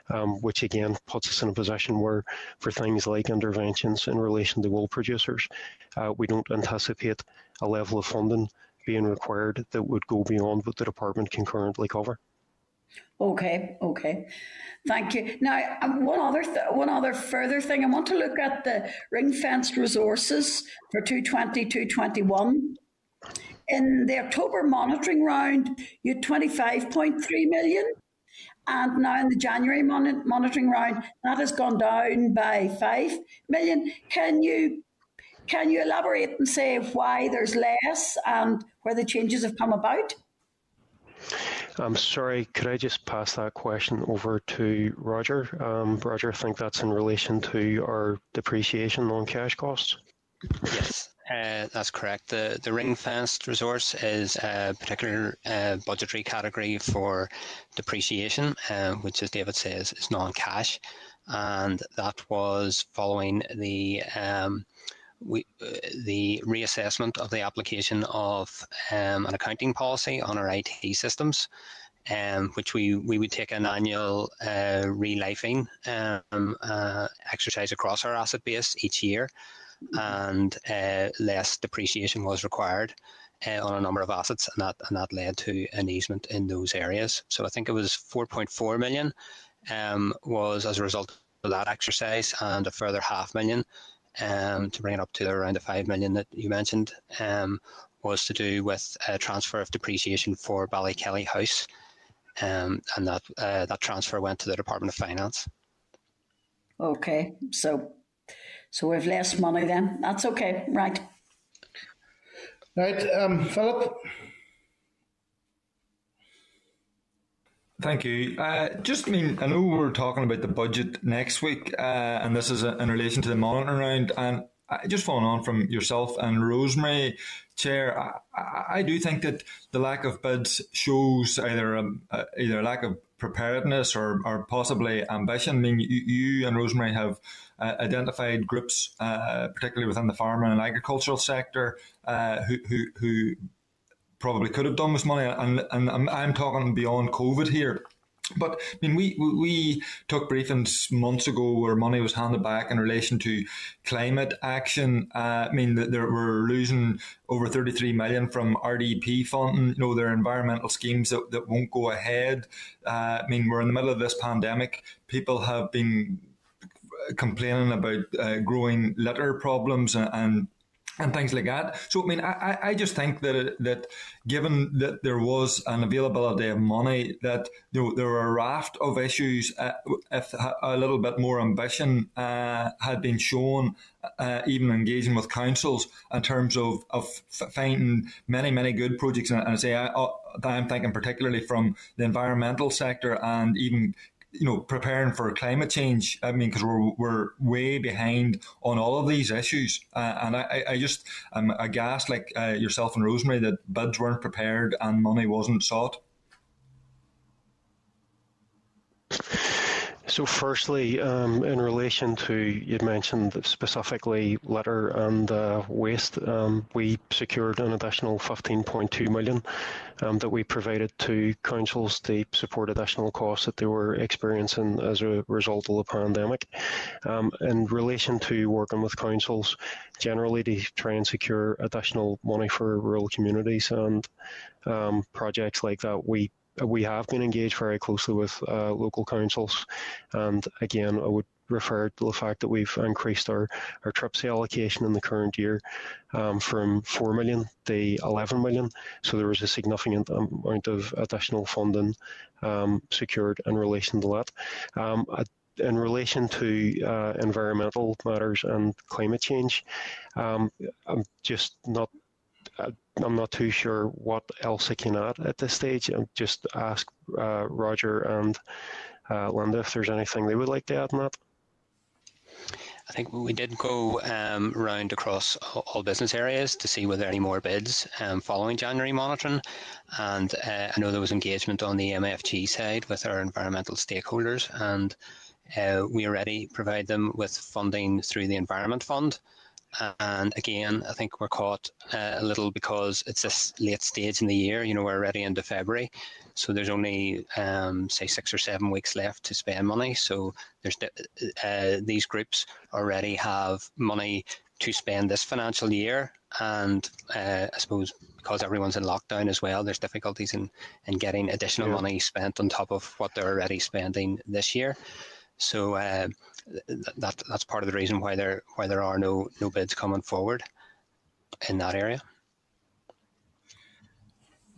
um, which again puts us in a position where for things like interventions in relation to wool producers, uh, we don't anticipate a level of funding being required that would go beyond what the department can currently cover. Okay, okay. Thank you. Now, um, one other th- one other further thing, I want to look at the ring fenced resources for 220 221. In the October monitoring round, you had 25.3 million. And now in the January mon- monitoring round, that has gone down by 5 million. Can you can you elaborate and say why there's less and where the changes have come about? I'm sorry, could I just pass that question over to Roger? Um, Roger, I think that's in relation to our depreciation on cash costs. Yes, uh, that's correct. The the ring fenced resource is a particular uh, budgetary category for depreciation, uh, which, as David says, is non cash. And that was following the um, we, uh, the reassessment of the application of um, an accounting policy on our IT systems, um, which we, we would take an annual uh, relifing um, uh, exercise across our asset base each year, and uh, less depreciation was required. Uh, on a number of assets, and that and that led to an easement in those areas. So I think it was 4.4 million um, was as a result of that exercise, and a further half million um, to bring it up to around the 5 million that you mentioned, um, was to do with a transfer of depreciation for Ballykelly House. Um, and that uh, that transfer went to the Department of Finance. Okay, so so we've less money then. That's okay, right? Right, um, Philip. Thank you. Uh, just, I mean, I know we're talking about the budget next week, uh, and this is in relation to the monitoring round. And I, just following on from yourself and Rosemary, Chair, I, I do think that the lack of bids shows either a, a either a lack of preparedness or, or possibly ambition. I mean, you, you and Rosemary have uh, identified groups, uh, particularly within the farming and agricultural sector, uh, who, who, who probably could have done with money. And, and I'm, I'm talking beyond COVID here. But I mean, we, we took briefings months ago where money was handed back in relation to climate action. Uh, I mean, there, we're losing over 33 million from RDP funding, you know, their environmental schemes that, that won't go ahead. Uh, I mean, we're in the middle of this pandemic. People have been complaining about uh, growing litter problems and, and and things like that. So, I mean, I, I just think that it, that given that there was an availability of money, that you know, there were a raft of issues. Uh, if a little bit more ambition uh, had been shown, uh, even engaging with councils in terms of, of finding many, many good projects, and, and I say I, I'm thinking particularly from the environmental sector and even you know, preparing for climate change. I mean, because we're, we're way behind on all of these issues. Uh, and I, I just, I'm aghast, like uh, yourself and Rosemary, that bids weren't prepared and money wasn't sought. So, firstly, um, in relation to you'd mentioned specifically litter and uh, waste, um, we secured an additional 15.2 million um, that we provided to councils to support additional costs that they were experiencing as a result of the pandemic. Um, in relation to working with councils, generally to try and secure additional money for rural communities and um, projects like that, we we have been engaged very closely with uh, local councils, and again, I would refer to the fact that we've increased our, our TRIPS allocation in the current year um, from 4 million to 11 million. So there was a significant amount of additional funding um, secured in relation to that. Um, in relation to uh, environmental matters and climate change, um, I'm just not I'm not too sure what else I can add at this stage. I'll just ask uh, Roger and uh, Linda if there's anything they would like to add on that. I think we did go um, round across all business areas to see whether any more bids um, following January monitoring. And uh, I know there was engagement on the MFG side with our environmental stakeholders, and uh, we already provide them with funding through the Environment Fund. And again, I think we're caught uh, a little because it's this late stage in the year. You know, we're already into February, so there's only um, say six or seven weeks left to spend money. So there's uh, these groups already have money to spend this financial year, and uh, I suppose because everyone's in lockdown as well, there's difficulties in, in getting additional yeah. money spent on top of what they're already spending this year. So uh, that that's part of the reason why there why there are no no bids coming forward in that area.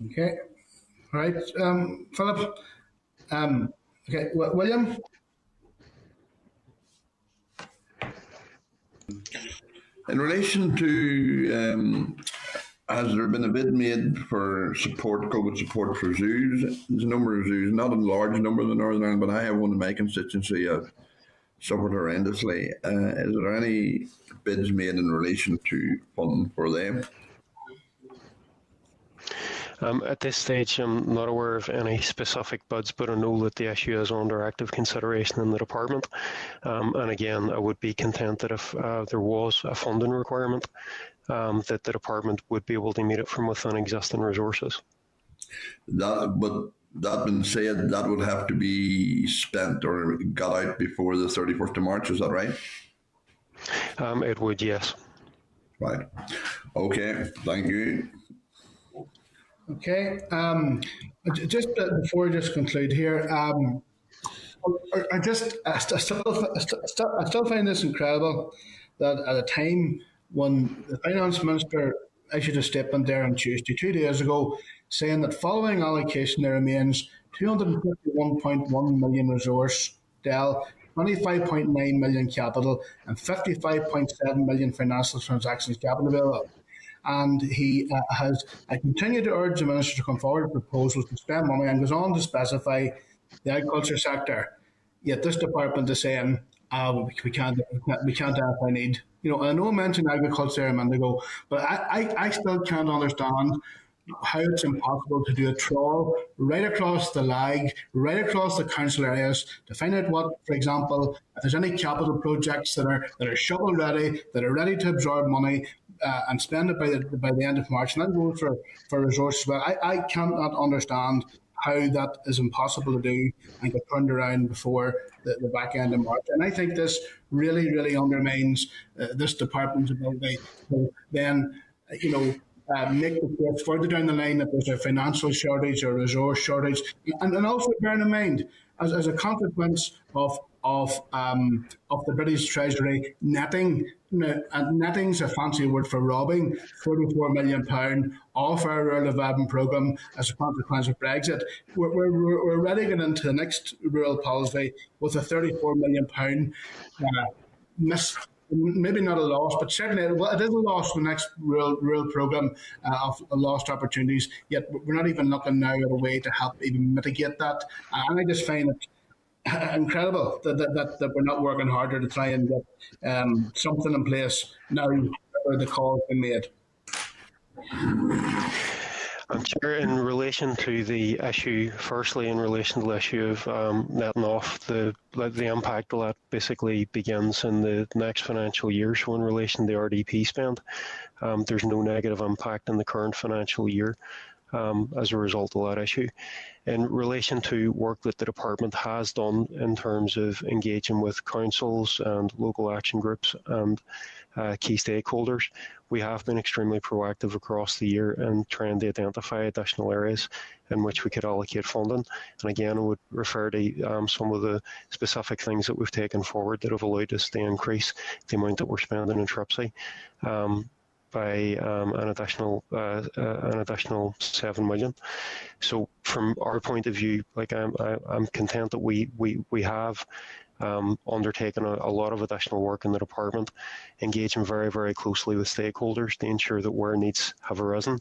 Okay, all right, um, Philip. Um, okay, w- William. In relation to, um, has there been a bid made for support, COVID support for zoos? There's a number of zoos, not a large number in the Northern Ireland, but I have one in my constituency. I've suffered horrendously. Uh, is there any bids made in relation to funding for them? Um, at this stage, I'm not aware of any specific bids, but I know that the issue is under active consideration in the department. Um, and again, I would be content that if uh, there was a funding requirement, um, that the department would be able to meet it from within existing resources. That, but that being said, that would have to be spent or got out before the 31st of March, is that right? Um, it would, yes. Right. Okay, thank you. Okay. Um, just before we just conclude here, um, I just I still, I still, I still find this incredible that at a time when the finance minister issued a statement there on Tuesday, two days ago, saying that following allocation there remains 251.1 million resource, DEL, 25.9 million capital, and 55.7 million financial transactions capital available and he uh, has I continue to urge the minister to come forward with proposals to spend money and goes on to specify the agriculture sector. Yet this department is saying, uh, we, we can't we can't have I need. You know, I know I mentioned agriculture a minute ago, but I, I, I still can't understand how it's impossible to do a trawl right across the LAG, right across the council areas to find out what, for example, if there's any capital projects that are that are shovel ready, that are ready to absorb money, uh, and spend it by the by the end of March, and that goes for for resources. Well, I, I cannot understand how that is impossible to do and get turned around before the, the back end of March. And I think this really, really undermines uh, this department's ability to then, you know, uh, make the case further down the line that there's a financial shortage or resource shortage. And, and also bearing in mind, as, as a consequence of of um, of the British Treasury netting and netting's a fancy word for robbing 44 million pound off our rural development programme as a consequence of Brexit. We're, we're, we're ready to get into the next rural policy with a 34 million pound uh, miss maybe not a loss, but certainly well, it is a loss the next rural, rural programme uh, of lost opportunities. Yet we're not even looking now at a way to help even mitigate that. And I just find it incredible that, that, that, that, we're not working harder to try and get um, something in place now where the call has been made. I'm sure in relation to the issue, firstly, in relation to the issue of um, netting off the the impact of that basically begins in the next financial year. So, in relation to the RDP spend, um, there's no negative impact in the current financial year um, as a result of that issue. In relation to work that the department has done in terms of engaging with councils and local action groups and uh, key stakeholders, we have been extremely proactive across the year in trying to identify additional areas in which we could allocate funding. And again, I would refer to um, some of the specific things that we've taken forward that have allowed us to increase the amount that we're spending in TRPSI. Um, by um, an additional uh, uh, an additional seven million. So from our point of view, like I'm I'm content that we we we have. Um, undertaken a, a, lot of additional work in the department, engaging very, very closely with stakeholders to ensure that where needs have arisen,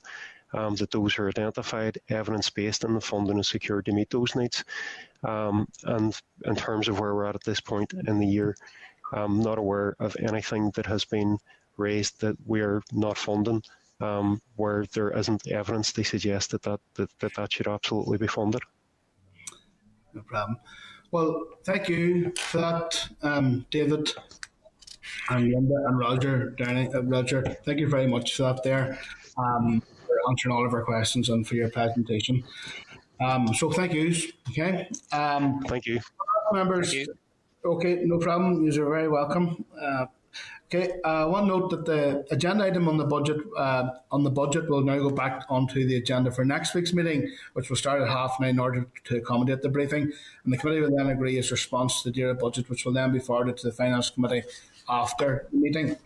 um, that those are identified, evidence-based, and the funding is secured to meet those needs. Um, and in terms of where we're at at this point in the year, I'm not aware of anything that has been raised that we're not funding um, where there isn't evidence to suggest that that, that, that that should absolutely be funded. No problem. Well, thank you for that, um, David and Linda and Roger. Danny, uh, Roger, thank you very much for that there, um, for answering all of our questions and for your presentation. Um, so thank you. Okay. Um, thank you. Members. Thank you. Okay, no problem. You are very welcome. Uh, Okay, uh, one note that the agenda item on the budget uh, on the budget will now go back onto the agenda for next week's meeting, which will start at half nine in order to accommodate the briefing. And the committee will then agree its response to the DAERA budget, which will then be forwarded to the finance committee after the meeting.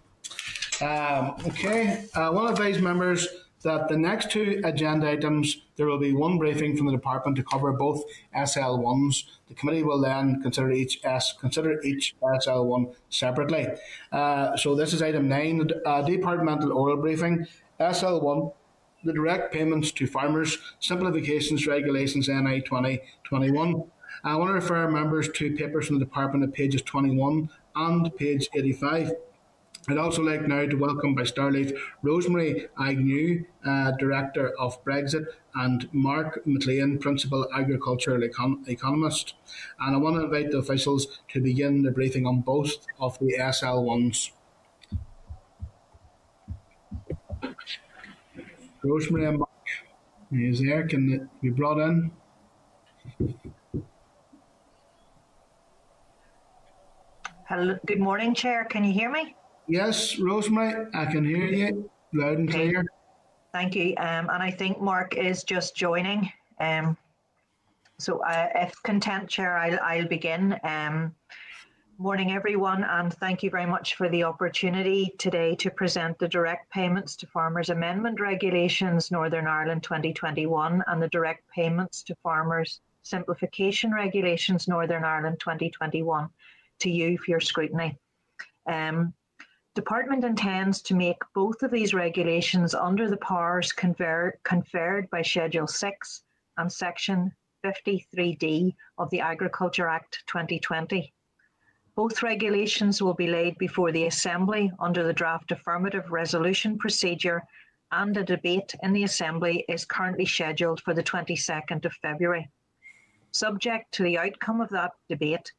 Um, okay, uh, I want to advise members that the next two agenda items, there will be one briefing from the department to cover both SL1s. The committee will then consider each S consider each SL1 separately. Uh, so this is item nine, uh, departmental oral briefing. SL1, the direct payments to farmers, simplifications regulations NI 2021. I want to refer members to papers from the department at pages 21 and page 85. I'd also like now to welcome by StarLeaf Rosemary Agnew, uh, Director of Brexit, and Mark McLean, Principal Agricultural Econ- Economist. And I want to invite the officials to begin the briefing on both of the SL1s. Rosemary and Mark, is there? Can be brought in? Hello, good morning, Chair. Can you hear me? Yes, Rosemary, I can hear you loud and clear. Thank you. Um, and I think Mark is just joining. Um, so uh, if content, Chair, I'll, I'll begin. Um, morning, everyone, and thank you very much for the opportunity today to present the Direct Payments to Farmers Amendment Regulations Northern Ireland 2021 and the Direct Payments to Farmers Simplification Regulations Northern Ireland 2021 to you for your scrutiny. Um, Department intends to make both of these regulations under the powers confer- conferred by Schedule 6 and Section 53D of the Agriculture Act 2020. Both regulations will be laid before the Assembly under the draft affirmative resolution procedure, and a debate in the Assembly is currently scheduled for the 22nd of February. Subject to the outcome of that debate,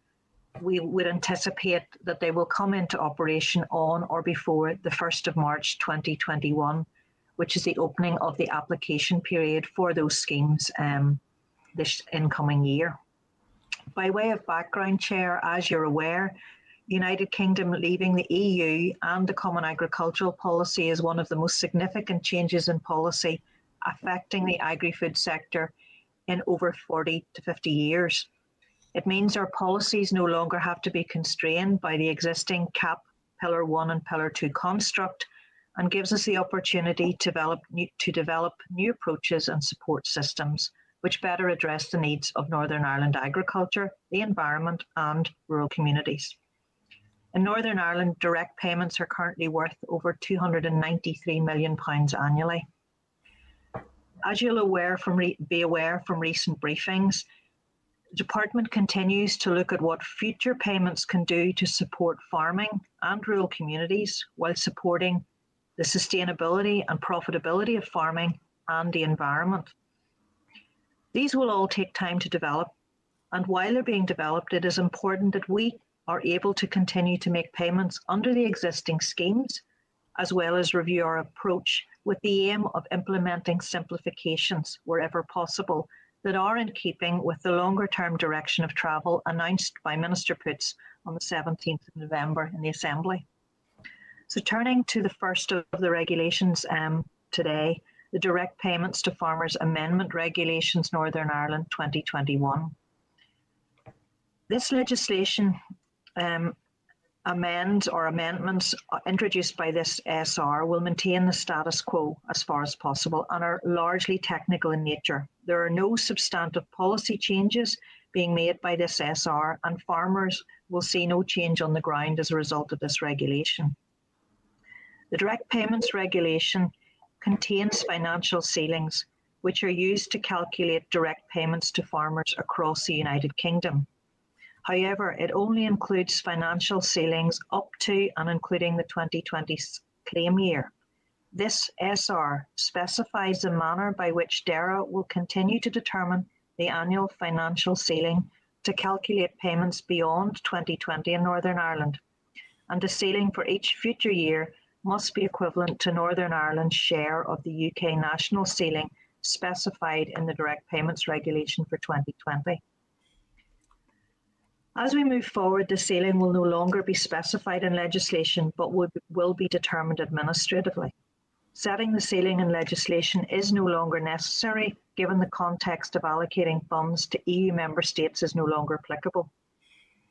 we would anticipate that they will come into operation on or before the 1st of March 2021, which is the opening of the application period for those schemes um, this incoming year. By way of background, Chair, as you're aware, United Kingdom leaving the EU and the Common Agricultural Policy is one of the most significant changes in policy affecting the agri-food sector in over 40 to 50 years. It means our policies no longer have to be constrained by the existing CAP Pillar 1 and Pillar 2 construct and gives us the opportunity to develop, new, to develop new approaches and support systems which better address the needs of Northern Ireland agriculture, the environment, and rural communities. In Northern Ireland, direct payments are currently worth over £293 million annually. As you'll aware from be aware from recent briefings, department continues to look at what future payments can do to support farming and rural communities while supporting the sustainability and profitability of farming and the environment. These will all take time to develop, and while they're being developed, it is important that we are able to continue to make payments under the existing schemes, as well as review our approach with the aim of implementing simplifications wherever possible that are in keeping with the longer term direction of travel announced by Minister Poots on the 17th of November in the Assembly. So, turning to the first of the regulations um, today, the Direct Payments to Farmers Amendment Regulations Northern Ireland 2021. This legislation um, amend or amendments introduced by this SR will maintain the status quo as far as possible and are largely technical in nature. There are no substantive policy changes being made by this SR, and farmers will see no change on the ground as a result of this regulation. The direct payments regulation contains financial ceilings which are used to calculate direct payments to farmers across the United Kingdom. However, it only includes financial ceilings up to and including the 2020 claim year. This SR specifies the manner by which DAERA will continue to determine the annual financial ceiling to calculate payments beyond 2020 in Northern Ireland, and the ceiling for each future year must be equivalent to Northern Ireland's share of the UK national ceiling specified in the Direct Payments Regulation for 2020. As we move forward, the ceiling will no longer be specified in legislation but will be determined administratively. Setting the ceiling in legislation is no longer necessary given the context of allocating funds to EU member states is no longer applicable.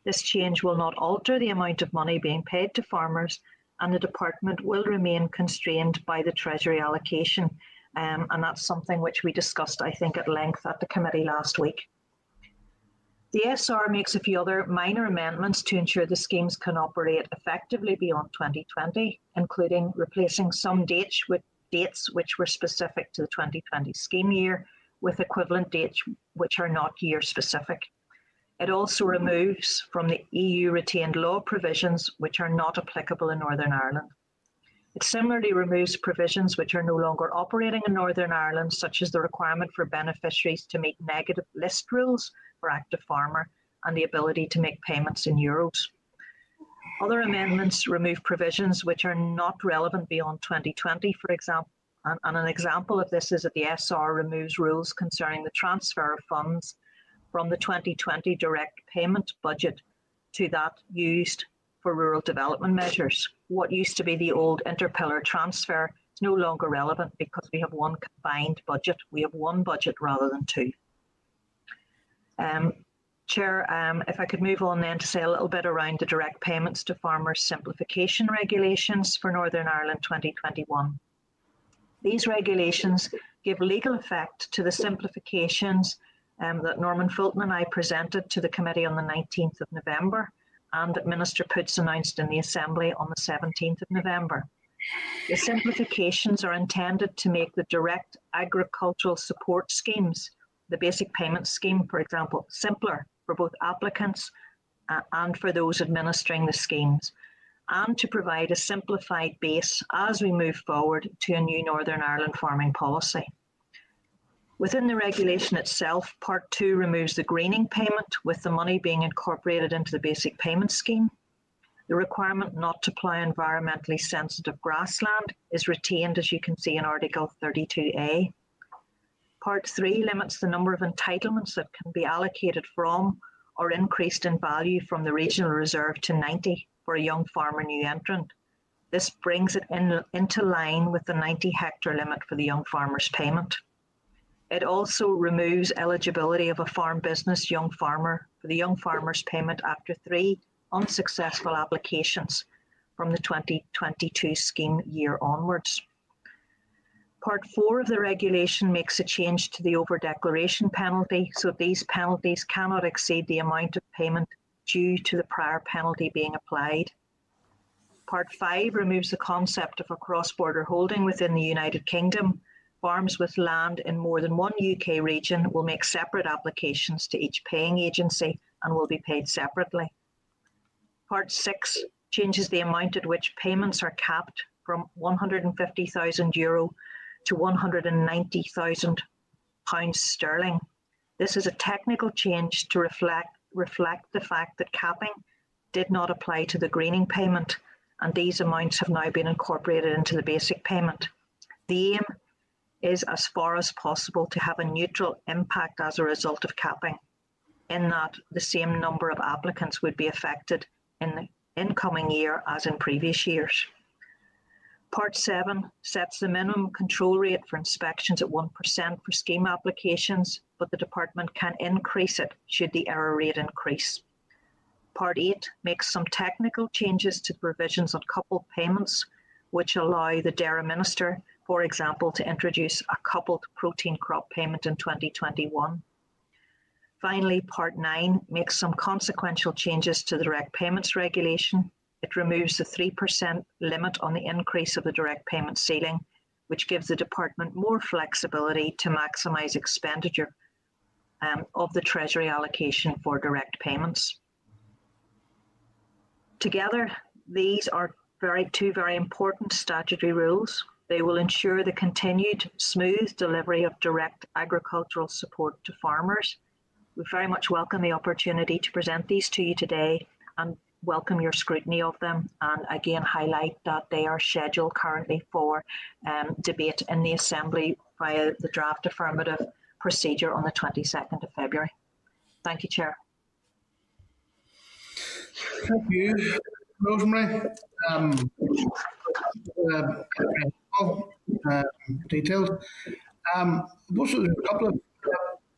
This change will not alter the amount of money being paid to farmers and the department will remain constrained by the Treasury allocation. Um, and that's something which we discussed, I think, at length at the committee last week. The SR makes a few other minor amendments to ensure the schemes can operate effectively beyond 2020, including replacing some dates with dates which were specific to the 2020 scheme year with equivalent dates which are not year specific. It also removes from the EU retained law provisions which are not applicable in Northern Ireland. It similarly removes provisions which are no longer operating in Northern Ireland, such as the requirement for beneficiaries to meet negative list rules for active farmer and the ability to make payments in euros. Other amendments remove provisions which are not relevant beyond 2020, for example. And, and an example of this is that the SR removes rules concerning the transfer of funds from the 2020 direct payment budget to that used for rural development measures. What used to be the old interpillar transfer is no longer relevant because we have one combined budget. We have one budget rather than two. Um, Chair, um, if I could move on then to say a little bit around the direct payments to farmers simplification regulations for Northern Ireland 2021. These regulations give legal effect to the simplifications um, that Norman Fulton and I presented to the committee on the 19th of November and that Minister Poots announced in the Assembly on the 17th of November. The simplifications are intended to make the direct agricultural support schemes, the basic payment scheme, for example, simpler for both applicants uh, and for those administering the schemes, and to provide a simplified base as we move forward to a new Northern Ireland farming policy. Within the regulation itself, Part 2 removes the greening payment, with the money being incorporated into the basic payment scheme. The requirement not to plough environmentally sensitive grassland is retained, as you can see in Article 32A. Part 3 limits the number of entitlements that can be allocated from or increased in value from the regional reserve to 90 for a young farmer new entrant. This brings it in, into line with the 90 hectare limit for the young farmer's payment. It also removes eligibility of a farm business young farmer for the young farmer's payment after three unsuccessful applications from the 2022 scheme year onwards. Part 4 of the regulation makes a change to the over-declaration penalty, so these penalties cannot exceed the amount of payment due to the prior penalty being applied. Part 5 removes the concept of a cross-border holding within the United Kingdom farms with land in more than one UK region will make separate applications to each paying agency and will be paid separately. Part 6 changes the amount at which payments are capped from €150,000 Euro to £190,000 sterling. This is a technical change to reflect, reflect the fact that capping did not apply to the greening payment and these amounts have now been incorporated into the basic payment. The aim is as far as possible to have a neutral impact as a result of capping, in that the same number of applicants would be affected in the incoming year as in previous years. Part 7 sets the minimum control rate for inspections at 1% for scheme applications, but the department can increase it should the error rate increase. Part 8 makes some technical changes to the provisions on coupled payments, which allow the DAERA Minister for example, to introduce a coupled protein crop payment in 2021. Finally, Part 9 makes some consequential changes to the direct payments regulation. It removes the 3% limit on the increase of the direct payment ceiling, which gives the department more flexibility to maximise expenditure um, of the Treasury allocation for direct payments. Together, these are very, two very important statutory rules they will ensure the continued smooth delivery of direct agricultural support to farmers. We very much welcome the opportunity to present these to you today and welcome your scrutiny of them and again highlight that they are scheduled currently for um, debate in the Assembly via the draft affirmative procedure on the 22nd of February. Thank you, Chair. Thank you, Rosemary. Um, uh, uh, detailed. Um, there's a couple of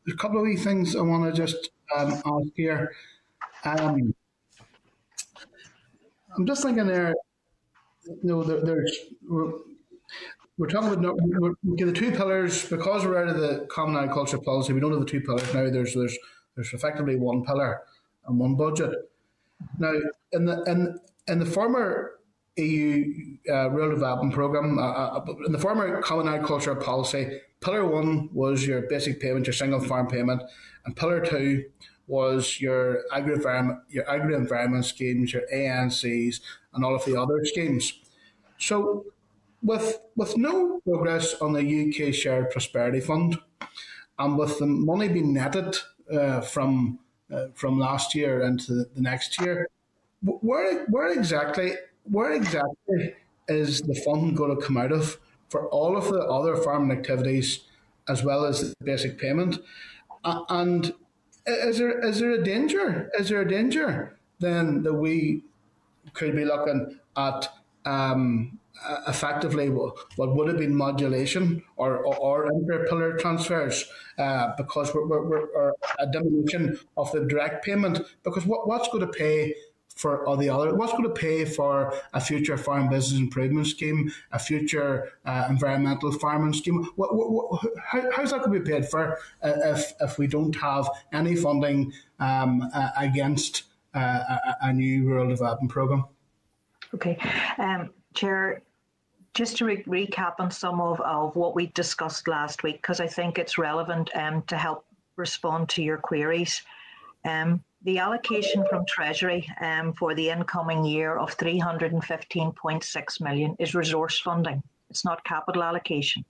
a couple of wee things I want to just um, ask here. Um, I'm just thinking there. You know, there, there's we're, we're talking about we're, we get the two pillars because we're out of the common agriculture policy. We don't have the two pillars now. There's there's there's effectively one pillar and one budget. Now, in the in in the former EU uh, rural development program, uh, uh, in the former common agricultural policy, pillar one was your basic payment, your single farm payment, and pillar two was your agri your agri environment schemes, your ANCs, and all of the other schemes. So, with with no progress on the UK Shared Prosperity Fund, and with the money being netted uh, from uh, from last year into the, next year, where where exactly where exactly is the fund going to come out of for all of the other farming activities as well as the basic payment? And is there is there a danger? Is there a danger then that we could be looking at um, effectively what would have been modulation or or, inter-pillar transfers uh, because we're, we're, we're, a diminution of the direct payment because what, what's going to pay for all the other what's going to pay for a future farm business improvement scheme a future uh, environmental farming scheme? What, what, what, how, how's that going to be paid for uh, if, if we don't have any funding um, uh, against uh, a, a, new rural development program? Okay um, chair just to re- recap on some of, of what we discussed last week because i think it's relevant um, to help respond to your queries. Um, the allocation from Treasury um, for the incoming year of 315.6 million is resource funding. It's not capital allocation.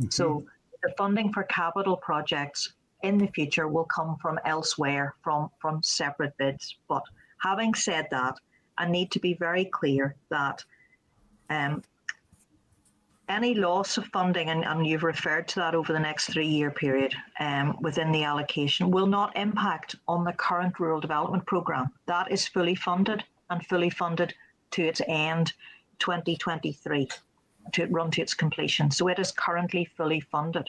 Mm-hmm. So the funding for capital projects in the future will come from elsewhere, from, from separate bids. But having said that, I need to be very clear that um, any loss of funding, and, and you've referred to that over the next three year period um, within the allocation, will not impact on the current rural development programme. That is fully funded and fully funded to its end 2023 to run to its completion. So it is currently fully funded.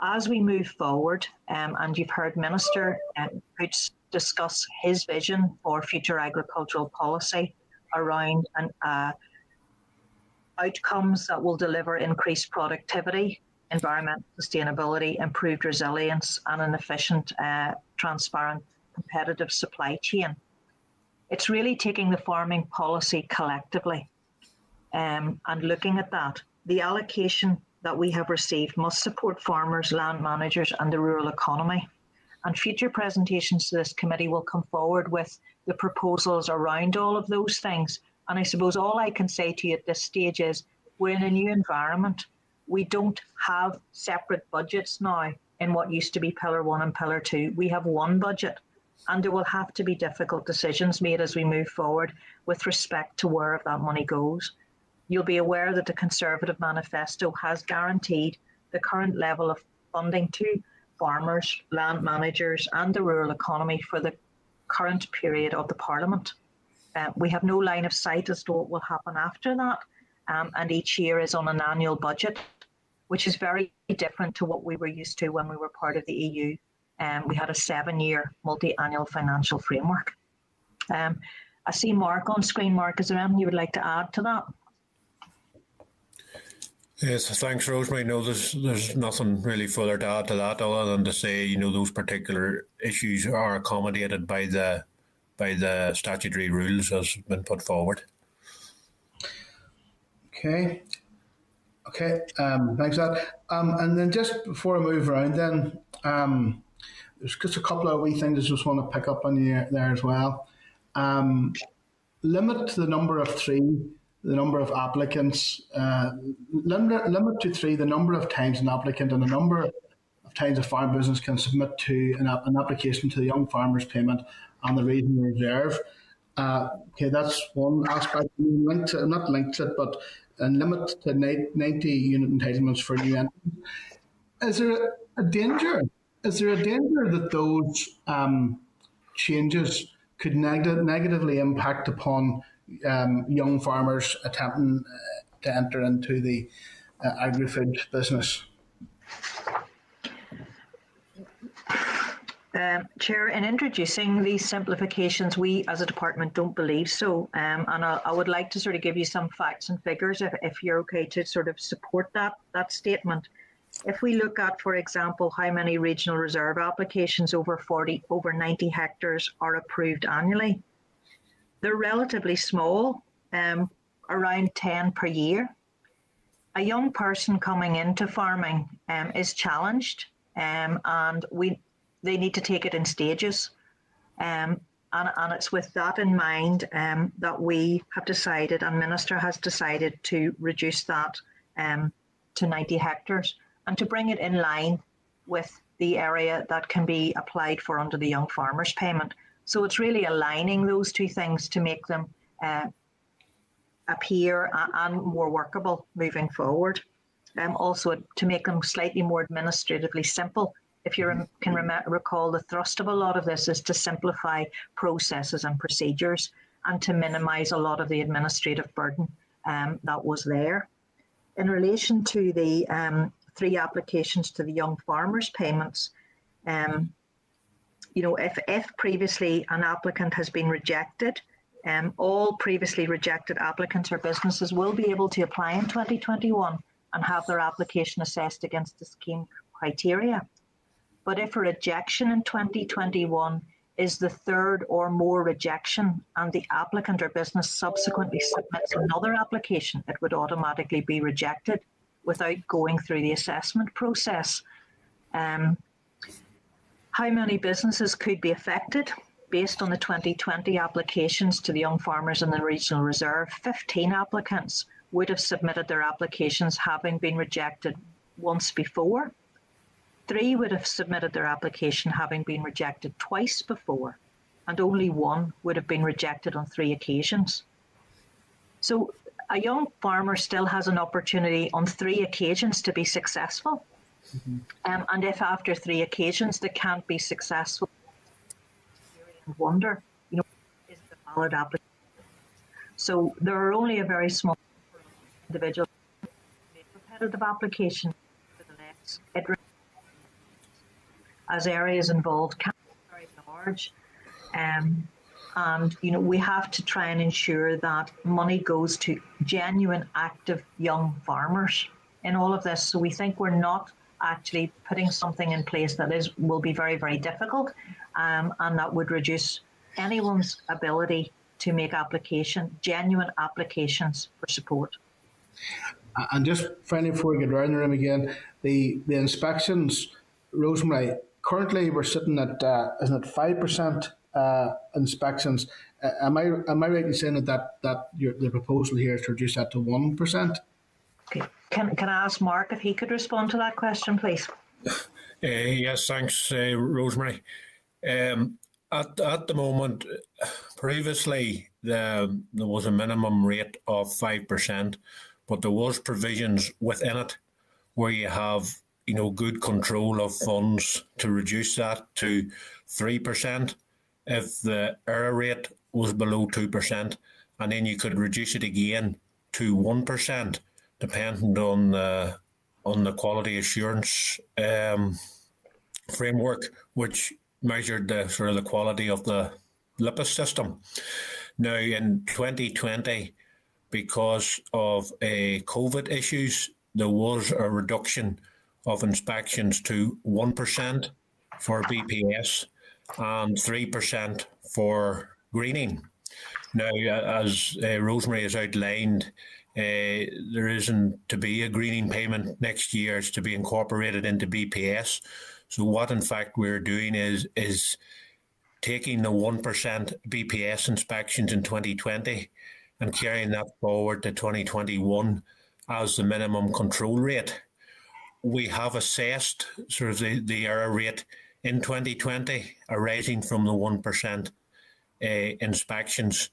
As we move forward, um, and you've heard Minister um, discuss his vision for future agricultural policy around an, uh, outcomes that will deliver increased productivity, environmental sustainability, improved resilience, and an efficient, uh, transparent, competitive supply chain. It's really taking the farming policy collectively um, and looking at that. The allocation that we have received must support farmers, land managers, and the rural economy. And future presentations to this committee will come forward with the proposals around all of those things and I suppose all I can say to you at this stage is we're in a new environment. We don't have separate budgets now in what used to be Pillar 1 and Pillar 2. We have one budget, and there will have to be difficult decisions made as we move forward with respect to where that money goes. You'll be aware that the Conservative Manifesto has guaranteed the current level of funding to farmers, land managers, and the rural economy for the current period of the Parliament. Uh, we have no line of sight as to what will happen after that. Um, and each year is on an annual budget, which is very different to what we were used to when we were part of the EU. Um, we had a seven year multi annual financial framework. Um, I see Mark on screen. Mark, is there anything you would like to add to that? Yes, thanks, Rosemary. No, there's there's nothing really further to add to that other than to say, you know, those particular issues are accommodated by the by the statutory rules as been put forward. Okay. Okay. Um, thanks for. Um, and then just before I move around, then um, there's just a couple of wee things I just want to pick up on you there as well. Um, limit the number of three, the number of applicants. Uh, limit, limit to three the number of times an applicant and the number of times a farm business can submit to an, an application to the Young Farmers Payment and the regional reserve. Uh, okay, that's one aspect. Linked to, not linked to it, but a limit to 90 unit entitlements for new entrants. Is there a danger? Is there a danger that those um, changes could neg- negatively impact upon um, young farmers attempting uh, to enter into the uh, agri-food business? Um, Chair, in introducing these simplifications, we as a department don't believe so. Um, and I, I, would like to sort of give you some facts and figures if, if you're okay to sort of support that, that statement. If we look at, for example, how many regional reserve applications over 40, over 90 hectares are approved annually, they're relatively small, um, around 10 per year. A young person coming into farming um, is challenged, um, and we they need to take it in stages. Um, and, and it's with that in mind um, that we have decided, and Minister has decided to reduce that um, to 90 hectares and to bring it in line with the area that can be applied for under the Young Farmers Payment. So it's really aligning those two things to make them uh, appear and more workable moving forward. Um, also to make them slightly more administratively simple if you can rem- recall, the thrust of a lot of this is to simplify processes and procedures and to minimise a lot of the administrative burden um, that was there. In relation to the um, three applications to the young farmers payments, um, you know, if, if previously an applicant has been rejected, um, all previously rejected applicants or businesses will be able to apply in 2021 and have their application assessed against the scheme criteria. But if a rejection in 2021 is the third or more rejection and the applicant or business subsequently submits another application, it would automatically be rejected without going through the assessment process. Um, how many businesses could be affected? Based on the 2020 applications to the young farmers in the regional reserve, 15 applicants would have submitted their applications having been rejected once before. Three would have submitted their application having been rejected twice before, and only one would have been rejected on three occasions. So a young farmer still has an opportunity on three occasions to be successful. Mm-hmm. Um, and if after three occasions they can't be successful, wonder, you know, is the valid application? So there are only a very small individual repetitive application for the next. It as areas involved can be very large. Um, and you know we have to try and ensure that money goes to genuine active young farmers in all of this so we think we're not actually putting something in place that is will be very very difficult um, and that would reduce anyone's ability to make application genuine applications for support and just finally before we get around the room again the the inspections rosemary currently we're sitting at uh, isn't it five percent uh, inspections? Uh, am I am I right in saying that that, that your, the proposal here is to reduce that to one percent? Okay. Can can I ask Mark if he could respond to that question, please? Uh, yes, thanks, uh, Rosemary. Um, at at the moment, previously the, there was a minimum rate of five percent, but there was provisions within it where you have you know, good control of funds to reduce that to 3% if the error rate was below 2%, and then you could reduce it again to 1%, depending on the, on the quality assurance um, framework, which measured the sort of the quality of the LPIS system. Now, in 2020, because of a COVID issues, there was a reduction of inspections to 1% for BPS and 3% for greening. Now, as uh, Rosemary has outlined, uh, there isn't to be a greening payment next year. It's to be incorporated into BPS. So what, in fact, we're doing is is taking the one percent BPS inspections in 2020 and carrying that forward to 2021 as the minimum control rate we have assessed sort of the, the error rate in 2020 arising from the 1% uh, inspections.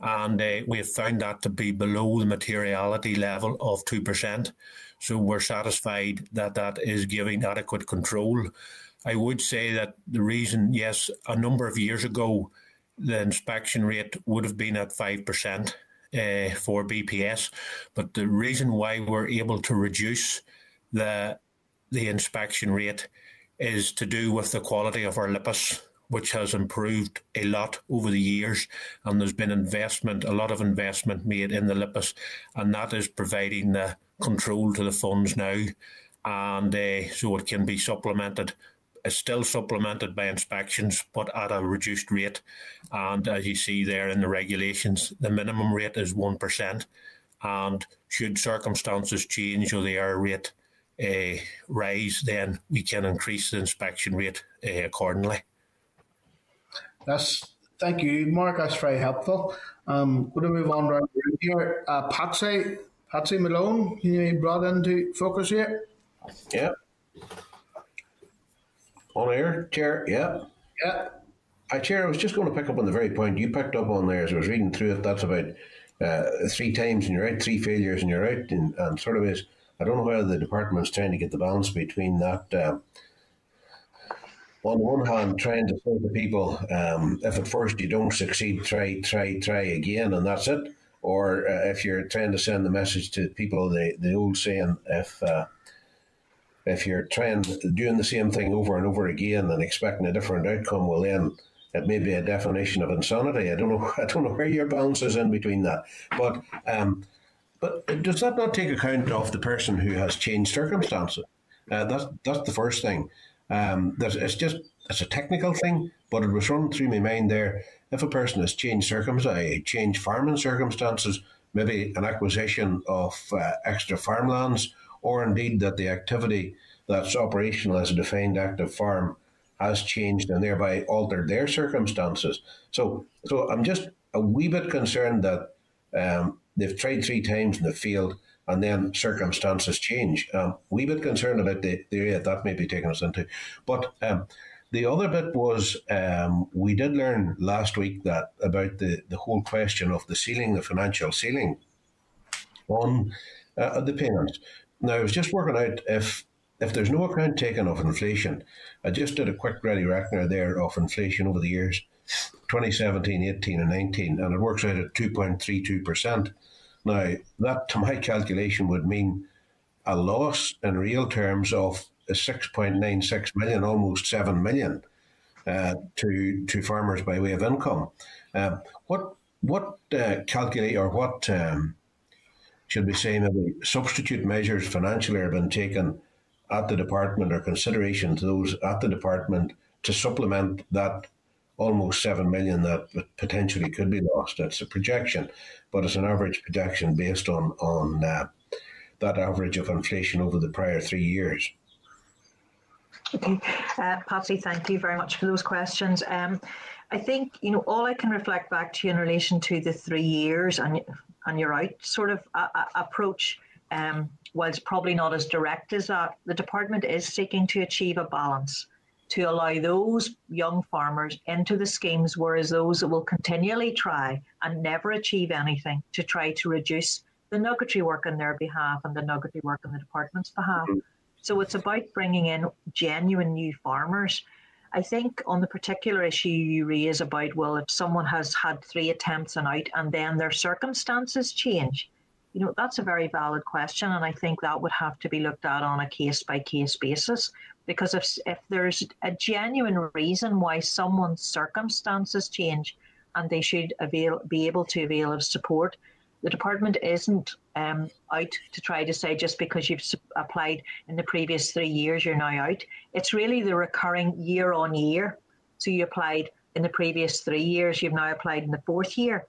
And uh, we have found that to be below the materiality level of 2%. So we're satisfied that that is giving adequate control. I would say that the reason, yes, a number of years ago, the inspection rate would have been at 5% uh, for BPS. But the reason why we're able to reduce the, the inspection rate is to do with the quality of our LPIS, which has improved a lot over the years. And there's been investment, a lot of investment made in the LPIS, and that is providing the control to the funds now. And uh, so it can be supplemented is still supplemented by inspections, but at a reduced rate. And as you see there in the regulations, the minimum rate is 1%. And should circumstances change or the error rate rise, then we can increase the inspection rate uh, accordingly. That's thank you, Mark. That's very helpful. Um, going to move on right here. Uh, Patsy, Patsy McGlone, you brought into focus here. Yeah. On air, Chair? Yeah. Yeah. I, Chair, I was just going to pick up on the very point you picked up on there as I was reading through it. That's about uh, three times and you're out, three failures and you're out, and, and sort of is. I don't know whether the department's trying to get the balance between that. Uh, on the one hand, trying to say to people, um, if at first you don't succeed, try, try, try again, and that's it. Or uh, if you're trying to send the message to people, the, the old saying, if uh, if you're trying doing the same thing over and over again and expecting a different outcome, well then it may be a definition of insanity. I don't know. [laughs] I don't know where your balance is in between that. But um, but does that not take account of the person who has changed circumstances? Uh, that's that's the first thing. Um, that it's just it's a technical thing, but it was running through my mind there. If a person has changed circumstances, changed farming circumstances, maybe an acquisition of uh, extra farmlands or indeed that the activity that's operational as a defined active farm has changed and thereby altered their circumstances. So, so I'm just a wee bit concerned that um, they've tried three times in the field and then circumstances change. Um, wee bit concerned about the, the area that may be taking us into. But um, the other bit was um, we did learn last week that about the, the whole question of the ceiling, the financial ceiling on uh, the payments. Now, I was just working out if if there's no account taken of inflation, I just did a quick ready reckoner there of inflation over the years 2017, 18, and 19, and it works out at 2.32%. Now, that to my calculation would mean a loss in real terms of 6.96 million, almost 7 million uh, to, to farmers by way of income. Uh, what what uh, calculate or what um, should we say, maybe substitute measures financially have been taken at the department or consideration to those at the department to supplement that almost 7 million that potentially could be lost. It's a projection, but it's an average projection based on, on uh, that average of inflation over the prior three years. Okay, uh, Patsy, thank you very much for those questions. Um, I think you know all I can reflect back to you in relation to the three years, and and you're out sort of a, a approach. Um, whilst probably not as direct as that, the department is seeking to achieve a balance to allow those young farmers into the schemes, whereas those that will continually try and never achieve anything to try to reduce the nugatory work on their behalf and the nugatory work on the department's behalf. Mm-hmm. So it's about bringing in genuine new farmers I think on the particular issue you raise about, well, if someone has had three attempts and out and then their circumstances change, you know, that's a very valid question. And I think that would have to be looked at on a case by case basis. Because if, if there's a genuine reason why someone's circumstances change and they should avail, be able to avail of support, the department isn't um, out to try to say just because you've applied in the previous three years, you're now out. It's really the recurring year on year. So you applied in the previous three years, you've now applied in the fourth year.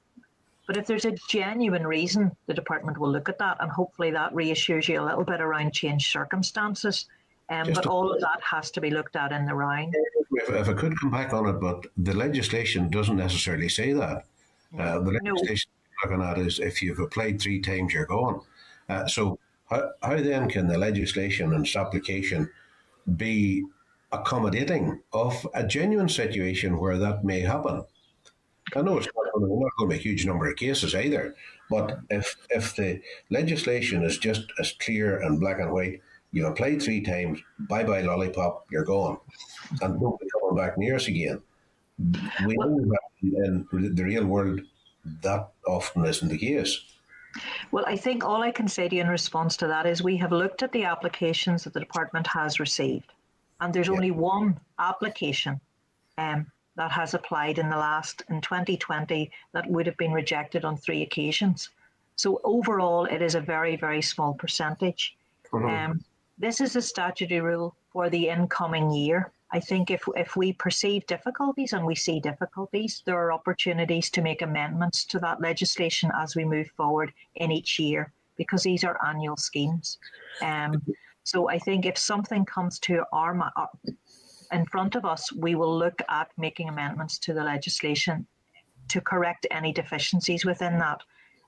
But if there's a genuine reason, the department will look at that, and hopefully that reassures you a little bit around changed circumstances. Um, but all of that has to be looked at in the round. If, if, I could come back on it, but the legislation doesn't necessarily say that. Uh, the legislation no looking at is if you've applied three times, you're gone. Uh, so how, how then can the legislation and its application be accommodating of a genuine situation where that may happen? I know it's not, going to be a huge number of cases either, but if if the legislation is just as clear and black and white, you have played three times, bye bye lollipop, you're gone, and don't be coming back near us again. we know that in the real world that often isn't the case. Well, I think all I can say to you in response to that is we have looked at the applications that the department has received, and there's only one application um, that has applied in the last in 2020 that would have been rejected on three occasions. So overall, it is a very very small percentage. Um, this is a statutory rule for the incoming year. I think if, if we perceive difficulties and we see difficulties, there are opportunities to make amendments to that legislation as we move forward in each year because these are annual schemes. Um, so I think if something comes to our uh, in front of us, we will look at making amendments to the legislation to correct any deficiencies within that.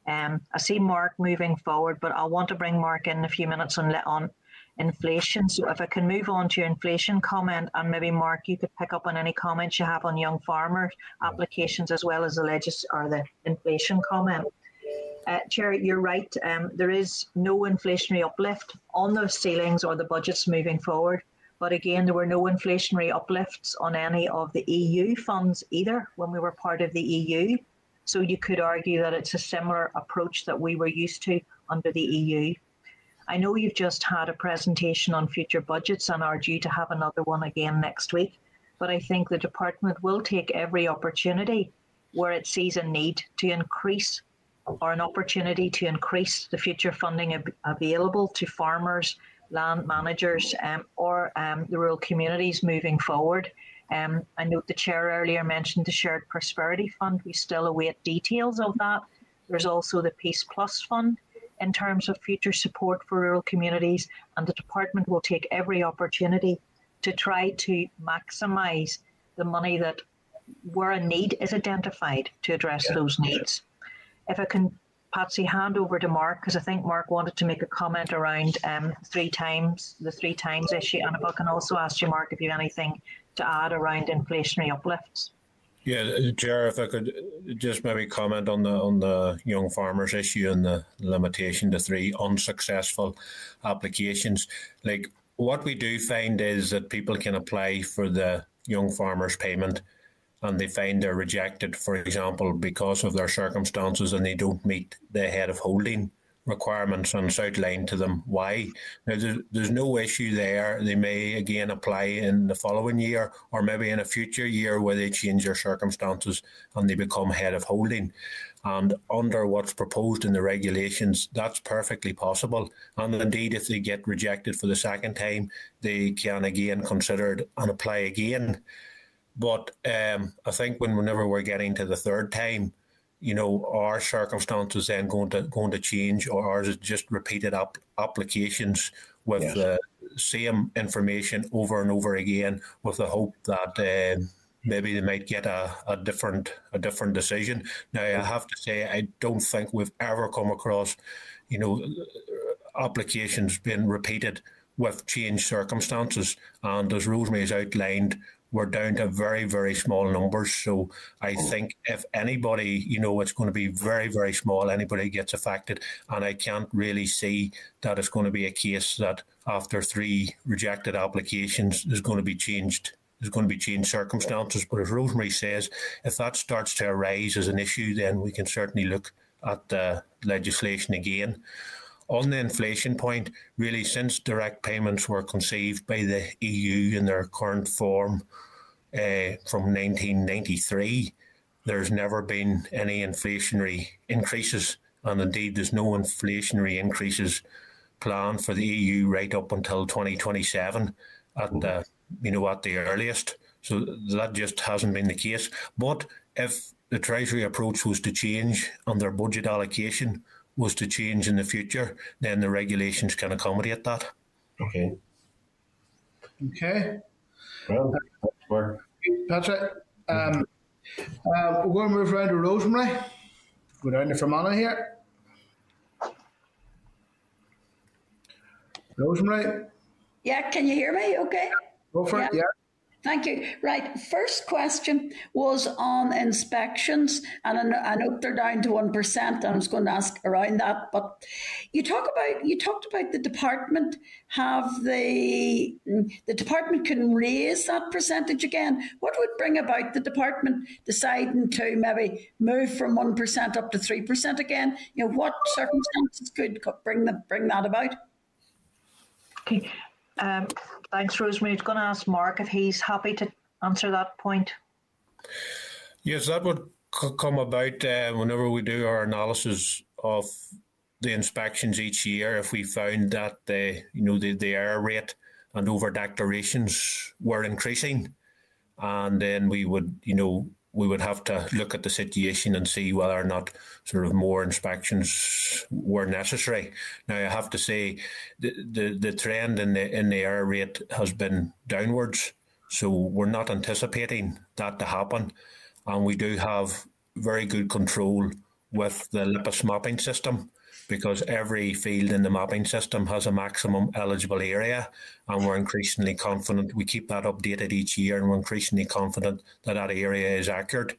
Um, I see Mark moving forward, but I want to bring Mark in a few minutes on let on inflation. So if I can move on to your inflation comment, and maybe Mark, you could pick up on any comments you have on young farmer applications as well as the legis or the inflation comment. Uh, Chair, you're right. Um, there is no inflationary uplift on those ceilings or the budgets moving forward. But again, there were no inflationary uplifts on any of the EU funds either when we were part of the EU. So you could argue that it's a similar approach that we were used to under the EU. I know you've just had a presentation on future budgets and are due to have another one again next week, but I think the department will take every opportunity where it sees a need to increase or an opportunity to increase the future funding ab- available to farmers, land managers, um, or um, the rural communities moving forward. Um, I note the chair earlier mentioned the Shared Prosperity Fund. We still await details of that. There's also the Peace Plus Fund in terms of future support for rural communities, and the department will take every opportunity to try to maximise the money that where a need is identified to address yeah. those needs. If I can, Patsy, hand over to Mark because I think Mark wanted to make a comment around um, three times the three times issue, and if I can also ask you, Mark, if you have anything to add around inflationary uplifts. Yeah, Chair, if I could just maybe comment on the on the young farmers issue and the limitation to three unsuccessful applications. Like what we do find is that people can apply for the young farmers payment and they find they're rejected, for example, because of their circumstances and they don't meet the head of holding requirements and it's outlined to them why. Now, there's, there's no issue there. They may again apply in the following year or maybe in a future year where they change their circumstances and they become head of holding. And under what's proposed in the regulations, that's perfectly possible. And indeed, if they get rejected for the second time, they can again consider it and apply again. But um, I think when whenever we're getting to the third time, you know, are circumstances then going to going to change, or is it just repeated up applications with yes. the same information over and over again, with the hope that uh, maybe they might get a, a different a different decision? Now, I have to say, I don't think we've ever come across, you know, applications being repeated with changed circumstances, and as Rosemary has outlined, we're down to very, very small numbers. So I oh. think if anybody, you know, it's going to be very, very small, anybody gets affected. And I can't really see that it's going to be a case that after three rejected applications, there's going to be changed. There's going to be changed circumstances. But as Rosemary says, if that starts to arise as an issue, then we can certainly look at the legislation again. On the inflation point, really, since direct payments were conceived by the EU in their current form uh, from 1993, there's never been any inflationary increases, and indeed, there's no inflationary increases planned for the EU right up until 2027 at the you know at the earliest. So that just hasn't been the case. But if the Treasury approach was to change and their budget allocation, was to change in the future, then the regulations can accommodate that. Okay. Okay. Well, that's Patrick. Um, uh, we're going to move around to Rosemary. Go down to Fermanagh here. Rosemary. Yeah, can you hear me? Okay. Go for yeah. it. Yeah. Thank you. Right. First question was on inspections, and I know, they're down to one percent. And I was going to ask around that, but you talk about you talked about the department have the the department can raise that percentage again. What would bring about the department deciding to maybe move from one percent up to three percent again? You know, what circumstances could bring the bring that about? Okay. Um, thanks, Rosemary. I was going to ask Mark if he's happy to answer that point. Yes, that would come about uh, whenever we do our analysis of the inspections each year. If we found that the you know the, the error rate and over declarations were increasing, and then we would you know we would have to look at the situation and see whether or not sort of more inspections were necessary. Now, I have to say the, the, the trend in the in the error rate has been downwards, so we're not anticipating that to happen, and we do have very good control with the LPIS mapping system because every field in the mapping system has a maximum eligible area, and we're increasingly confident. We keep that updated each year, and we're increasingly confident that that area is accurate,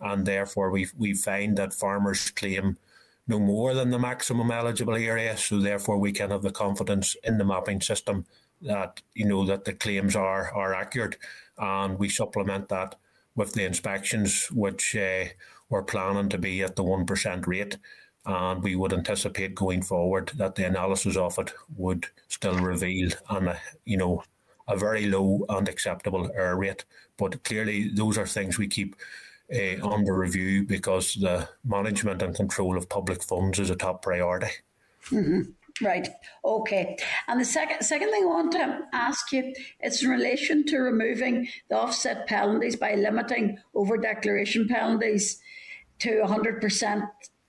and therefore we we find that farmers claim no more than the maximum eligible area, so therefore we can have the confidence in the mapping system that you know that the claims are are accurate, and we supplement that with the inspections, which uh, we're planning to be at the one percent rate and we would anticipate going forward that the analysis of it would still reveal an, a, you know, a very low and acceptable error rate. But clearly, those are things we keep uh, under review because the management and control of public funds is a top priority. Mm-hmm. Right. Okay. And the second second thing I want to ask you is in relation to removing the offset penalties by limiting over declaration penalties to hundred percent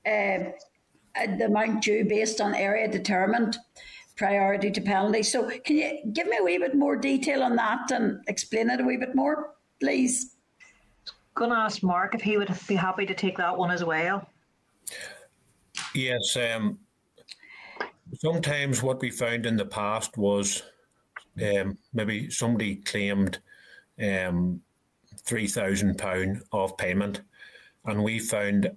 uh, uh, the amount due based on area determined priority to penalty. So, can you give me a wee bit more detail on that and explain it a wee bit more, please? Going to ask Mark if he would be happy to take that one as well. Yes. Um, sometimes what we found in the past was um, maybe somebody claimed um, three thousand pound of payment, and we found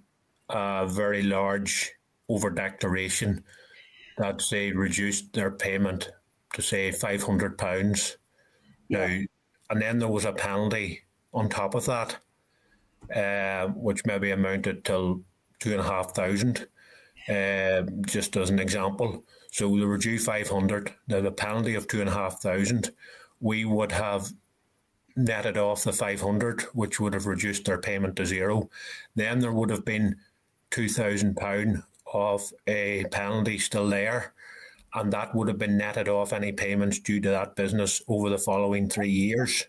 a very large over declaration that say reduced their payment to say five hundred pounds. Yeah. Now, and then there was a penalty on top of that, uh, which maybe amounted to two and a half thousand. Uh, just as an example, so they were due five hundred. Now the penalty of two and a half thousand, we would have netted off the five hundred, which would have reduced their payment to zero. Then there would have been two thousand pound of a penalty still there, and that would have been netted off any payments due to that business over the following three years.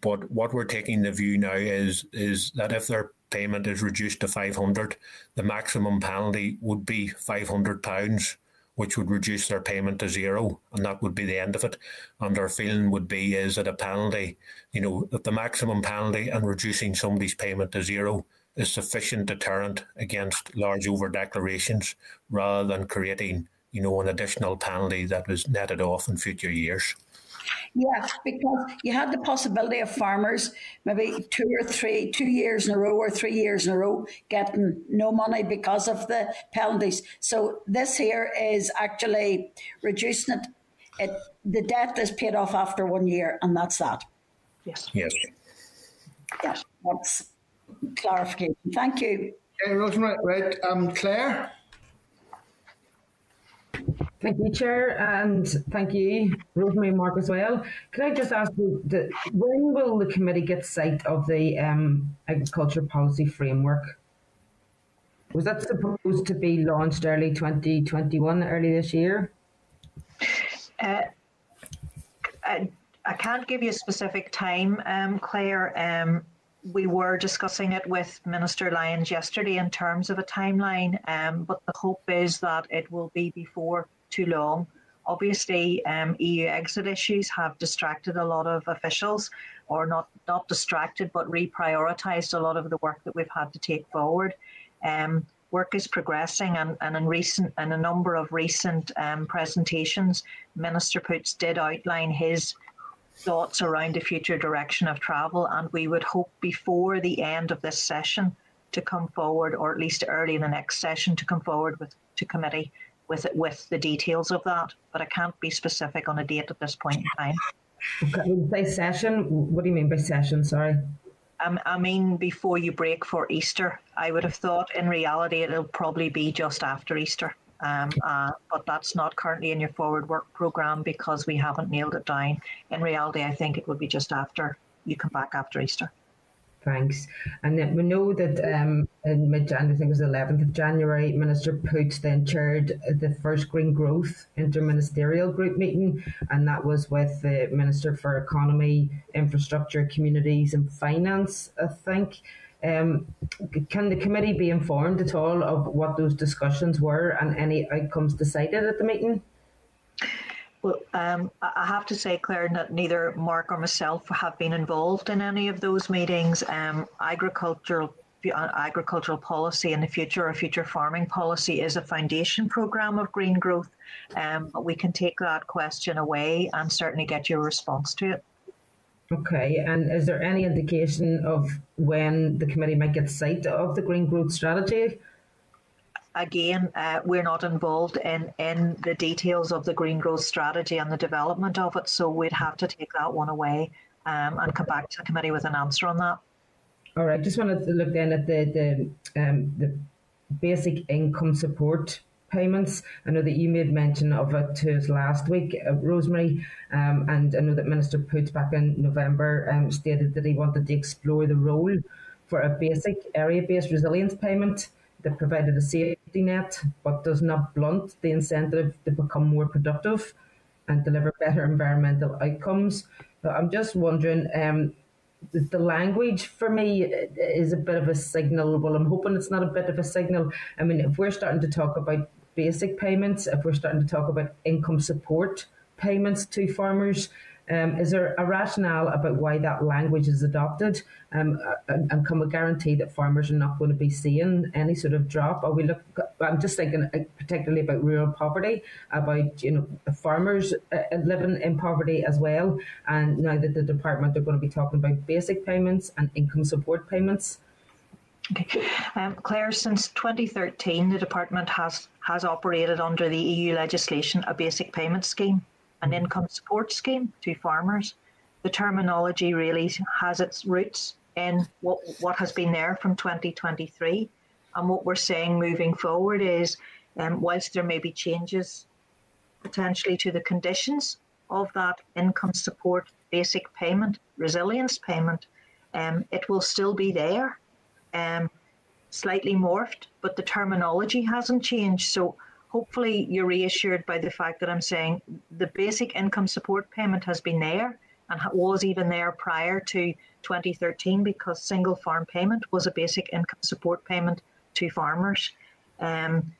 But what we're taking the view now is is that if their payment is reduced to 500, the maximum penalty would be 500 pounds, which would reduce their payment to zero, and that would be the end of it. And our feeling would be is that a penalty, you know, that the maximum penalty and reducing somebody's payment to zero is sufficient deterrent against large over declarations rather than creating, you know, an additional penalty that was netted off in future years. Yes, because you had the possibility of farmers maybe two or three, two years in a row or three years in a row getting no money because of the penalties. So this here is actually reducing it. it the debt is paid off after one year, and that's that. Yes. Yes. Yes, that's clarification. Thank you. Okay, Rosemary, right. Um, Claire? Thank you, Chair, and thank you, Rosemary Mark, as well. Can I just ask you, the, when will the committee get sight of the um, agriculture policy framework? Was that supposed to be launched early 2021, early this year? Uh, I, I, can't give you a specific time, um, Claire. Um, we were discussing it with Minister Lyons yesterday in terms of a timeline, um, but the hope is that it will be before too long. Obviously, um, EU exit issues have distracted a lot of officials, or not not distracted, but reprioritised a lot of the work that we've had to take forward. Um, work is progressing, and, and in recent and a number of recent um, presentations, Minister Poots did outline his thoughts around the future direction of travel, and we would hope before the end of this session to come forward, or at least early in the next session to come forward with to committee with it with the details of that. But I can't be specific on a date at this point in time. Okay, when you say session, what do you mean by session? Sorry. Um, I mean, before you break for Easter, I would have thought in reality it'll probably be just after Easter. Um, uh, but that's not currently in your forward work program because we haven't nailed it down. In reality, I think it would be just after you come back after Easter. Thanks. And then we know that um, in mid January, I think it was the 11th of January, Minister Poots then chaired the first Green Growth interministerial group meeting, and that was with the Minister for Economy, Infrastructure, Communities and Finance, I think. Um, can the committee be informed at all of what those discussions were and any outcomes decided at the meeting? Well, um, I have to say, Claire, that neither Mark or myself have been involved in any of those meetings. Um, agricultural uh, agricultural policy and the future or future farming policy is a foundation program of green growth. Um, we can take that question away and certainly get your response to it. Okay, and is there any indication of when the committee might get sight of the green growth strategy? again, uh, we're not involved in, in the details of the green growth strategy and the development of it, so we'd have to take that one away um, and come back to the committee with an answer on that. All right, just wanted to look then at the the, um, the basic income support payments. I know that you made mention of it to us last week, uh, Rosemary, um, and I know that Minister Poots back in November um, stated that he wanted to explore the role for a basic area-based resilience payment that provided a safety net but does not blunt the incentive to become more productive and deliver better environmental outcomes. I'm just wondering, um, the, the, language for me is a bit of a signal. Well, I'm hoping it's not a bit of a signal. I mean, if we're starting to talk about basic payments, if we're starting to talk about income support payments to farmers, um, is there a rationale about why that language is adopted? Um, and, and, can we guarantee that farmers are not going to be seeing any sort of drop? Are we look? I'm just thinking uh, particularly about rural poverty, about you know farmers uh, living in poverty as well. And now that the department are going to be talking about basic payments and income support payments. Okay. Um, Claire, since 2013, the department has has operated under the EU legislation a basic payment scheme an income support scheme to farmers. The terminology really has its roots in what, what has been there from 2023. And what we're saying moving forward is, um, whilst there may be changes potentially to the conditions of that income support basic payment, resilience payment, um, it will still be there, um, slightly morphed, but the terminology hasn't changed. So hopefully you're reassured by the fact that I'm saying the basic income support payment has been there and was even there prior to 2013 because single farm payment was a basic income support payment to farmers. Um,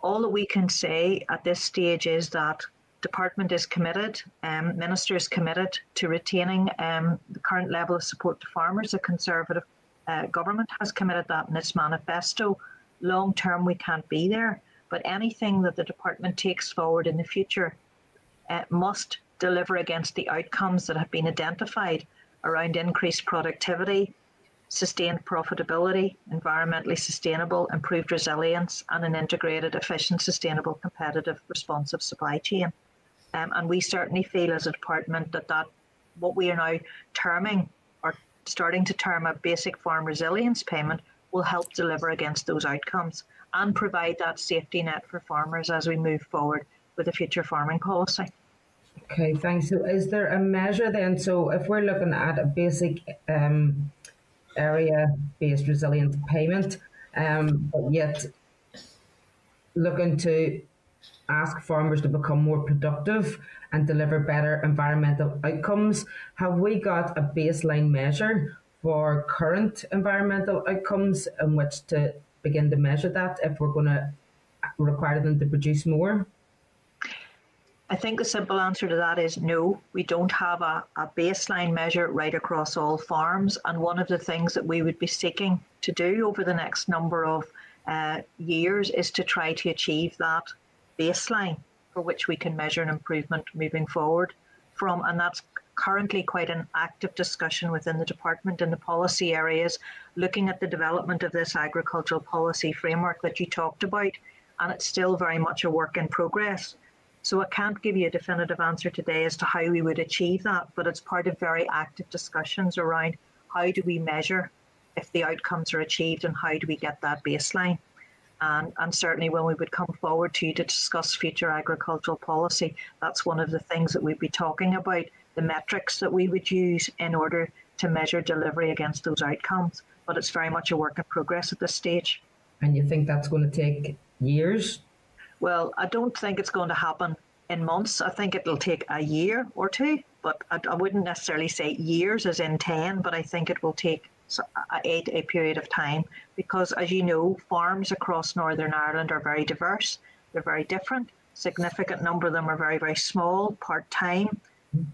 all that we can say at this stage is that department is committed, um, minister is committed to retaining um, the current level of support to farmers. a Conservative uh, government has committed that in its manifesto. Long term, we can't be there but anything that the department takes forward in the future uh, must deliver against the outcomes that have been identified around increased productivity, sustained profitability, environmentally sustainable, improved resilience, and an integrated, efficient, sustainable, competitive, responsive supply chain. Um, and we certainly feel as a department that, that what we are now terming starting to term a basic farm resilience payment will help deliver against those outcomes and provide that safety net for farmers as we move forward with a future farming policy. Okay, thanks. So, is there a measure then? So, if we're looking at a basic um, area based resilient payment, um, but yet looking to ask farmers to become more productive and deliver better environmental outcomes, have we got a baseline measure for current environmental outcomes in which to begin to measure that if we're going to require them to produce more? I think the simple answer to that is no. We don't have a, a baseline measure right across all farms. And one of the things that we would be seeking to do over the next number of uh, years is to try to achieve that baseline for which we can measure an improvement moving forward from. And that's currently quite an active discussion within the department in the policy areas, looking at the development of this agricultural policy framework that you talked about, and it's still very much a work in progress. So I can't give you a definitive answer today as to how we would achieve that, but it's part of very active discussions around how do we measure if the outcomes are achieved and how do we get that baseline. And, and certainly when we would come forward to you to discuss future agricultural policy, that's one of the things that we'd be talking about, the metrics that we would use in order to measure delivery against those outcomes. But it's very much a work in progress at this stage. And you think that's going to take years? Well, I don't think it's going to happen in months. I think it'll take a year or two, but I, I wouldn't necessarily say years as in 10, but I think it will take a, a period of time because, as you know, farms across Northern Ireland are very diverse. They're very different. Significant number of them are very, very small, part time.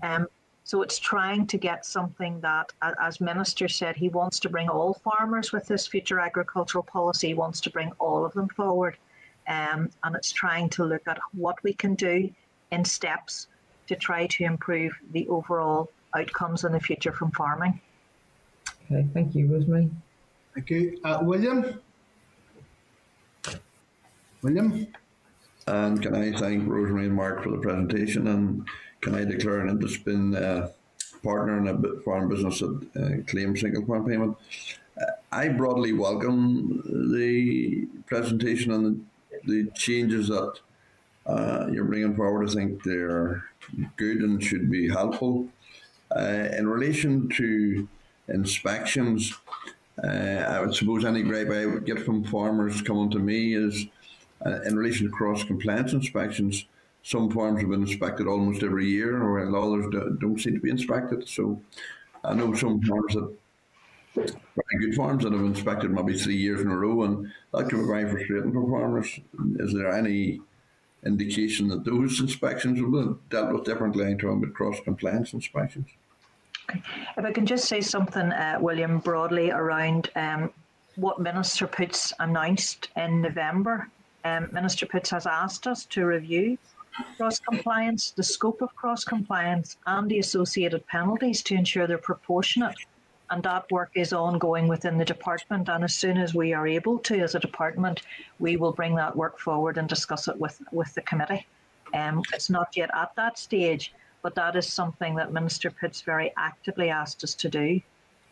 Um, so it's trying to get something that, as Minister said, he wants to bring all farmers with this future agricultural policy, he wants to bring all of them forward. Um, and it's trying to look at what we can do in steps to try to improve the overall outcomes in the future from farming. Okay, thank you, Rosemary. Thank you. Uh, William? William? And can I thank Rosemary and Mark for the presentation and can I declare an interest in uh, partner in a farm business that uh, claim single farm payment? Uh, I broadly welcome the presentation and the, the changes that uh, you're bringing forward. I think they're good and should be helpful. Uh, in relation to inspections, uh, I would suppose any gripe I would get from farmers coming to me is uh, in relation to cross compliance inspections. Some farms have been inspected almost every year, while others do, don't seem to be inspected. So I know some farms that very good farms that have inspected maybe three years in a row, and that can be very frustrating for farmers. Is there any indication that those inspections will be dealt with differently in terms of cross compliance inspections? If I can just say something, uh, William, broadly around um, what Minister Poots announced in November. Um, Minister Poots has asked us to review cross compliance, the scope of cross compliance, and the associated penalties to ensure they're proportionate. And that work is ongoing within the department. And as soon as we are able to, as a department, we will bring that work forward and discuss it with, with the committee. Um, it's not yet at that stage, but that is something that Minister Poots very actively asked us to do.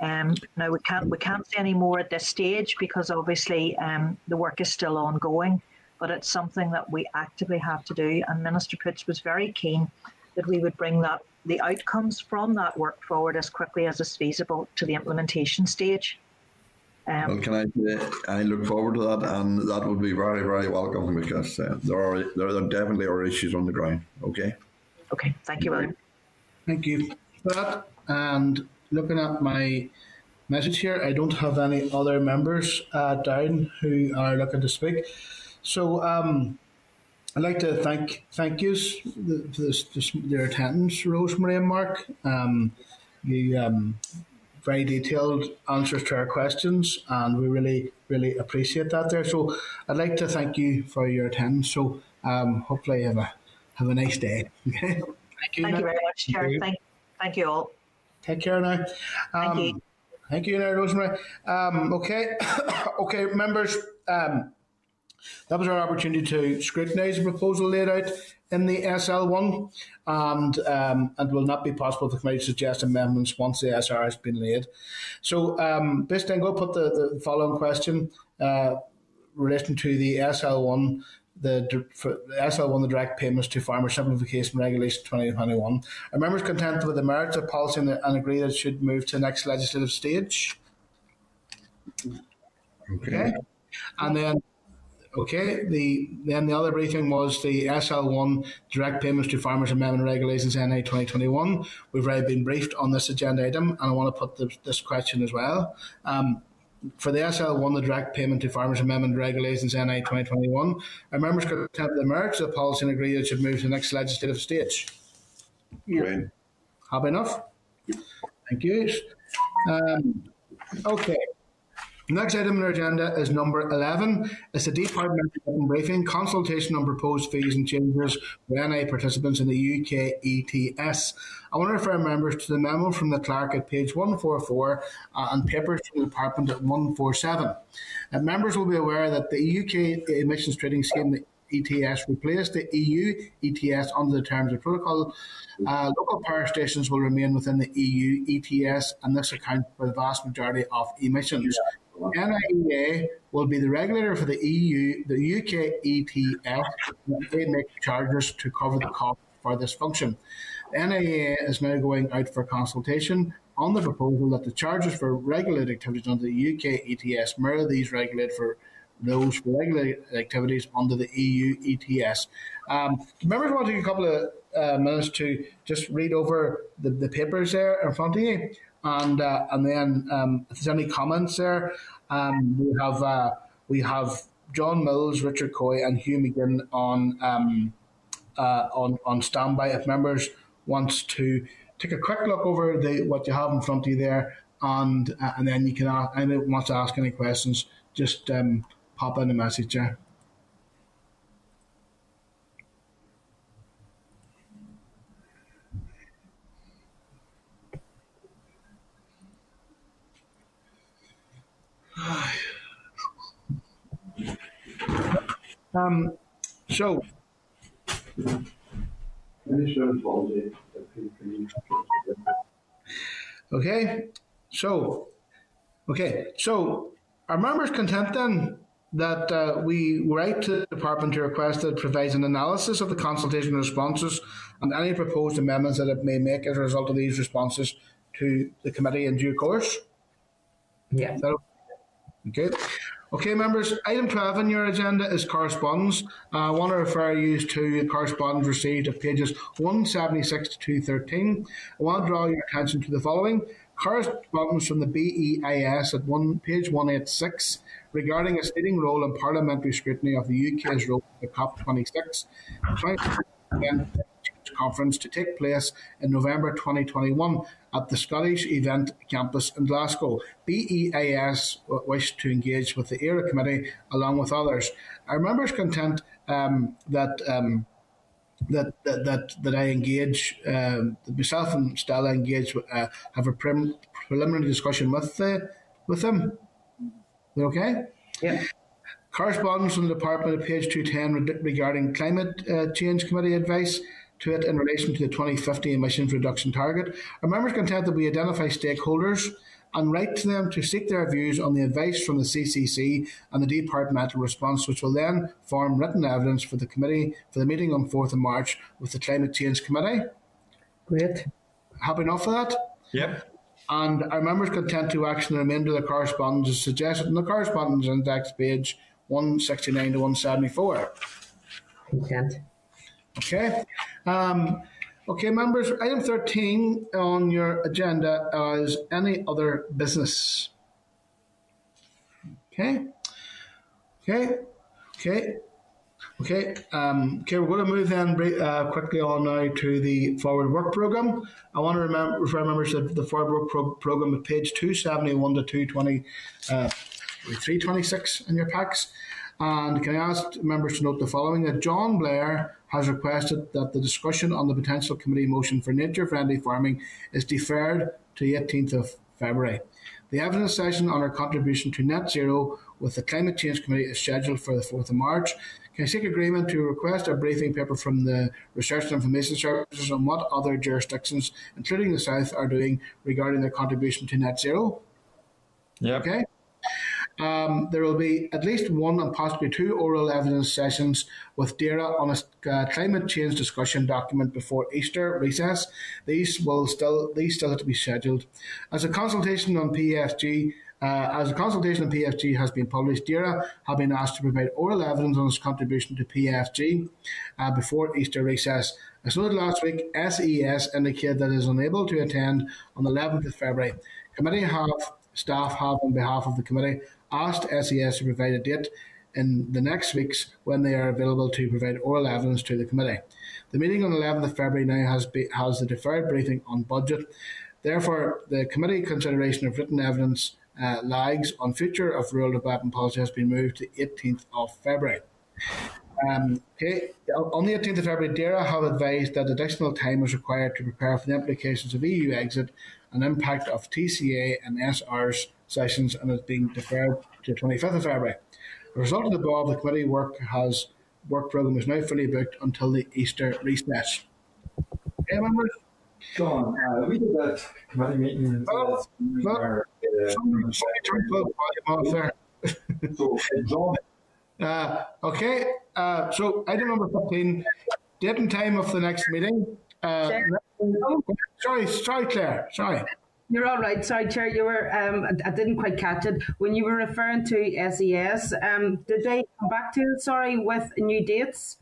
Um, now we can't we can't say any more at this stage because obviously um, the work is still ongoing, but it's something that we actively have to do. And Minister Poots was very keen that we would bring that the outcomes from that work forward as quickly as is feasible to the implementation stage. Um, well, can I I look forward to that, and that would be very, very welcome because uh, there are there are definitely are issues on the ground. Okay. Okay, thank you, William. Thank you for that. And looking at my message here, I don't have any other members uh, down who are looking to speak. So um, I'd like to thank thank you for this, this, their attendance, Rosemary and Mark. Um, you um, very detailed answers to our questions, and we really really appreciate that there. So I'd like to thank you for your attendance. So um, hopefully you have a have a nice day. [laughs] Okay. Thank you. Thank you very much, Chair. Thank, thank you all. Take care now. Um, thank you. Thank you, now, Rosemary. Um, okay, [coughs] okay, members. Um, that was our opportunity to scrutinise the proposal laid out in the SL1, and um, and will not be possible for the committee to suggest amendments once the SR has been laid. So, um, basically, I'm put the, the following question uh, relating to the SL1 the, for the SL1, the direct payments to farmers simplification regulation 2021. Are members content with the merits of policy and, and agree that it should move to the next legislative stage? Okay. okay. And then, okay, the then the other briefing was the SL1 direct payments to farmers amendment regulations NI 2021. We've already been briefed on this agenda item, and I want to put the, this question as well. Um, for the SL1, the direct payment to farmers amendment regulations NI 2021, our members could attempt the merits of the policy and agree it should move to the next legislative stage. Yeah. Happy enough? Thank you. Um, okay. Next item on our agenda is number 11. It's the departmental written briefing, consultation on proposed fees and changes for NI participants in the UK ETS. I want to refer members to the memo from the clerk at page 144 uh, and papers from the department at 147. Uh, members will be aware that the UK emissions trading scheme, the ETS replaced the EU ETS under the terms of protocol. Uh, local power stations will remain within the EU ETS, and this accounts for the vast majority of emissions. NIEA will be the regulator for the EU, the UK ETS, and they make charges to cover the cost for this function. NIEA is now going out for consultation on the proposal that the charges for regulated activities under the UK ETS mirror these regulated for those regulated activities under the EU ETS. Um, members want to take a couple of uh, minutes to just read over the, the papers there in front of you, and uh, and then um, if there's any comments there, um, we have uh, we have John Mills, Richard Coy, and Hugh McGinn on um, uh, on on standby. If members wants to take a quick look over the what you have in front of you there, and uh, and then you can ask, anyone wants to ask any questions, just um, pop in a message there. [sighs] Um, so, okay, so, okay, so are members content then that uh, we write to the department to request that it provides an analysis of the consultation responses and any proposed amendments that it may make as a result of these responses to the committee in due course? Yeah. That okay? Okay, members, item 12 on your agenda is correspondence. Uh, I want to refer you to correspondence received at pages 176 to 213. I want to draw your attention to the following. Correspondence from the BEIS at one, page 186 regarding its leading role in parliamentary scrutiny of the UK's role at the COP26 conference to take place in November 2021 at the Scottish Event Campus in Glasgow. BEIS wished to engage with the ERA Committee along with others. Our members content um, that. Um, that, that that that I engage um, myself and Stella engage uh, have a prim, preliminary discussion with uh, with them. Okay. Yeah. Correspondence from the department at page two ten regarding climate uh, change committee advice to it in relation to the 2050 emissions reduction target. Our members content that we identify stakeholders and write to them to seek their views on the advice from the CCC and the departmental response, which will then form written evidence for the committee for the meeting on 4th of March with the Climate Change Committee. Great. Happy enough for that? Yep. And our members content to action the remainder of the correspondence is suggested in the correspondence index page 169 to 174. Content. Okay. Um, okay, members, item 13 on your agenda is any other business. Okay. Okay. Okay. Okay. Um, okay, we're going to move then uh, quickly on now to the forward work program. I want to remember, refer members to the forward work pro- program at page 271 to 220, uh, 326 in your packs. And can I ask members to note the following that John Blair has requested that the discussion on the potential committee motion for nature friendly farming is deferred to the 18th of February. The evidence session on our contribution to net zero with the Climate Change Committee is scheduled for the 4th of March. Can I seek agreement to request a briefing paper from the Research and Information Services on what other jurisdictions, including the South, are doing regarding their contribution to net zero? Yeah. Okay. Um, there will be at least one and possibly two oral evidence sessions with DAERA on a uh, climate change discussion document before Easter recess. These will still these still have to be scheduled. As a consultation on PFG, uh, as a consultation on PFG has been published, DAERA have been asked to provide oral evidence on its contribution to PFG uh, before Easter recess. As noted last week, SES indicated that it is unable to attend on the 11th of February. Committee have staff have, on behalf of the committee, asked SES to provide a date in the next weeks when they are available to provide oral evidence to the committee. The meeting on 11th of February now has, be, has the deferred briefing on budget. Therefore, the committee consideration of written evidence uh, LAGs on future of rural development policy has been moved to 18th of February. Um, okay, on the 18th of February, DAERA have advised that additional time is required to prepare for the implications of EU exit and impact of TCA and SR's sessions and is being deferred to the 25th of February. As a result of the above, the committee work has work program is now fully booked until the Easter recess. Okay, members? John, uh, we did that committee meeting. Oh, well, where, uh, somebody, somebody turn the volume off there. so, John, Uh, okay, uh, so item number 15, date and time of the next meeting. Uh, sorry, sorry, Claire, sorry. You're all right. Sorry, Chair. You were. Um, I, I didn't quite catch it when you were referring to SES. Um, did they come back to you? Sorry, with new dates?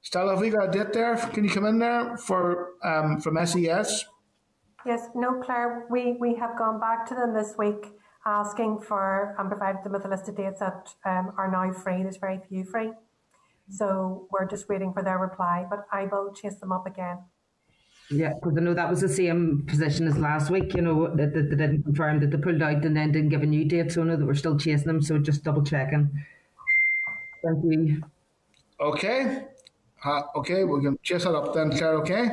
Stella, have we got a date there? Can you come in there for um, from SES? Yes, no, Claire, we, we have gone back to them this week asking for and provided them with a list of dates that um, are now free. There's very few free. So we're just waiting for their reply, but I will chase them up again. Yeah, because I know that was the same position as last week. You know that, that they didn't confirm that they pulled out and then didn't give a new date. So I know that we're still chasing them. So just double checking. Thank you. Okay. Uh, okay, we're going to chase that up then, Claire, okay?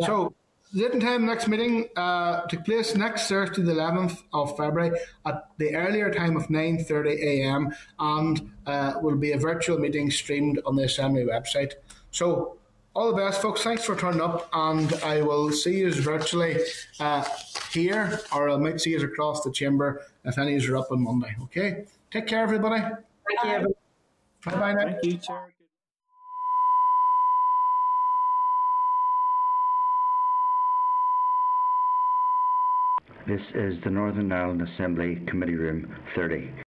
So, date and time next meeting uh, took place next Thursday, the 11th of February, at the earlier time of 9.30am and uh, will be a virtual meeting streamed on the Assembly website. So, all the best, folks. Thanks for turning up, and I will see you virtually uh, here, or I might see you across the chamber if any of you are up on Monday, okay? Take care, everybody. Thank you. Bye-bye now. Thank you, Chair. This is the Northern Ireland Assembly Committee Room 30.